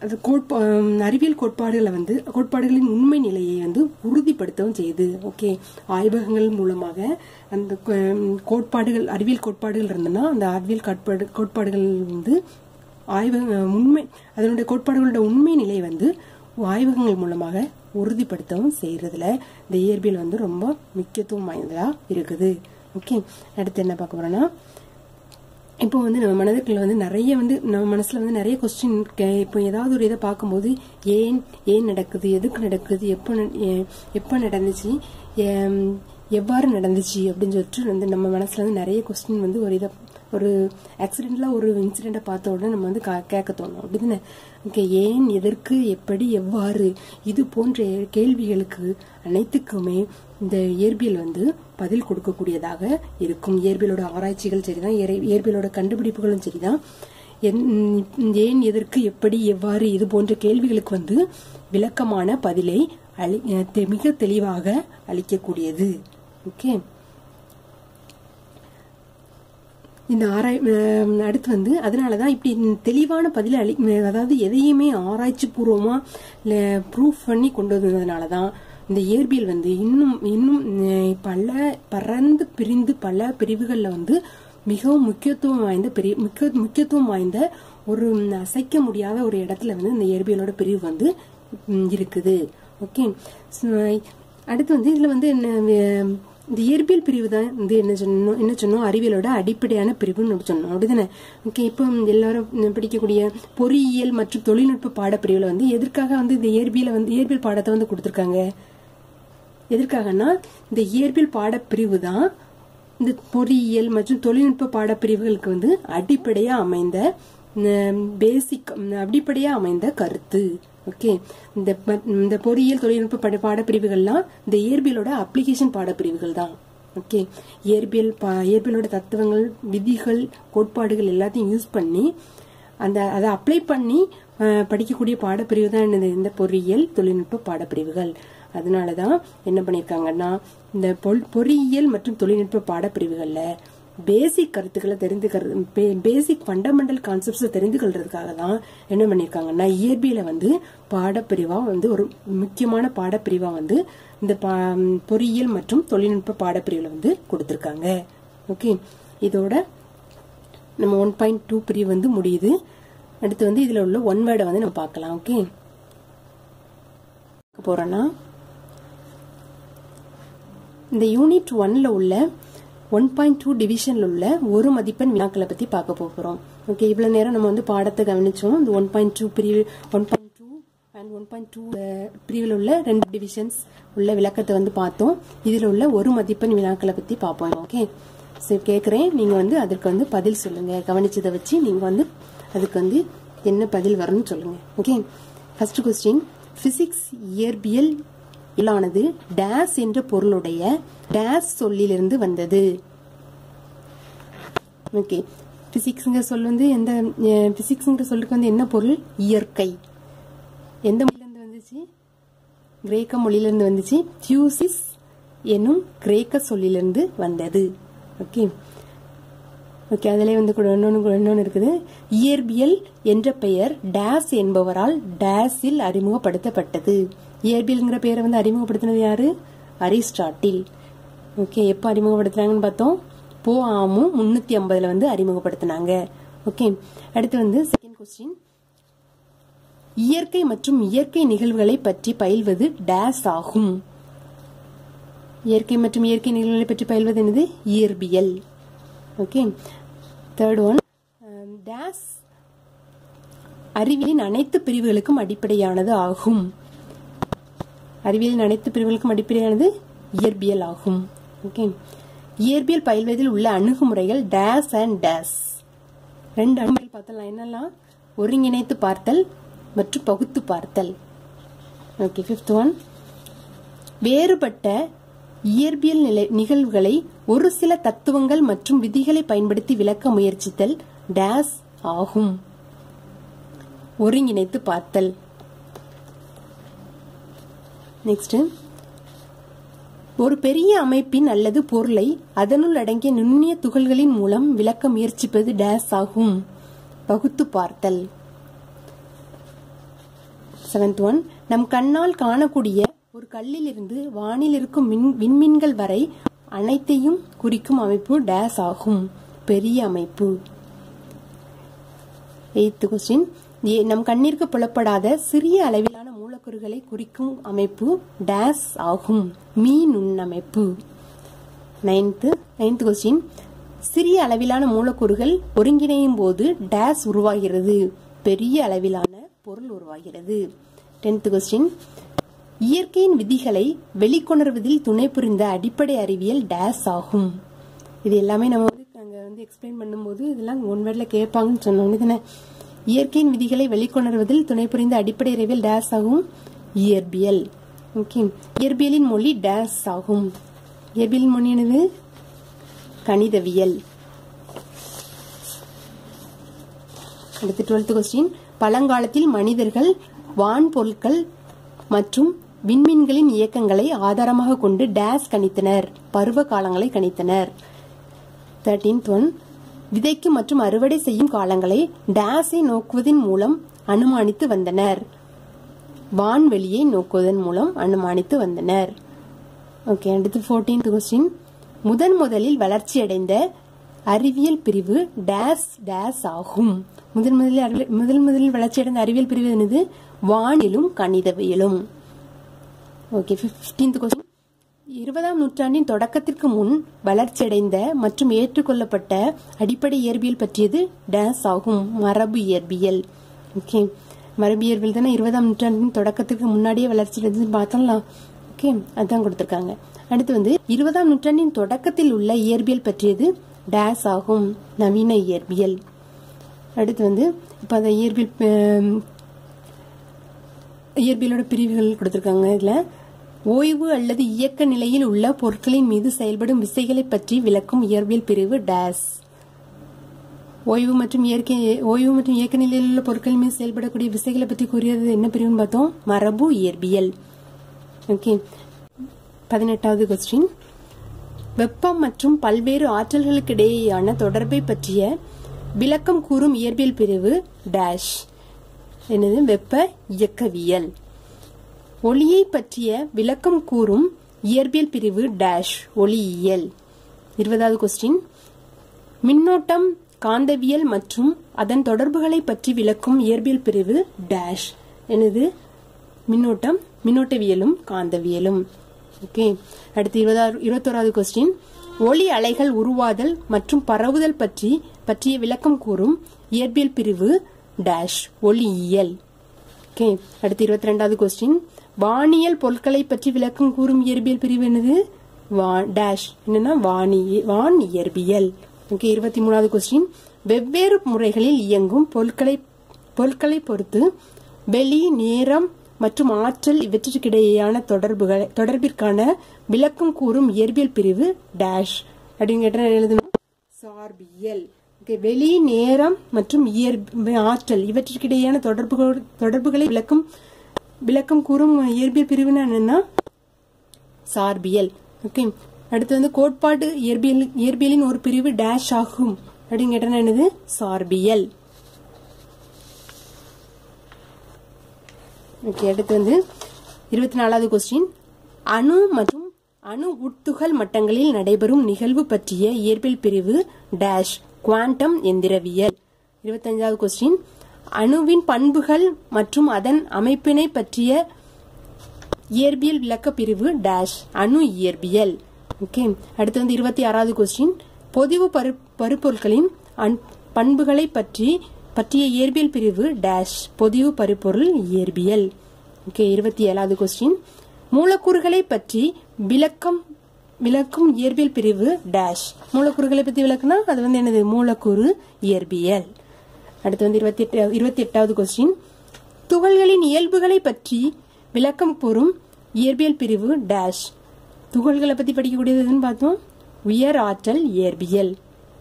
Speaker 1: அது கோட்பா அறிவியல் கோட்பாடுகளை வந்து கோட்பாடுகளின் உண்மை நிலையை வந்து உறுதிப்படுத்தவும் செய்யுது. ஓகே ஆய்வகங்கள் மூலமாக அந்த கோட்பாடுகள் அறிவியல் கோட்பாடுகள் இருந்ததுன்னா அந்த அறிவியல் கோட்பாடு கோட்பாடுகள் வந்து ஆய்வக உண்மை அதனுடைய கோட்பாடுகளோட உண்மை நிலை வந்து ஆய்வகங்கள் மூலமாக உறுதிப்படுத்தவும் செய்யறதுல இந்த இயற்பியல் வந்து ரொம்ப முக்கியத்துவம் வாய்ந்ததா இருக்குது. ஓகே அடுத்து என்ன பார்க்க போகிறோன்னா இப்போ வந்து நம்ம மனதுக்குள்ள வந்து நிறைய வந்து நம்ம மனசுல வந்து நிறைய கொஸ்டின் இப்போ ஏதாவது ஒரு இதை பார்க்கும்போது ஏன் ஏன் நடக்குது எதுக்கு நடக்குது எப்போ எ- எப்போ நடந்துச்சு எவ்வாறு நடந்துச்சு அப்படின்னு சொல்லிட்டு வந்து நம்ம மனசுல வந்து நிறைய கொஸ்டின் வந்து ஒரு இதை ஒரு ஆக்சிடென்ட்ல ஒரு இன்சிடெண்ட்டை பார்த்த உடனே நம்ம வந்து கா- கேட்க தோணும். அப்படின்னு ஏன் எதற்கு எப்படி எவ்வாறு? இது போன்ற கேள்விகளுக்கு அனைத்துக்குமே இந்த இயற்பியல் வந்து பதில் கொடுக்கக்கூடியதாக இருக்கும். இயற்பியலோட ஆராய்ச்சிகள் சரிதான் இயற்பியலோட கண்டுபிடிப்புகளும் சரிதான். ஏன் எதற்கு எப்படி எவ்வாறு இது போன்ற கேள்விகளுக்கு வந்து விளக்கமான பதிலை அளி தெ- மிக தெளிவாக அளிக்கக்கூடியது. ஓகே? இந்த ஆராய் அடுத்து வந்து அதனால தான் இப்படி தெளிவான பதிலை அளி அதாவது எதையுமே ஆராய்ச்சி பூர்வமா ப்ரூஃப் பண்ணி கொண்டு வந்ததுனால தான் இந்த இயற்பியல் வந்து இன்னும் இன்னும் பல பறந்து பிரிந்து பல பிரிவுகளில் வந்து மிகவும் முக்கியத்துவம் வாய்ந்த பெரிய முக்கிய முக்கியத்துவம் வாய்ந்த ஒரு அசைக்க முடியாத ஒரு இடத்துல வந்து இந்த இயற்பியலோட பிரிவு வந்து இருக்குது. ஓகே. அடுத்து வந்து இதில் வந்து என்ன வே- இந்த இயற்பியல் பிரிவு தான் வந்து என்ன சொன்னோம் என்ன சொன்னோம்? அறிவியலோட அடிப்படையான பிரிவுன்னு சொன்னோம். அப்படிதானே? ஓகே இப்போ எல்லாரும் படிக்கக்கூடிய பொறியியல் மற்றும் தொழில்நுட்ப பாடப்பிரிவில் வந்து எதற்காக வந்து இந்த இயற்பியலை வந்து இயற்பியல் பாடத்தை வந்து கொடுத்துருக்காங்க? எதற்காகனா இந்த இயற்பியல் பாடப்பிரிவு தான் இந்த பொறியியல் மற்றும் தொழில்நுட்ப பாடப்பிரிவுகளுக்கு வந்து அடிப்படையாக அமைந்த பேசிக் அடிப்படையாக அமைந்த கருத்து. ஓகே. இந்த இந்த பொறியியல் தொழில்நுட்ப பாட பாடப்பிரிவுகள்லாம் இந்த இயற்பியலோட அப்ளிகேஷன் பாடப்பிரிவுகள் தான். ஓகே. இயற்பியல் பா- இயற்பியலோட தத்துவங்கள் விதிகள் கோட்பாடுகள் எல்லாத்தையும் யூஸ் பண்ணி அந்த அதை அப்ளை பண்ணி படிக்கக்கூடிய பாடப்பிரிவு தான் என்னது? இந்த பொறியியல் தொழில்நுட்ப பாடப்பிரிவுகள். அதனால தான் என்ன பண்ணியிருக்காங்கன்னா இந்த பொல்- பொறியியல் மற்றும் தொழில்நுட்ப பாடப்பிரிவுகளில் பேசிக் கருத்துக்களை தெரிந்துக்கிறது பேசிக் ஃபண்டமெண்டல் கான்செப்ட்ஸை தெரிந்து கொள்றதுக்காக தான் என்ன பண்ணியிருக்காங்கன்னா இயற்பியலை வந்து பாடப்பிரிவாக வந்து ஒரு முக்கியமான பாடப்பிரிவாக வந்து இந்த பா- பொறியியல் மற்றும் தொழில்நுட்ப பாடப்பிரிவில் வந்து கொடுத்துருக்காங்க. ஓகே இதோட நம்ம ஒன் பாயிண்ட் டூ பிரிவு வந்து முடியுது. அடுத்து வந்து இதில் உள்ள ஒன் வேர்டை வந்து நம்ம பார்க்கலாம். ஓகே போகிறோன்னா இந்த யூனிட் ஒன்ல உள்ள ஒன் பாயிண்ட் டூ டிவிஷன்ல உள்ள ஒரு மதிப்பெண் வினாக்களை பத்தி பார்க்க போகிறோம் ஓகே இவ்வளவு நேரம் நம்ம வந்து பாடத்தை கவனிச்சோம். இந்த ஒன் பாயிண்ட் டூ பிரிவு one point two and one point two பிரிவில் உள்ள ரெண்டு டிவிஷன்ஸ் உள்ள விளக்கத்தை வந்து பார்த்தோம். இதில் உள்ள ஒரு மதிப்பெண் வினாக்களை பத்தி பார்ப்போம். ஓகே சரி கேட்குறேன் நீங்க வந்து அதற்கு வந்து பதில் சொல்லுங்க. கவனிச்சதை வச்சு நீங்க வந்து அதுக்கு வந்து என்ன பதில் வரும்னு சொல்லுங்க. ஓகே ஃபர்ஸ்ட் கொஸ்டின் பிசிக்ஸ் இயற்பியல் இல்லானது டேஸ் என்ற பொருளுடைய டேஸ் சொல்லிலிருந்து வந்தது. ஓகே. பிசிக்ஸ்ங்கிற சொல் வந்து எந்த பிசிக்ஸ்ங்கிற சொல்லுக்கு வந்து என்ன பொருள்? இயற்கை. எந்த மொழியிலிருந்து வந்துச்சு? கிரேக்க மொழியிலிருந்து வந்துச்சு. தியூசிஸ் என்னும் கிரேக்க சொல்லிலிருந்து வந்தது. ஓகே. ஓகே அதிலே வந்து கூட இன்னொன்று இன்னொன்று இருக்குது. இயற்பியல் என்ற பெயர் டேஸ் என்பவரால் டேஸில் அறிமுகப்படுத்தப்பட்டது. இயற்பியல்ங்கிற பெயரை வந்து அறிமுகப்படுத்தினது யாரு? அரிஸ்டாட்டில். ஓகே எப்போ அறிமுகப்படுத்துனாங்கன்னு பார்த்தோம்? போ ஆமு முன்னூத்தி ஐம்பதுல வந்து அறிமுகப்படுத்தினாங்க. ஓகே அடுத்து வந்து செகண்ட் கொஸ்டின் இயற்கை மற்றும் இயற்கை நிகழ்வுகளை பற்றி பயில்வது டேஸ் ஆகும். இயற்கை மற்றும் இயற்கை நிகழ்வுகளை பற்றி பயில்வது என்னது? இயற்பியல். ஓகே தேர்ட் ஒன் டேஸ் அறிவியலின் அனைத்து பிரிவுகளுக்கும் அடிப்படையானது ஆகும். அறிவியலின் அனைத்து பிரிவுகளுக்கும் அடிப்படையானது இயற்பியல் ஆகும். ஓகே இயற்பியல் பயில்வதில் உள்ள அணுகுமுறைகள் டேஸ் அண்ட் டேஸ் ரெண்டு அணுகுமுறை பார்த்தலாம் என்னெல்லாம்? ஒருங்கிணைத்து பார்த்தல் மற்றும் பகுத்து பார்த்தல். ஓகே ஃபிஃப்த் ஒன் வேறுபட்ட இயற்பியல் நிலை நிகழ்வுகளை ஒரு சில தத்துவங்கள் மற்றும் விதிகளை பயன்படுத்தி விளக்க முயற்சித்தல் டேஸ் ஆகும். ஒருங்கிணைத்து பார்த்தல். நெக்ஸ்ட் ஒரு பெரிய அமைப்பின் அல்லது பொருளை அதனுள் அடங்கிய நுண்ணிய துகள்களின் மூலம் விளக்க முயற்சிப்பது டேஸ் ஆகும். பகுத்து பார்த்தல். செவன்த் ஒன் நம் கண்ணால் காணக்கூடிய ஒரு கல்லிலிருந்து வானில் இருக்கும் மின் விண்மீன்கள் வரை அனைத்தையும் குறிக்கும் அமைப்பு டேஸ் ஆகும். பெரிய அமைப்பு. எயித்து கொஸ்டின் நம் கண்ணிற்கு புலப்படாத சிறிய அளவிலான மூலக்கூறுகளை குறிக்கும் அமைப்பு டேஸ் ஆகும். மீ நுண்ணமைப்பு நைன்த்து நைன்த் கொஸ்டின் சிறிய அளவிலான மூலக்கூறுகள் ஒருங்கிணையும் போது டேஸ் உருவாகிறது. பெரிய அளவிலான பொருள் உருவாகிறது. டென்த் கொஸ்டின் இயற்கையின் விதிகளை வெளிக்கொணர்வதில் துணை புரிந்த அடிப்படை அறிவியல் டேஸ் ஆகும். இது எல்லாமே நம்ம வந்து அங்கே வந்து எக்ஸ்பிளைன் பண்ணும்போது இதெல்லாம் ஒன் வேர்டில் கேட்பாங்கன்னு சொன்னோம் தானே. இயற்கையின் விதிகளை வெளிக்கொணர்வதில் துணை புரிந்த அடிப்படை அறிவியல் டேஸ் ஆகும் இயற்பியல். ஓகே இயற்பியலின் மொழி டேஸ் ஆகும். இயற்பியலின் மொழி என்னது? கணிதவியல். அடுத்து டுவெல்த் கொஸ்டின் பழங்காலத்தில் மனிதர்கள் வான்பொருட்கள் மற்றும் விண்மீன்களின் இயக்கங்களை ஆதாரமாக கொண்டு டேஸ் கணித்தனர். பருவ காலங்களை கணித்தனர். தேர்டீன்த் ஒன் விதைக்கும் மற்றும் அறுவடை செய்யும் காலங்களை டேஸை நோக்குவதன் மூலம் அனுமானித்து வந்தனர். வான்வெளியை நோக்குவதன் மூலம் அனுமானித்து வந்தனர். ஓகே அடுத்து ஃபோர்டீன்த் கொஸ்டின் முதன் முதலில் வளர்ச்சியடைந்த அறிவியல் பிரிவு டேஸ் டேஸ் ஆகும். முதன் முதலில் அறிவியல்- முதல் முதலில் வளர்ச்சியடைந்த அறிவியல் பிரிவு என்னது? வானிலும் கணிதவியலும். ஓகே ஃபிஃப்டீன்த் கொஸ்டின் இருபதாம் நூற்றாண்டின் தொடக்கத்திற்கு முன் வளர்ச்சியடைந்த மற்றும் ஏற்றுக்கொள்ளப்பட்ட அடிப்படை இயற்பியல் பற்றியது டேஸ் ஆகும். மரபு இயற்பியல். ஓகே மரபு இயற்பியல் தானே இருபதாம் நூற்றாண்டின் தொடக்கத்துக்கு முன்னாடியே வளர்ச்சி அடைஞ்சதுன்னு பார்த்தோம்லாம். ஓகே அதுதான் கொடுத்துருக்காங்க. அடுத்து வந்து இருபதாம் நூற்றாண்டின் தொடக்கத்தில் உள்ள இயற்பியல் பற்றியது டேஸ் ஆகும். நவீன இயற்பியல். அடுத்து வந்து இப்போ அந்த இயற்பியல் இயற்பியலோட பிரிவுகள் கொடுத்துருக்காங்க இதில். ஓய்வு அல்லது இயக்க நிலையில் உள்ள பொருட்களின் மீது செயல்படும் விசைகளை பற்றி விளக்கும் இயற்பியல் பிரிவு டேஸ். ஓய்வு மற்றும் இயற்கை ஓய்வு மற்றும் இயக்க நிலையில் உள்ள பொருட்கள் மீது செயல்படக்கூடிய விசைகளை பற்றி கூறியது என்ன பிரிவுன்னு பார்த்தோம்? மரபு இயற்பியல். ஓகே. பதினெட்டாவது கொஸ்டின் வெப்பம் மற்றும் பல்வேறு ஆற்றல்களுக்கிடையேயான தொடர்பை பற்றிய விளக்கம் கூறும் இயற்பியல் பிரிவு டேஷ். என்னது? வெப்ப இயக்கவியல். ஒளியை பற்றிய விளக்கம் கூறும் இயற்பியல் பிரிவு டேஷ் ஒளியியல். இருபதாவது கொஸ்டின் மின்னோட்டம் காந்தவியல் மற்றும் அதன் தொடர்புகளை பற்றி விளக்கும் இயற்பியல் பிரிவு டேஷ் எனது மின்னோட்டம் மின்னோட்டவியலும் காந்தவியலும். ஓகே அடுத்து இருபதாறு இருபத்தோராவது கொஸ்டின் ஒளி அலைகள் உருவாதல் மற்றும் பரவுதல் பற்றி பற்றிய விளக்கம் கூறும் இயற்பியல் பிரிவு டேஷ் ஒளியியல். ஓகே அடுத்து இருபத்தி ரெண்டாவது கொஸ்டின் வானியல் பொருட்களை பற்றி விளக்கம் கூறும் இயற்பியல் பிரிவு என்னது? வா- டேஷ் என்னன்னா வானி வான் இயற்பியல். ஓகே இருபத்தி மூணாவது கொஸ்டின் வெவ்வேறு முறைகளில் இயங்கும் பொருட்களை பொருட்களை பொறுத்து வெளி நேரம் மற்றும் ஆற்றல் இவற்றிற்கிடையேயான தொடர்புகள் தொடர்பிற்கான விளக்கம் கூறும் இயற்பியல் பிரிவு டேஷ் அப்படின்னு கேட்டால் எழுதணும். சார்பியல். ஓகே வெளி நேரம் மற்றும் இயற்ப ஆற்றல் இவற்றிற்கிடையேயான தொடர்புகள் தொடர்புகளை விளக்கும் விளக்கம் கூறும் இயற்பியல் பிரிவுனா என்னன்னா? சார்பியல். ஓகே அடுத்து வந்து கோட்பாடு இயற்பியல் இயற்பியலின் ஒரு பிரிவு டேஷ் ஆகும். அப்படின்னு கேட்டா என்னது? சார்பியல். ஓகே அடுத்து வந்து இருபத்தி நாலாவது கொஸ்டின் அணு மற்றும் அணு உட்துகள் மட்டங்களில் நடைபெறும் நிகழ்வு பற்றிய இயற்பியல் பிரிவு டேஷ் குவாண்டம் எந்திரவியல். இருபத்தஞ்சாவது கொஸ்டின் அணுவின் பண்புகள் மற்றும் அதன் அமைப்பினை பற்றிய இயற்பியல் விளக்க பிரிவு டேஷ் அணு இயற்பியல். ஓகே அடுத்து வந்து இருபத்தி ஆறாவது கொஸ்டின் பொதிவு பரு பருப்பொருட்களின் பண்புகளை பற்றி பற்றிய இயற்பியல் பிரிவு டேஷ் பொதிவு பருப்பொருள் இயற்பியல். ஓகே இருபத்தி ஏழாவது கொஸ்டின் மூலக்கூறுகளை பற்றி விளக்கம் விளக்கும் இயற்பியல் பிரிவு டேஷ் மூலக்கூறுகளை பற்றி விளக்குனா அது வந்து என்னது? மூலக்கூறு இயற்பியல். அடுத்து வந்து இருபத்தி எட்டு இருபத்தி எட்டாவது கொஸ்டின் துகள்களின் இயல்புகளை பற்றி விளக்கம் கூறும் இயற்பியல் பிரிவு டேஷ் துகள்களை பற்றி படிக்கக்கூடியதுன்னு பார்த்தோம்? உயர் ஆற்றல் இயற்பியல்.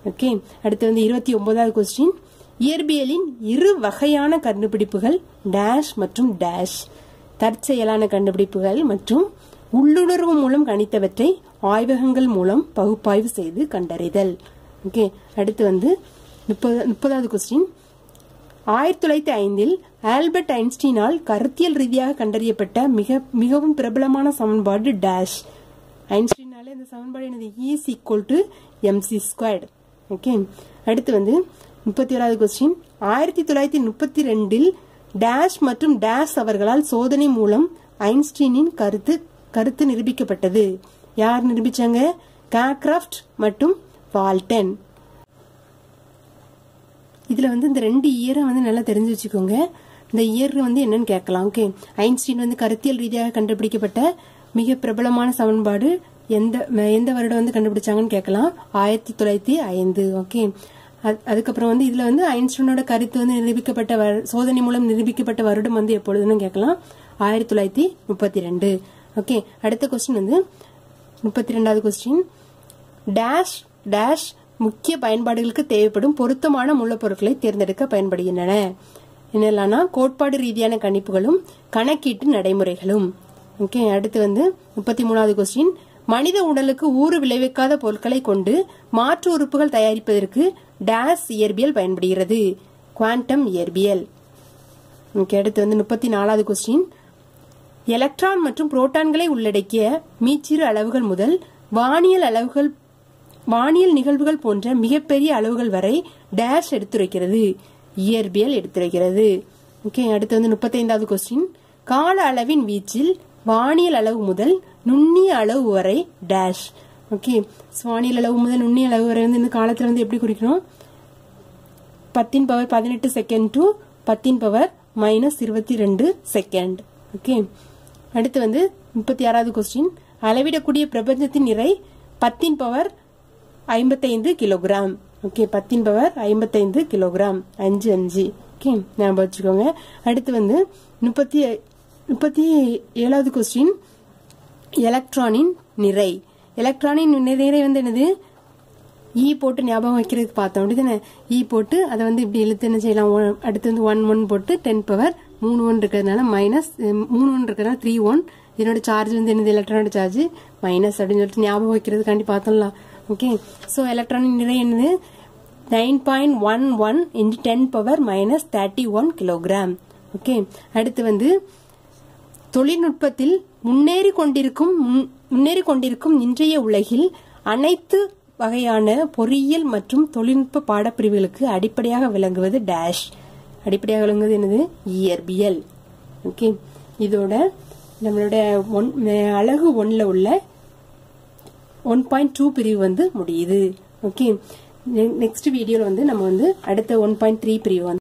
Speaker 1: ஓகே அடுத்து வந்து இருபத்தி ஒன்பதாவது கொஸ்டின் இயற்பியலின் இரு வகையான கண்டுபிடிப்புகள் டேஷ் மற்றும் டேஷ் தற்செயலான கண்டுபிடிப்புகள் மற்றும் உள்ளுணர்வு மூலம் கணித்தவற்றை ஆய்வகங்கள் மூலம் பகுப்பாய்வு செய்து கண்டறிதல். ஓகே அடுத்து வந்து முப்பது முப்பதாவது கொஸ்டின் ஆயிரத்தி தொள்ளாயிரத்தி ஐந்தில் ஆல்பர்ட் ஐன்ஸ்டீனால் கருத்தியல் ரீதியாக கண்டறியப்பட்ட மிக மிகவும் பிரபலமான சமன்பாடு டேஷ் ஐன்ஸ்டீனால இந்த சமன்பாடு எனது is equal to MC squared okay அடுத்து வந்து முப்பத்தி ஓராவது கொஸ்டின் ஆயிரத்தி தொள்ளாயிரத்தி முப்பத்தி ரெண்டில் டேஷ் மற்றும் டேஷ் அவர்களால் சோதனை மூலம் ஐன்ஸ்டீனின் கருத்து கருத்து நிரூபிக்கப்பட்டது. யார் நிரூபிச்சாங்க? காக்ராஃப்ட் மற்றும் வால்டன் இதில் வந்து இந்த ரெண்டு இயரை வந்து நல்லா தெரிஞ்சு வச்சுக்கோங்க. இந்த இயர் வந்து என்னன்னு கேட்கலாம். ஓகே ஐன்ஸ்டீன் வந்து கருத்தியல் ரீதியாக கண்டுபிடிக்கப்பட்ட மிக பிரபலமான சமன்பாடு எந்த எந்த வருடம் வந்து கண்டுபிடிச்சாங்கன்னு கேட்கலாம். ஆயிரத்தி தொள்ளாயிரத்தி ஐந்து. ஓகே அது- அதுக்கப்புறம் வந்து இதுல வந்து ஐன்ஸ்டீனோட கருத்து வந்து நிரூபிக்கப்பட்ட வரு- சோதனை மூலம் நிரூபிக்கப்பட்ட வருடம் வந்து எப்பொழுதுன்னு கேட்கலாம். ஆயிரத்தி தொள்ளாயிரத்தி முப்பத்தி ரெண்டு ஓகே அடுத்த கொஸ்டின் வந்து முப்பத்தி ரெண்டாவது கொஸ்டின் டேஷ் டேஷ் முக்கிய பயன்பாடுகளுக்கு தேவைப்படும் பொருத்தமான மூலப்பொருட்களை தேர்ந்தெடுக்க பயன்படுகின்றன. என்னெல்லாம்னா கோட்பாடு ரீதியான கணிப்புகளும் கணக்கீட்டு நடைமுறைகளும். ஓகே அடுத்து வந்து முப்பத்தி மூணாவது கொஸ்டின் மனித உடலுக்கு ஊறு விளைவிக்காத பொருட்களை கொண்டு மாற்று உறுப்புகள் தயாரிப்பதற்கு டேஸ் இயற்பியல் பயன்படுகிறது. குவாண்டம் இயற்பியல். ஓகே அடுத்து வந்து முப்பத்தி நாலாவது கொஸ்டின் எலக்ட்ரான் மற்றும் புரோட்டான்களை உள்ளடக்கிய மீச்சிறு அளவுகள் முதல் வானியல் அளவுகள் வானியல் நிகழ்வுகள் போன்ற மிகப்பெரிய அளவுகள் வரை டேஷ் எடுத்துரைக்கிறது. இயற்பியல் எடுத்துரைக்கிறது. ஓகே அடுத்து வந்து முப்பத்தைந்தாவது கொஸ்டின் கால அளவின் வீச்சில் வானியல் அளவு முதல் நுண்ணிய அளவு வரை டேஷ் ஓகே சுவானியல் அளவு முதல் நுண்ணிய அளவு வரை வந்து இந்த காலத்தில் வந்து எப்படி குறிக்கணும்? பத்தின் பவர் பதினெட்டு செகண்ட் டு பத்தின் பவர் மைனஸ் இருபத்தி ரெண்டு செகண்ட் ஓகே அடுத்து வந்து முப்பத்தி ஆறாவது கொஸ்டின் அளவிடக்கூடிய பிரபஞ்சத்தின் நிறை பத்தின் பவர் ஐம்பத்தைந்து கிலோகிராம். ஓகே பத்தின் பவர் ஐம்பத்தைந்து கிலோகிராம். அஞ்சு அஞ்சு. ஓகே ஞாபகம் வச்சுக்கோங்க. அடுத்து வந்து முப்பத்தி முப்பத்தி ஏழாவது கொஸ்டின் எலக்ட்ரானின் நிறை. எலக்ட்ரானின் நிறை வந்து என்னது? ஈ போட்டு ஞாபகம் வைக்கிறதுக்கு பார்த்தோம். அப்படிதானே? ஈ போட்டு அதை வந்து இப்படி இழுத்து என்ன செய்யலாம்? அடுத்து வந்து ஒன் ஒன் போட்டு டென் பவர் மூணு ஒன் இருக்கிறதுனால மைனஸ் மூணு ஒன் இருக்கிறதுனால த்ரீ ஒன் இதனோட சார்ஜ் வந்து என்னது? எலக்ட்ரானோட சார்ஜ் மைனஸ் அப்படின்னு சொல்லிட்டு ஞாபகம் வைக்கிறதுக்காண்டி பார்த்தோம்லாம் ஓகே ஸோ எலக்ட்ரானிக் நிறை என்னது? Nine point one one into ten power minus thirty one kilogram okay அடுத்து வந்து தொழில்நுட்பத்தில் முன்னேறி கொண்டிருக்கும் முன்- முன்னேறி கொண்டிருக்கும் இன்றைய உலகில் அனைத்து வகையான பொறியியல் மற்றும் தொழில்நுட்ப பாடப்பிரிவுகளுக்கு அடிப்படையாக விளங்குவது டேஷ் அடிப்படையாக விளங்குவது என்னது? இயற்பியல். ஓகே இதோட நம்மளோட ஒன் அழகு ஒன்றில் உள்ள ஒன் பாயிண்ட் டூ பிரிவு வந்து முடியுது. ஓகே. நெக்ஸ்ட் வீடியோவில் வந்து நம்ம வந்து அடுத்த ஒன் பாயிண்ட் த்ரீ பிரிவு வந்து